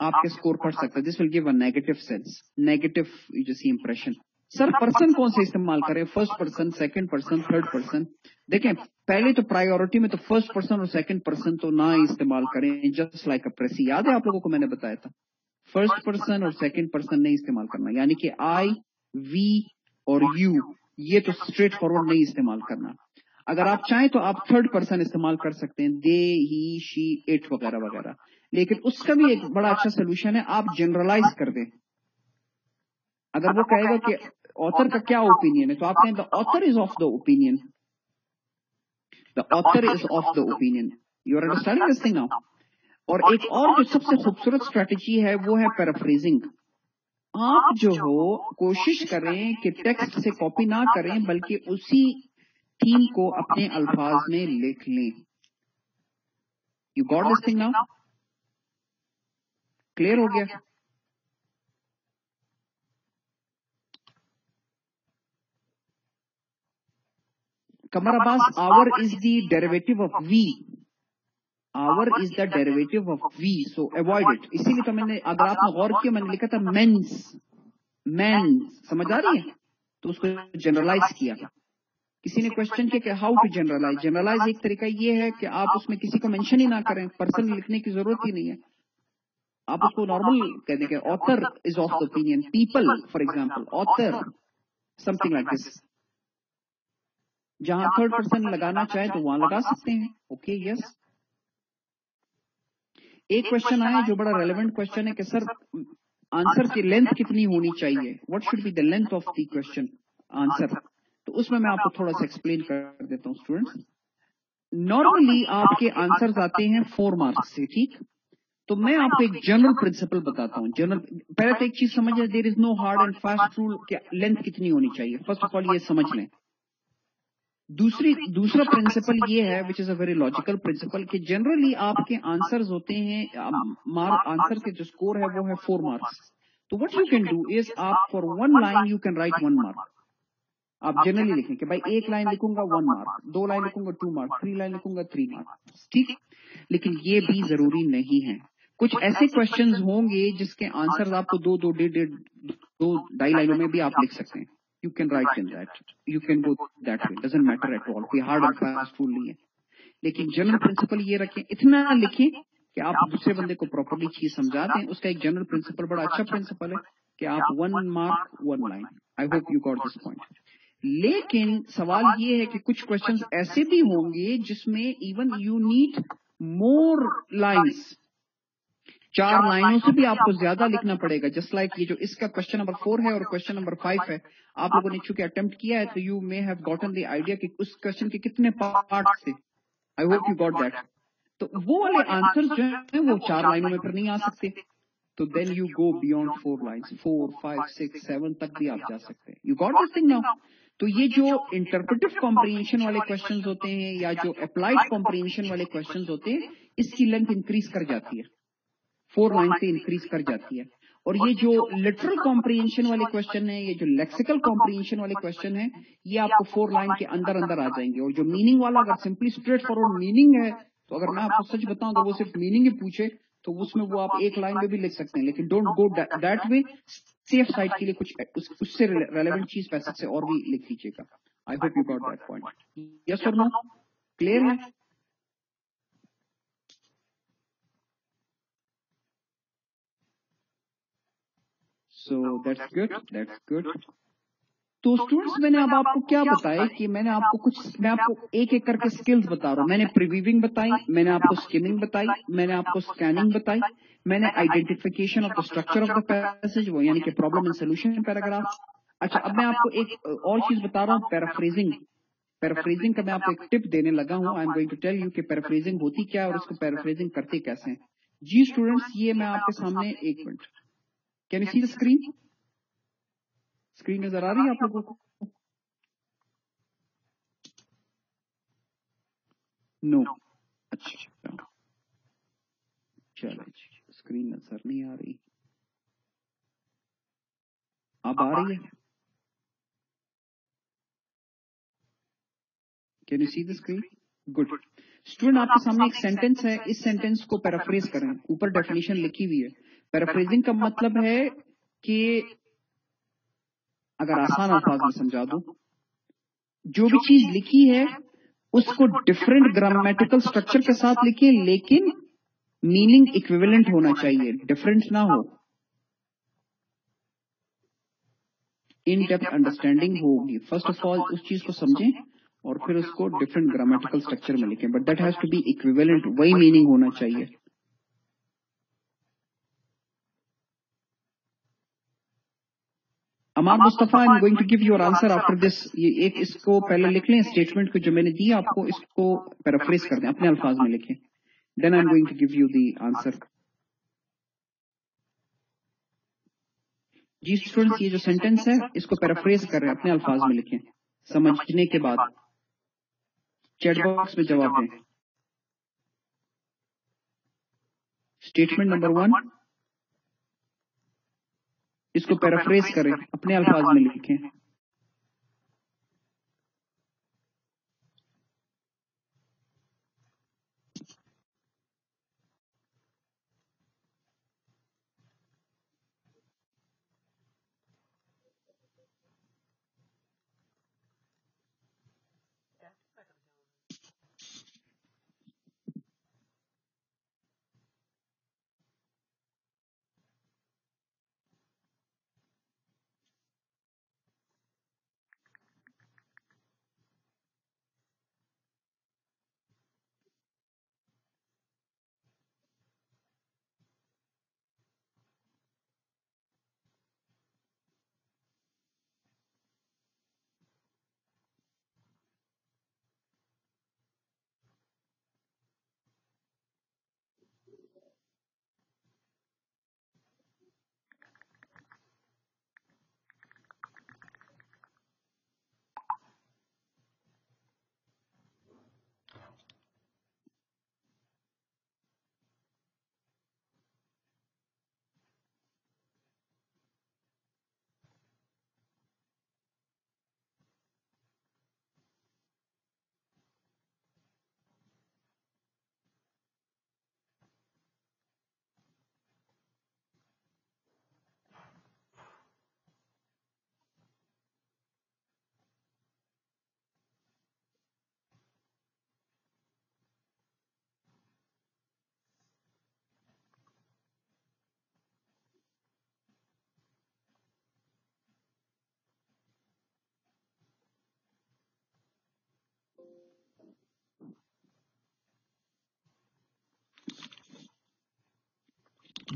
आपके स्कोर कट सकता है। This will give a negative sense negative you see impression sir person कौन से इस्तेमाल करें first person second person third person देखें पहले तो प्रायोरिटी में तो फ़र्स्ट पर्सन और सेकंड पर्सन तो ना इस्तेमाल करें। जस्ट लाइक अ प्रेसी याद है आप लोगों को मैंने बताया था? फ़र्स्ट पर्सन और सेकंड पर्सन नहीं इस्तेमाल करना। यानी कि आई वी और यू ये तो स्ट्रेट फॉरवर्ड नहीं इस्तेमाल करना। अगर आप चाहें तो आप थर्ड पर्सन इस्तेमाल कर सकते हैं। दे ही शी इट वगैरह वगैरह। लेकिन उसका भी एक बड़ा अच्छा सोल्यूशन है, आप जनरलाइज कर दें। अगर वो कहेगा कि ऑथर का क्या ओपिनियन है तो आप कहें the author is of the opinion the author is of the opinion you are understanding this thing now और एक और जो सबसे खूबसूरत स्ट्रेटेजी है, वो है पैराफ्रेजिंग आप जो हो, कोशिश करें कि टेक्स्ट से कॉपी ना करें, बल्कि उसी थीम को अपने अल्फाज में लिख लें। You got this thing now clear हो गया? Qamar Abbas our is the derivative of we our is the derivative of we so avoid it इसीलिए तो मैंने अगर आपने गौर किया मैंने लिखा था मेंस मैन समझ आ रही है? तो उसको जनरलाइज किया। किसी ने क्वेश्चन किया कि हाउ टू जनरलाइज जनरलाइज एक तरीका ये है कि आप उसमें किसी को मेंशन ही ना करें। पर्सन लिखने की ज़रूरत ही नहीं है। आप उसको नॉर्मल कह देंगे author is of the opinion people for example author something like this जहाँ थर्ड पर्सन लगाना चाहे तो वहाँ लगा सकते हैं। Okay okay, yes yes. एक क्वेश्चन आया जो बड़ा रेलेवेंट क्वेश्चन है कि सर आंसर की लेंथ कितनी होनी चाहिए? What should be the length of the question answer तो उसमें मैं आपको थोड़ा सा एक्सप्लेन कर देता हूँ स्टूडेंट्स नॉर्मली आपके आंसर्स आते हैं फोर मार्क्स से ठीक? तो मैं आपको एक जनरल प्रिंसिपल बताता हूँ। जनरल पहले तो एक चीज़ समझिए there is no hard and fast rule length कितनी होनी चाहिए। फ़र्स्ट ऑफ़ ऑल ये समझ लें दूसरी दूसरा प्रिंसिपल ये है which is a very logical principle कि जनरली आपके आंसर्स होते हैं मार्क आंसर के जो स्कोर है वो है फोर मार्क्स तो what you can do is आप for one line you can write one mark आप जनरली लिखें कि भाई एक लाइन लिखूँगा वन मार्क दो लाइन लिखूँगा टू मार्क थ्री लाइन लिखूँगा थ्री मार्क ठीक? लेकिन ये भी ज़रूरी नहीं है। कुछ ऐसे क्वेश्चंस होंगे जिसके आंसर आपको दो दो डेढ़ डेढ़ दो ढाई लाइनों में भी आप लिख सकते हैं। You can write in that you can go that way doesn't matter at all कोई हार्ड और फास्ट रूल नहीं है। लेकिन जनरल प्रिंसिपल ये रखें। इतना लिखें कि आप दूसरे बंदे को प्रॉपरली चीज़ समझा दें। उसका एक जनरल प्रिंसिपल बड़ा अच्छा प्रिंसिपल है कि आप one mark one line I hope you got this point लेकिन सवाल ये है कि कुछ क्वेश्चंस ऐसे भी होंगे जिसमें even you need more lines चार लाइनों से भी आपको ज़्यादा लिखना पड़ेगा जस्ट लाइक like ये जो इसका क्वेश्चन नंबर फोर है और क्वेश्चन नंबर फाइव है। आप लोगों ने चूँकि अटेम्प्ट किया है तो you may have gotten the idea कि उस क्वेश्चन के कितने पार्ट थे I hope you got that तो वो वाले आंसर जो है वो चार लाइनों में फिर नहीं आ सकते। तो then you go beyond four lines four five six seven तक भी आप जा सकते हैं। You got this thing now तो ये जो इंटरप्रेटिव कॉम्प्रीहेंशन वाले क्वेश्चन होते हैं या जो अप्लाइड कॉम्प्रीहेंशन वाले क्वेश्चन होते हैं इसकी लेंथ इंक्रीज कर जाती है फोर लाइन से इंक्रीज कर जाती है। और ये जो लिटरल कॉम्प्रीहेंशन वाले क्वेश्चन है ये जो लेक्सिकल कॉम्प्रीहेंशन वाले क्वेश्चन है ये आपको फोर लाइन के अंदर अंदर आ जाएँगे। और जो मीनिंग वाला अगर सिंपली स्ट्रेट फॉरवर्ड मीनिंग है तो अगर मैं आपको सच बताऊँ तो वो सिर्फ़ मीनिंग ही पूछे तो उसमें वो आप एक लाइन में भी लिख सकते हैं। लेकिन don't go that way safe side के लिए कुछ उस, उससे रेलेवेंट चीज़ पैसे से और भी लिख लीजिएगा। I hope you got that point yes और नो क्लियर है? So that's good that's good तो स्टूडेंट्स मैंने अब आपको क्या बताया कि मैंने आपको कुछ मैं आपको एक एक करके स्किल्स बता रहा हूँ। मैंने प्रीव्यूविंग बताई मैंने आपको स्किमिंग बताई मैंने आपको स्कैनिंग बताई मैंने identification of the structure of the passage वो यानी कि प्रॉब्लम एंड सोल्यूशन पैराग्राफ अच्छा अब मैं आपको एक और चीज़ बता रहा हूँ पैराफ्रेजिंग पैराफ्रेजिंग का मैं आपको एक टिप देने लगा हूँ। I am going to tell you कि पैराफ्रेजिंग होती क्या है और उसको पैराफ्रेजिंग करते कैसे हैं। जी स्टूडेंट्स ये मैं आपके सामने एक minute. Can you see the screen screen नज़र आ रही है आप लोगों को नो अच्छा चलो स्क्रीन नज़र नहीं आ रही अब आ रही है can you see the screen good student आपके सामने एक सेंटेंस है। इस सेंटेंस को पैराफ्रेज करें। ऊपर डेफिनेशन लिखी हुई है। पैराफ्रेजिंग का मतलब है कि अगर आसान अल्फाज में समझा दो, जो भी चीज़ लिखी है, उसको डिफरेंट ग्रामेटिकल स्ट्रक्चर के साथ लिखिए लेकिन मीनिंग इक्विवेलेंट होना चाहिए डिफरेंट ना हो। इन डेप्थ अंडरस्टैंडिंग होगी। फ़र्स्ट ऑफ़ ऑल उस चीज़ को समझें और फिर उसको डिफरेंट ग्रामेटिकल स्ट्रक्चर में लिखें। But that has to be equivalent वही मीनिंग होना चाहिए। Ammar Mustafa I am going to give your answer after this ये एक इसको पहले लिख लें स्टेटमेंट को जो मैंने दी आपको इसको पैराफ्रेज कर दें अपने अल्फाज में लिखें then I am going to give you the answer ji students ये जो सेंटेंस है इसको पैराफ्रेज कर रहे हैं अपने अल्फाज में लिखें समझने के बाद चैट बॉक्स में जवाब दें स्टेटमेंट नंबर वन इसको पैराफ्रेज करें अपने अल्फाज में लिखें।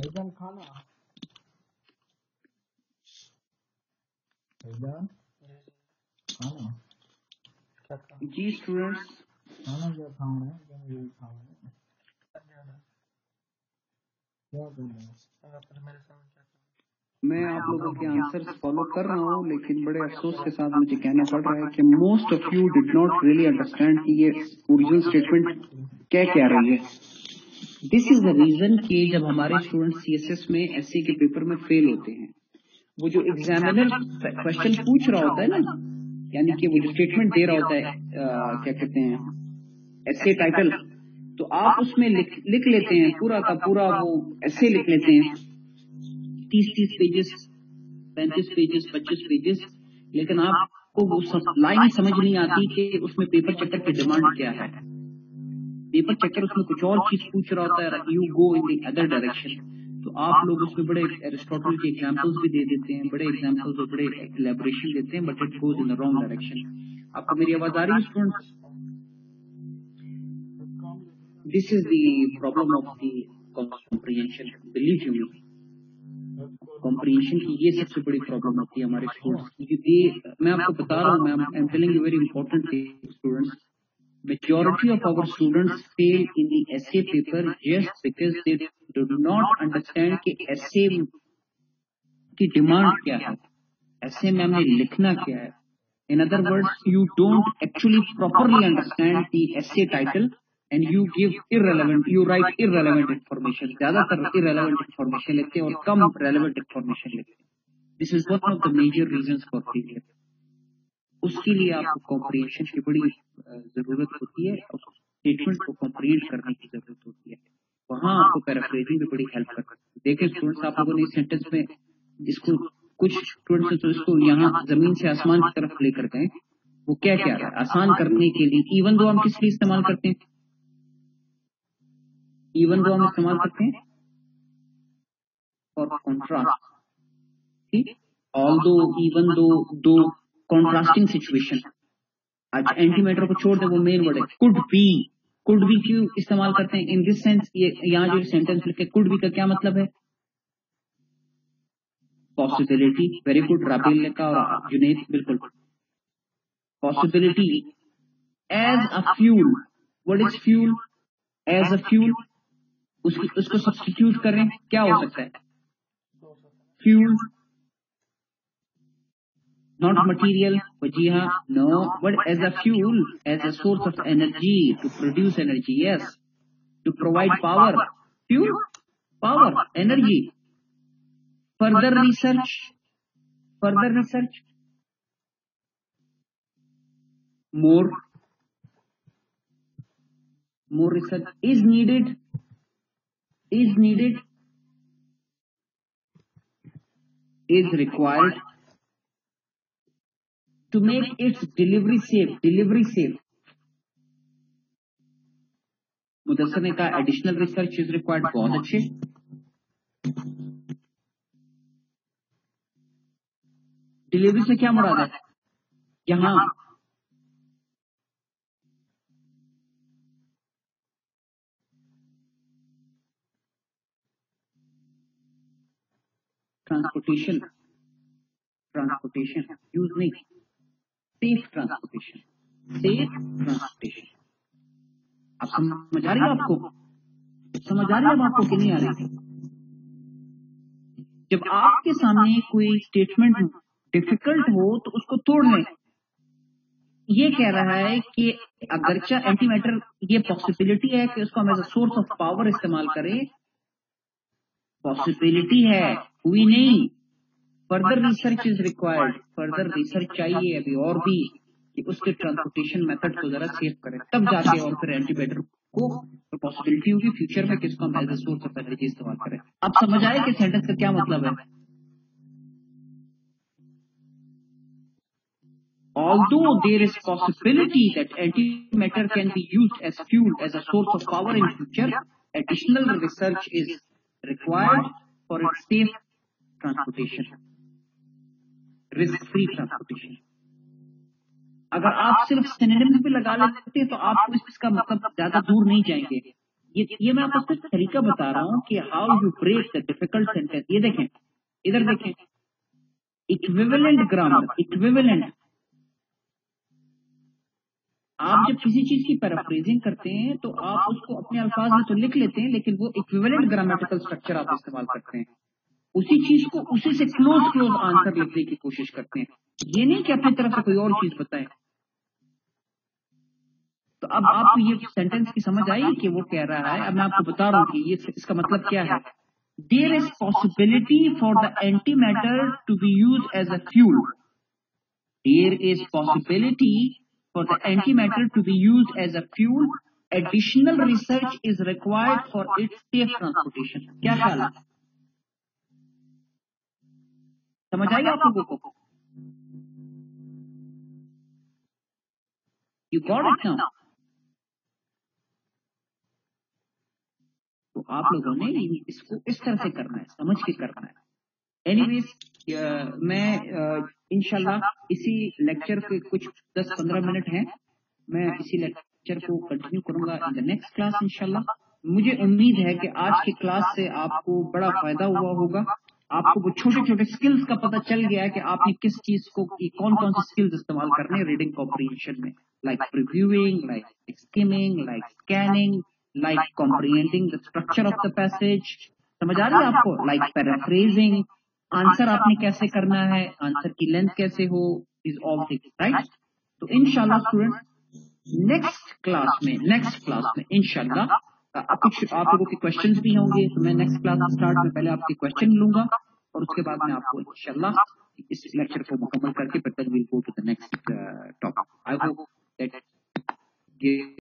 भाईजान खाना भाईजान खाना जी स्टूडेंट्स खाना क्या खाना है क्या खाना है क्या कर रहे हो मैं आप लोगों के आंसर फॉलो कर रहा हूँ, लेकिन बड़े अफसोस के साथ मुझे कहना पड़ रहा है कि most of you did not really understand कि ये ओरिजिनल स्टेटमेंट क्या कह रही है। दिस इज़ द रीजन कि जब हमारे स्टूडेंट सीएसएस में एससी के पेपर में फेल होते हैं वो जो एग्जामिनर क्वेश्चन पूछ रहा होता है ना यानी कि वो जो स्टेटमेंट दे रहा होता है आ, क्या कहते हैं एसए टाइटल तो आप उसमें लिख, लिख लेते हैं पूरा का पूरा वो ऐसे लिख लेते हैं। तीस तीस पेजेस पैंतीस पेजेस पच्चीस पेजेस लेकिन आपको वो लाइन समझ नहीं आती कि उसमें पेपर चेकर की डिमांड क्या है। पेपर चेकर उसमें कुछ और चीज़ पूछ रहा होता है you go in the other direction तो आप लोग उसमें बड़े एरिस्टोटल के एग्जाम्पल्स भी दे देते हैं, बड़े एग्जाम्पल्स और बड़े एलेबोरेशन देते हैं but it goes in the wrong direction आपको मेरी आवाज़ आ रही है students this is the problem of the comprehension believe you me comprehension की ये सबसे बड़ी प्रॉब्लम होती है हमारे स्टूडेंट्स क्योंकि ये, मैं आपको बता रहा हूँ मैं I am telling you very important thing students majority of our students fail in the essay paper just because they do not understand कि essay की डिमांड क्या है essay में हमें लिखना क्या है in other words you don't actually properly understand the essay title and you give irrelevant you write irrelevant information ज्यादातर इररेलेवेंट इंफॉर्मेशन लेते हैं और कम रेलेवेंट इंफॉर्मेशन लेते हैं this is one of the major reasons for failure उसके लिए आपको comprehension की बड़ी ज़रूरत होती है और स्टेटमेंट को कॉम्प्रिहेंड करने की ज़रूरत होती है। वहाँ आपको पैराफ्रेजिंग में बड़ी हेल्प करती है। देखिए स्टूडेंट्स आप लोगों ने इस सेंटेंस में इसको कुछ स्टूडेंट्स तो इसको यहाँ ज़मीन से आसमान की तरफ़ लेकर गए। वो क्या क्या है? आसान करने के लिए इवन दो हम किस लिए इस्तेमाल करते हैं? इवन दो हम इस्तेमाल करते हैं? और कॉन्ट्रास्ट ठीक? ऑल दो इवन दो दो कॉन्ट्रास्टिंग सिचुएशन आज एंटी मैटर को छोड़ दे, वो मेन वर्ड है. कुड बी कुड बी क्यों इस्तेमाल करते हैं? इन दिस सेंस ये, यहाँ जो सेंटेंस लिखे कुड बी का क्या मतलब है? पॉसिबिलिटी वेरी गुड राबिल ने कहा, और जुनेद बिल्कुल. Possibility as a fuel what is fuel as a fuel उसको सब्सटीट्यूट करें क्या हो सकता है? फ्यूल not material हाँ no but as a fuel as a source of energy to produce energy yes. To provide power fuel power energy. Further research further research. More more research is needed is needed is required to make its delivery safe delivery safe. Mudassar ने कहा additional research is required बहुत अच्छे delivery से क्या मुराद है यहाँ transportation transportation use नहीं सेफ़ ट्रांसपोर्टेशन सेफ़ ट्रांसपोर्टेशन आप समझ आ रही है आपको? समझ आ रही है आपको कि नहीं आ रही? जब आपके सामने कोई स्टेटमेंट डिफ़िकल्ट हो तो उसको तोड़ लें। ये कह रहा है कि अगरचा एंटीमेटर ये पॉसिबिलिटी है कि उसको हम as a source of power इस्तेमाल करें पॉसिबिलिटी है। हुई नहीं। Further research is required further research चाहिए अभी और भी कि उसके ट्रांसपोर्टेशन मेथड को जरा सेव करें तब जाके और फिर एंटीबायोटिक को पॉसिबिलिटी होगी फ्यूचर में किसको हम as a source of energy इस्तेमाल करें अब समझ आए कि सेंटेंस का क्या मतलब है Although there is possibility that antimatter can be used as fuel as a source of power in future, additional research is required for its safe transportation. Risk free transportation अगर आप सिर्फ़ सिनेरिम्स भी लगा लेते हैं तो आप इसका मतलब ज़्यादा दूर नहीं जाएँगे। ये ये मैं आपको कुछ तरीका बता रहा हूँ कि how you break the difficult sentence ये देखें, इधर देखें। इक्विवेलेंट ग्रामर इक्विवेलेंट आप जब किसी चीज़ की पैराफ्रेजिंग करते हैं तो आप उसको अपने अल्फाज में तो लिख लेते हैं, लेकिन वो इक्विवेलेंट ग्रामेटिकल स्ट्रक्चर आप इस्तेमाल करते हैं। उसी चीज़ को उसी से क्लोज क्लोज आंसर लिखने की कोशिश करते हैं। ये नहीं कि अपनी तरफ़ से कोई और चीज़ बताए। तो अब आपको ये सेंटेंस की समझ आई कि वो कह रहा है अब मैं आपको बता रहा हूँ कि ये इसका मतलब क्या है। There is possibility for the antimatter to be use as a fuel there is possibility for the antimatter to be used as a fuel, additional research is required for its safe transportation. क्या ख्याल है? समझ आई आप लोगों को you got it now तो आप लोगों ने इसको इस तरह से करना है समझ के करना है। एनीवेज मैं इनशाला इसी लेक्चर के कुछ 10-15 मिनट हैं। मैं इसी लेक्चर को कंटिन्यू करूँगा इन द नेक्स्ट क्लास इनशाला मुझे उम्मीद है कि आज की क्लास से आपको बड़ा फ़ायदा हुआ होगा। आपको छोटे छोटे स्किल्स का पता चल गया है कि आपने किस चीज़ को कौन कौन सी स्किल्स इस्तेमाल करने हैं रीडिंग कॉम्प्रिहेंशन में। Like previewing like skimming like scanning like comprehending the structure of the passage समझ आ रही है आपको? लाइक पैराफ्रेजिंग आंसर आपने कैसे करना है? आंसर की लेंथ कैसे हो? इज़ ऑल थिंग्स राइट तो इनशाला स्टूडेंट नेक्स्ट क्लास में नेक्स्ट क्लास में आप कुछ आप लोगों के क्वेश्चंस भी होंगे तो मैं नेक्स्ट क्लास स्टार्ट में पहले आपके क्वेश्चन लूँगा, और उसके बाद में आपको इंशाल्लाह इस लेक्चर को मुकम्मल करके फिर will go to the next topic I hope that